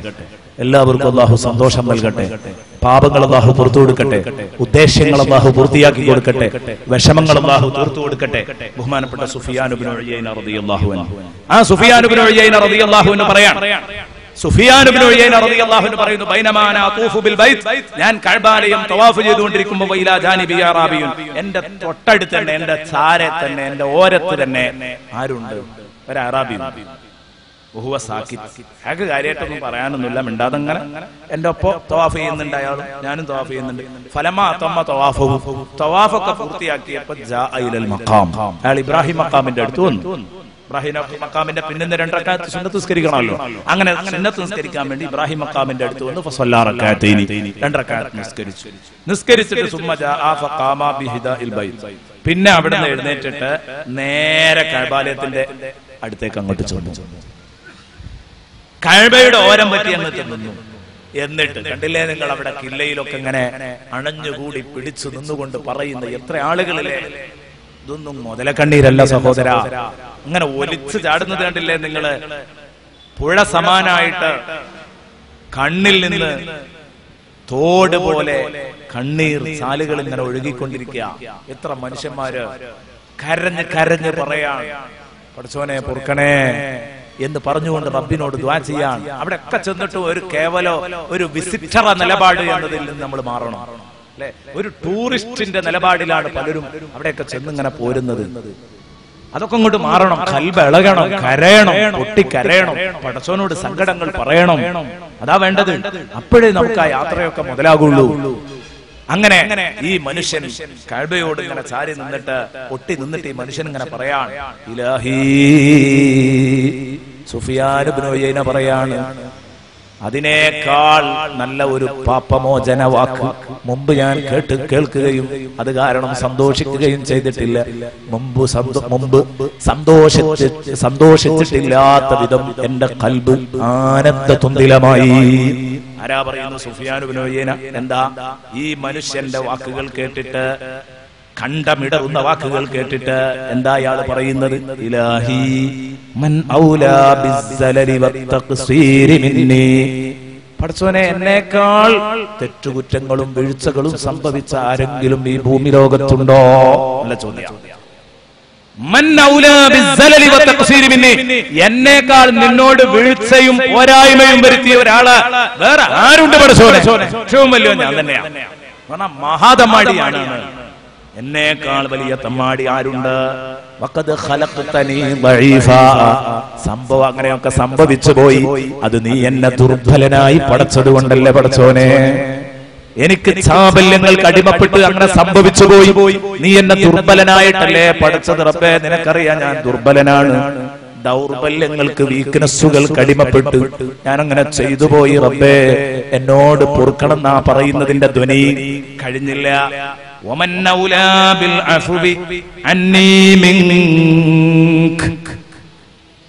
എല്ലാവർക്കും അള്ളാഹു സന്തോഷം നൽകട്ടെ. പാപങ്ങൾ അള്ളാഹു പുറത്തു കൊടുക്കട്ടെ. ഉദ്ദേശങ്ങൾ അള്ളാഹു പൂർത്തിയാക്കി കൊടുക്കട്ടെ. വിഷമങ്ങൾ അള്ളാഹു തീർത്തു കൊടുക്കട്ടെ. ബഹുമാനപ്പെട്ട സുഫിയാനുബിൻ ആ സുഫിയാനുബിൻ റളിയല്ലാഹു പറയുന്നു ബിൽ ഞാൻ തവാഫ് വൈലാ എന്റെ തൊട്ടടുത്ത് തന്നെ എന്റെ ചാരെ തന്നെ എന്റെ ഓരത്ത് തന്നെ ആരുണ്ട്? ഒരു അറാബി അയാൾക്ക് കാര്യമായിട്ടൊന്നും എന്റെ ഒപ്പം തവാഫ് ചെയ്യുന്നുണ്ട് അയാൾ ഞാനും തവാഫ് ചെയ്യുന്നുണ്ട്. ഫലമാ തമ്മ തവാഫവും തവാഫൊക്കെ പൂർത്തിയാക്കിയപ്പോ അയാൾ ഇബ്രാഹിം മഖാമിന്റെ അടുത്ത് വന്നു. ഇബ്രാഹിം മക്കാമിന്റെ പിന്നെ രണ്ടക്കാലത്ത് സുന്നത്ത് നിസ്കരിക്കണമല്ലോ. അങ്ങനെ സുന്നത്ത് നിസ്കരിക്കാൻ വേണ്ടി ഇബ്രാഹിം മക്കാമിന്റെ അടുത്ത് വന്ന് രണ്ടരക്കാലത്ത് നിസ്കരിച്ചു. നിസ്കരിച്ചിട്ട് പിന്നെ അവിടെ നിന്ന് എഴുന്നേറ്റിട്ട് നേരെ കഴബാലയത്തിന്റെ അടുത്തേക്ക് അങ്ങോട്ട് ചെന്നു. കഴബയുടെ ഓരം പറ്റി അങ്ങ് ചെന്നു എന്നിട്ട് കണ്ടില്ലേ നിങ്ങൾ അവിടെ കില്ലയിലൊക്കെ ഇങ്ങനെ അണഞ്ഞുകൂടി പിടിച്ചു നിന്നുകൊണ്ട് പറയുന്ന എത്ര ആളുകളിലെ ഇതൊന്നും മുതല കണ്ണീരല്ല സഹോദര. അങ്ങനെ ഒലിച്ചു ചാടുന്നത് കണ്ടില്ലേ നിങ്ങൾ? പുഴ സമാനായിട്ട് കണ്ണിൽ നിന്ന് തോട് പോലെ കണ്ണീർ ചാലുകൾ ഇങ്ങനെ ഒഴുകിക്കൊണ്ടിരിക്കുക. എത്ര മനുഷ്യന്മാര് കരഞ്ഞ് കരഞ്ഞ് പറയാ പഠിച്ചോനെ പൊറുക്കണേ എന്ന് പറഞ്ഞുകൊണ്ട് റബ്ബിനോട് ദ്വാ ചെയ്യാൻ. അവിടെ ഒക്കെ ചെന്നിട്ട് ഒരു കേവലോ ഒരു വിസിറ്ററ നിലപാട് എന്നതിൽ നിന്ന് നമ്മൾ മാറണം. ഒരു ടൂറിസ്റ്റിന്റെ നിലപാടിലാണ് പലരും അവിടെയൊക്കെ ചെന്നിങ്ങനെ പോരുന്നത്. അതൊക്കെ അങ്ങോട്ട് മാറണം. കൽബ് ഇളകണം കരയണം പൊട്ടി കരയണം പടച്ചോനോട് സങ്കടങ്ങൾ പറയണം. അതാ വേണ്ടത്. അപ്പോഴേ നമുക്ക് ആ യാത്രയൊക്കെ മുതലാകുള്ളൂ. അങ്ങനെ ഈ മനുഷ്യൻ കഴിവയോട് ഇങ്ങനെ ചാരി നിന്നിട്ട് പൊട്ടി നിന്നിട്ട് ഈ മനുഷ്യൻ ഇങ്ങനെ പറയാൻ ഇലാഹി സുഫിയാനുബിനോയന പറയാണ് അതിനേക്കാൾ നല്ല ഒരു പാപമോചന വാക്ക് മുമ്പ് ഞാൻ കേട്ട് കേൾക്കുകയും അത് കാരണം സന്തോഷിക്കുകയും ചെയ്തിട്ടില്ല. മുമ്പ് മുമ്പ് സന്തോഷിച്ച് സന്തോഷിച്ചിട്ടില്ലാത്ത വിധം എന്റെ കൽബ് ആനന്ദ തുന്തിലമായി ആരാ പറയുന്നു സുഫിയാനുബിനോയേന എന്താ? ഈ മനുഷ്യന്റെ വാക്കുകൾ കേട്ടിട്ട് കണ്ടമിടറുന്ന വാക്കുകൾ കേട്ടിട്ട് എന്താ അയാൾ പറയുന്നത്? ഇലാഹി മൻ ഔലാ ബിസ്സലരി വത്തഖ്സീരി മിന്നി. പടച്ചോനെ എന്നേക്കാൾ തെറ്റുകുറ്റങ്ങളും വീഴ്ചകളും സംഭവിച്ച ആരെങ്കിലും ഈ ഭൂമി ലോകത്തുണ്ടോ? അല്ല ചോദ്യം. എന്നേക്കാൾ നിന്നോട് വീഴ്ചയും പോരായ്മയും വരുത്തിയ ഒരാൾ വേറെ ആരുണ്ട് പഠിച്ചോനെ ഏറ്റവും വലിയ ഞാൻ തന്നെയാണ് മഹാതമാടിയാണ് എന്നേക്കാൾ വലിയ തമ്മാടി ആരുണ്ട്. സംഭവം അങ്ങനെയൊക്കെ സംഭവിച്ചു പോയി. അത് നീ എന്നെ ദുർബലനായി പടച്ചത് കൊണ്ടല്ലേ പടച്ചോനെ? എനിക്ക് ചാബല്യങ്ങൾക്ക് അടിമപ്പെട്ട് അങ്ങനെ സംഭവിച്ചു പോയി. നീ എന്നെ ദുർബലനായിട്ടല്ലേ പടച്ചത് റബ്ബേ? നിനക്കറിയാം ഞാൻ ദുർബലനാണ്. ദൗർബല്യങ്ങൾക്ക് വീക്ക്നെസ്സുകൾക്ക് അടിമപ്പെട്ട് ഞാൻ അങ്ങനെ ചെയ്തു പോയി റബ്ബേ. എന്നോട് പൊറുക്കണം എന്നാ പറയുന്നതിന്റെ ധ്വനി. കഴിഞ്ഞില്ല. ومن أولى بالعفو عني منك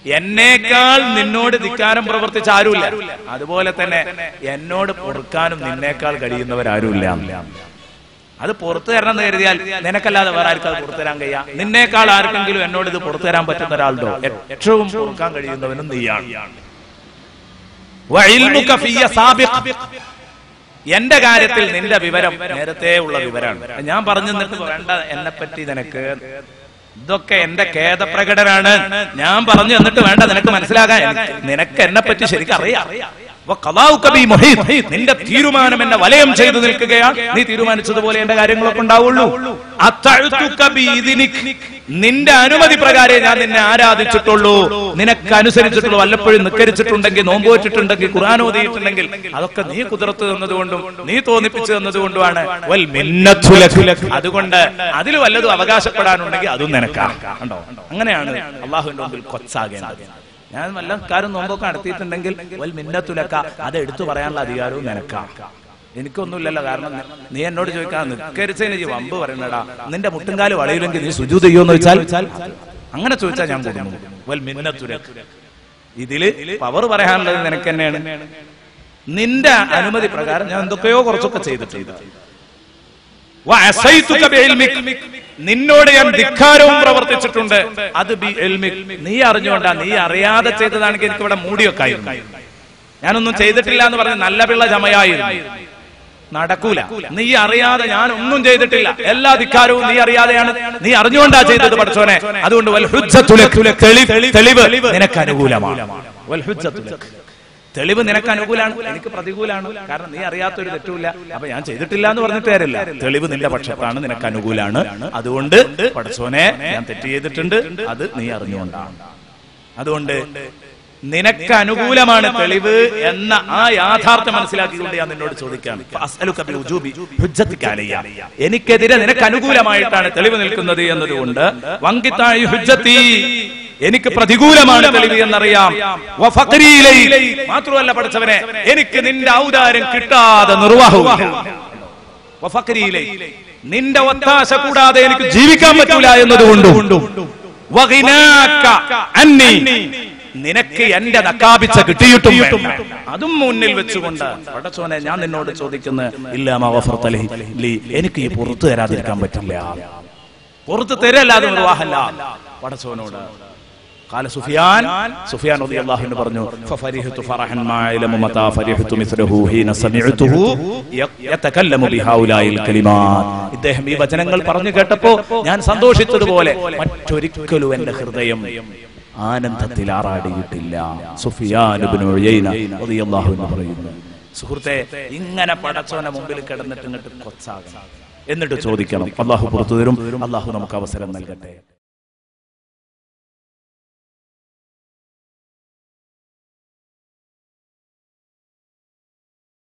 എന്നേക്കാൾ നിന്നോട് ധിക്കാരം പ്രവർത്തിച്ച ആരുമില്ല അതുപോലെ തന്നെ എന്നോട് പൊറുക്കാനും നിന്നേക്കാൾ കഴിയുന്നവരാരുമില്ല അത് പുറത്തു തരണം എന്ന് കരുതിയാൽ നിനക്കല്ലാതെ വേറെ ആർക്കും അത് പുറത്തു തരാൻ കഴിയാ നിന്നേക്കാൾ ആർക്കെങ്കിലും എന്നോട് ഇത് പുറത്തു തരാൻ പറ്റുന്ന ഒരാളുണ്ടോ ഏറ്റവും പൊറുക്കാൻ കഴിയുന്നവനും നീയാണ് വഇൽമുക ഫിയ സാബിഖ്. എന്റെ കാര്യത്തിൽ നിന്റെ വിവരം നേരത്തെ ഉള്ള വിവരമാണ് ഞാൻ പറഞ്ഞു നിന്നിട്ട് വേണ്ട എന്നെ പറ്റി നിനക്ക്. ഇതൊക്കെ എന്റെ ഖേദപ്രകടനാണ്. ഞാൻ പറഞ്ഞു എന്നിട്ട് വേണ്ട നിനക്ക് മനസ്സിലാകാൻ. നിനക്ക് എന്നെ പറ്റി ശരിക്കും അറിയാം. നിന്റെ തീരുമാനം എന്നെ വലയം ചെയ്തു നിൽക്കുകയാണ്. നീ തീരുമാനിച്ചതുപോലെ എന്റെ കാര്യങ്ങളൊക്കെ ഉണ്ടാവുള്ളൂ. നിന്റെ അനുമതി പ്രകാരം ഞാൻ നിന്നെ ആരാധിച്ചിട്ടുള്ളൂ. നിനക്ക് അനുസരിച്ചിട്ടുള്ളൂ വല്ലപ്പോഴും നിക്കരിച്ചിട്ടുണ്ടെങ്കിൽ നോമ്പോറ്റിട്ടുണ്ടെങ്കിൽ ഖുർആൻ ഓതിയിട്ടുണ്ടെങ്കിൽ അതൊക്കെ നീ കുതിർത്ത് തന്നതുകൊണ്ടും നീ തോന്നിപ്പിച്ചു തന്നതുകൊണ്ടുമാണ്. അതുകൊണ്ട് അതിൽ വല്ലതും അവകാശപ്പെടാനുണ്ടെങ്കിൽ അതും നിനക്കാണ്. കണ്ടോ? അങ്ങനെയാണ് അള്ളാഹുവിന്റെ മുമ്പിൽ കൊച്ചാകേണ്ടത്. ഞാൻ വല്ല കാര്യം നോമ്പൊക്കെ നടത്തിയിട്ടുണ്ടെങ്കിൽ വൽ മിന്നത്തുലക്ക അത് എടുത്തു പറയാനുള്ള അധികാരവും നിനക്കാം. എനിക്കൊന്നുമില്ലല്ലോ കാരണം നീ എന്നോട് ചോദിക്കാൻ നിൽക്കരിച്ചതിന് ഈ വമ്പ് പറയണടാ നിന്റെ മുട്ടുംകാൽ വളയില്ലെങ്കിൽ നീ സുജു ചെയ്യുമെന്ന് വെച്ചാൽ അങ്ങനെ ചോദിച്ചാൽ ഞാൻ കൊടുക്കുന്നു വൽ ഇതിൽ പവർ പറയാനുള്ളത് നിനക്ക് തന്നെയാണ്. നിന്റെ അനുമതി പ്രകാരം ഞാൻ എന്തൊക്കെയോ കുറച്ചൊക്കെ ചെയ്തിട്ടുണ്ട്. നിന്നോട് ഞാൻ ധിക്കാരവും പ്രവർത്തിച്ചിട്ടുണ്ട്. അത് ബി. നീ അറിഞ്ഞുകൊണ്ടാ നീ അറിയാതെ ചെയ്തതാണെങ്കിൽ എനിക്ക് ഇവിടെ മൂടിയൊക്കെ ആയിരുന്നു. ഞാനൊന്നും ചെയ്തിട്ടില്ല എന്ന് പറഞ്ഞ് നല്ല പിള്ള ചമയായിരുന്നു. നടക്കൂല. നീ അറിയാതെ ഞാൻ ഒന്നും ചെയ്തിട്ടില്ല. എല്ലാ ധിക്കാരവും നീ അറിയാതെയാണ്. നീ അറിഞ്ഞുകൊണ്ടാ ചെയ്തത് പഠിച്ചോനെ. അതുകൊണ്ട് തെളിവ് നിനക്ക് അനുകൂലമാണ്. തെളിവ് നിനക്ക് അനുകൂലാണ് എനിക്ക് പ്രതികൂലാണ്. കാരണം നീ അറിയാത്തൊരു തെറ്റുമില്ല. അപ്പൊ ഞാൻ ചെയ്തിട്ടില്ല എന്ന് പറഞ്ഞിട്ട് കാര്യമില്ല. തെളിവ് നിന്റെ പക്ഷത്താണ് നിനക്ക് അനുകൂലാണ്. അതുകൊണ്ട് പഠിച്ചോനെ ഞാൻ തെറ്റ് ചെയ്തിട്ടുണ്ട്. അത് നീ അറിഞ്ഞുകൊണ്ടാണ്. അതുകൊണ്ട് നിനക്ക് അനുകൂലമാണ് തെളിവ് എന്ന ആ യാഥാർത്ഥ്യം മനസ്സിലാക്കിക്കൊണ്ട് ഞാൻ നിന്നോട് ചോദിക്കാം. എനിക്കെതിരെ നിനക്ക് അനുകൂലമായിട്ടാണ് തെളിവ് നിൽക്കുന്നത് എന്നതുകൊണ്ട് വങ്കിത്തായി ഹുജ്ജത്തി. എനിക്ക് പ്രതികൂലമാണ് തെളിവ് എന്നറിയാം. മാത്രമല്ല പഠിച്ചവനെ എനിക്ക് നിന്റെ ഔദാര്യം കിട്ടാതെ നിർവാഹവും. നിന്റെ ഒത്താശ കൂടാതെ എനിക്ക് ജീവിക്കാൻ പറ്റൂല എന്നതുകൊണ്ടും. നിനക്ക് എന്റെ നക്കാപിച്ച കിട്ടിയിട്ടും വേണ്ട. അതും മുന്നിൽ വെച്ചുകൊണ്ട് പടച്ചോനെ ഞാൻ നിന്നോട് ചോദിക്കുന്ന ഇല്ലാമ ഗഫർത ലി. എനിക്ക് ഈ പുറത്തു തരാതിരിക്കാൻ പറ്റില്ല പുറത്ത് തരല്ലാതെ നിർവാഹല്ല പടച്ചോനോട് قال سفيان سفيان رضي الله عنه പറഞ്ഞു ففرحت فرحا ما علم متى فرحت مثله حين سمعته يتكلم بهؤلاء الكلمات ഇദ്ദേഹം ഈ വചനങ്ങൾ പറഞ്ഞു കേട്ടപ്പോ ഞാൻ സന്തോഷിച്ചതുപോലെ മറ്റൊരിക്കലും എന്റെ ഹൃദയം ആനന്ദത്തിൽ ആറാടിയിട്ടില്ല. സുഫിയാൻ റളിയല്ലാഹു അൻഹു പറയുന്നു. സുഹൃത്തെ ഇങ്ങനെ പടച്ചോനെ മുമ്പിൽ കിടന്നിട്ട് ഇങ്ങോട്ട് കൊച്ചാകണം. എന്നിട്ട് ചോദിക്കണം അള്ളാഹു പുറത്തു തരും അള്ളാഹു നമുക്ക് അവസരം നൽകട്ടെ.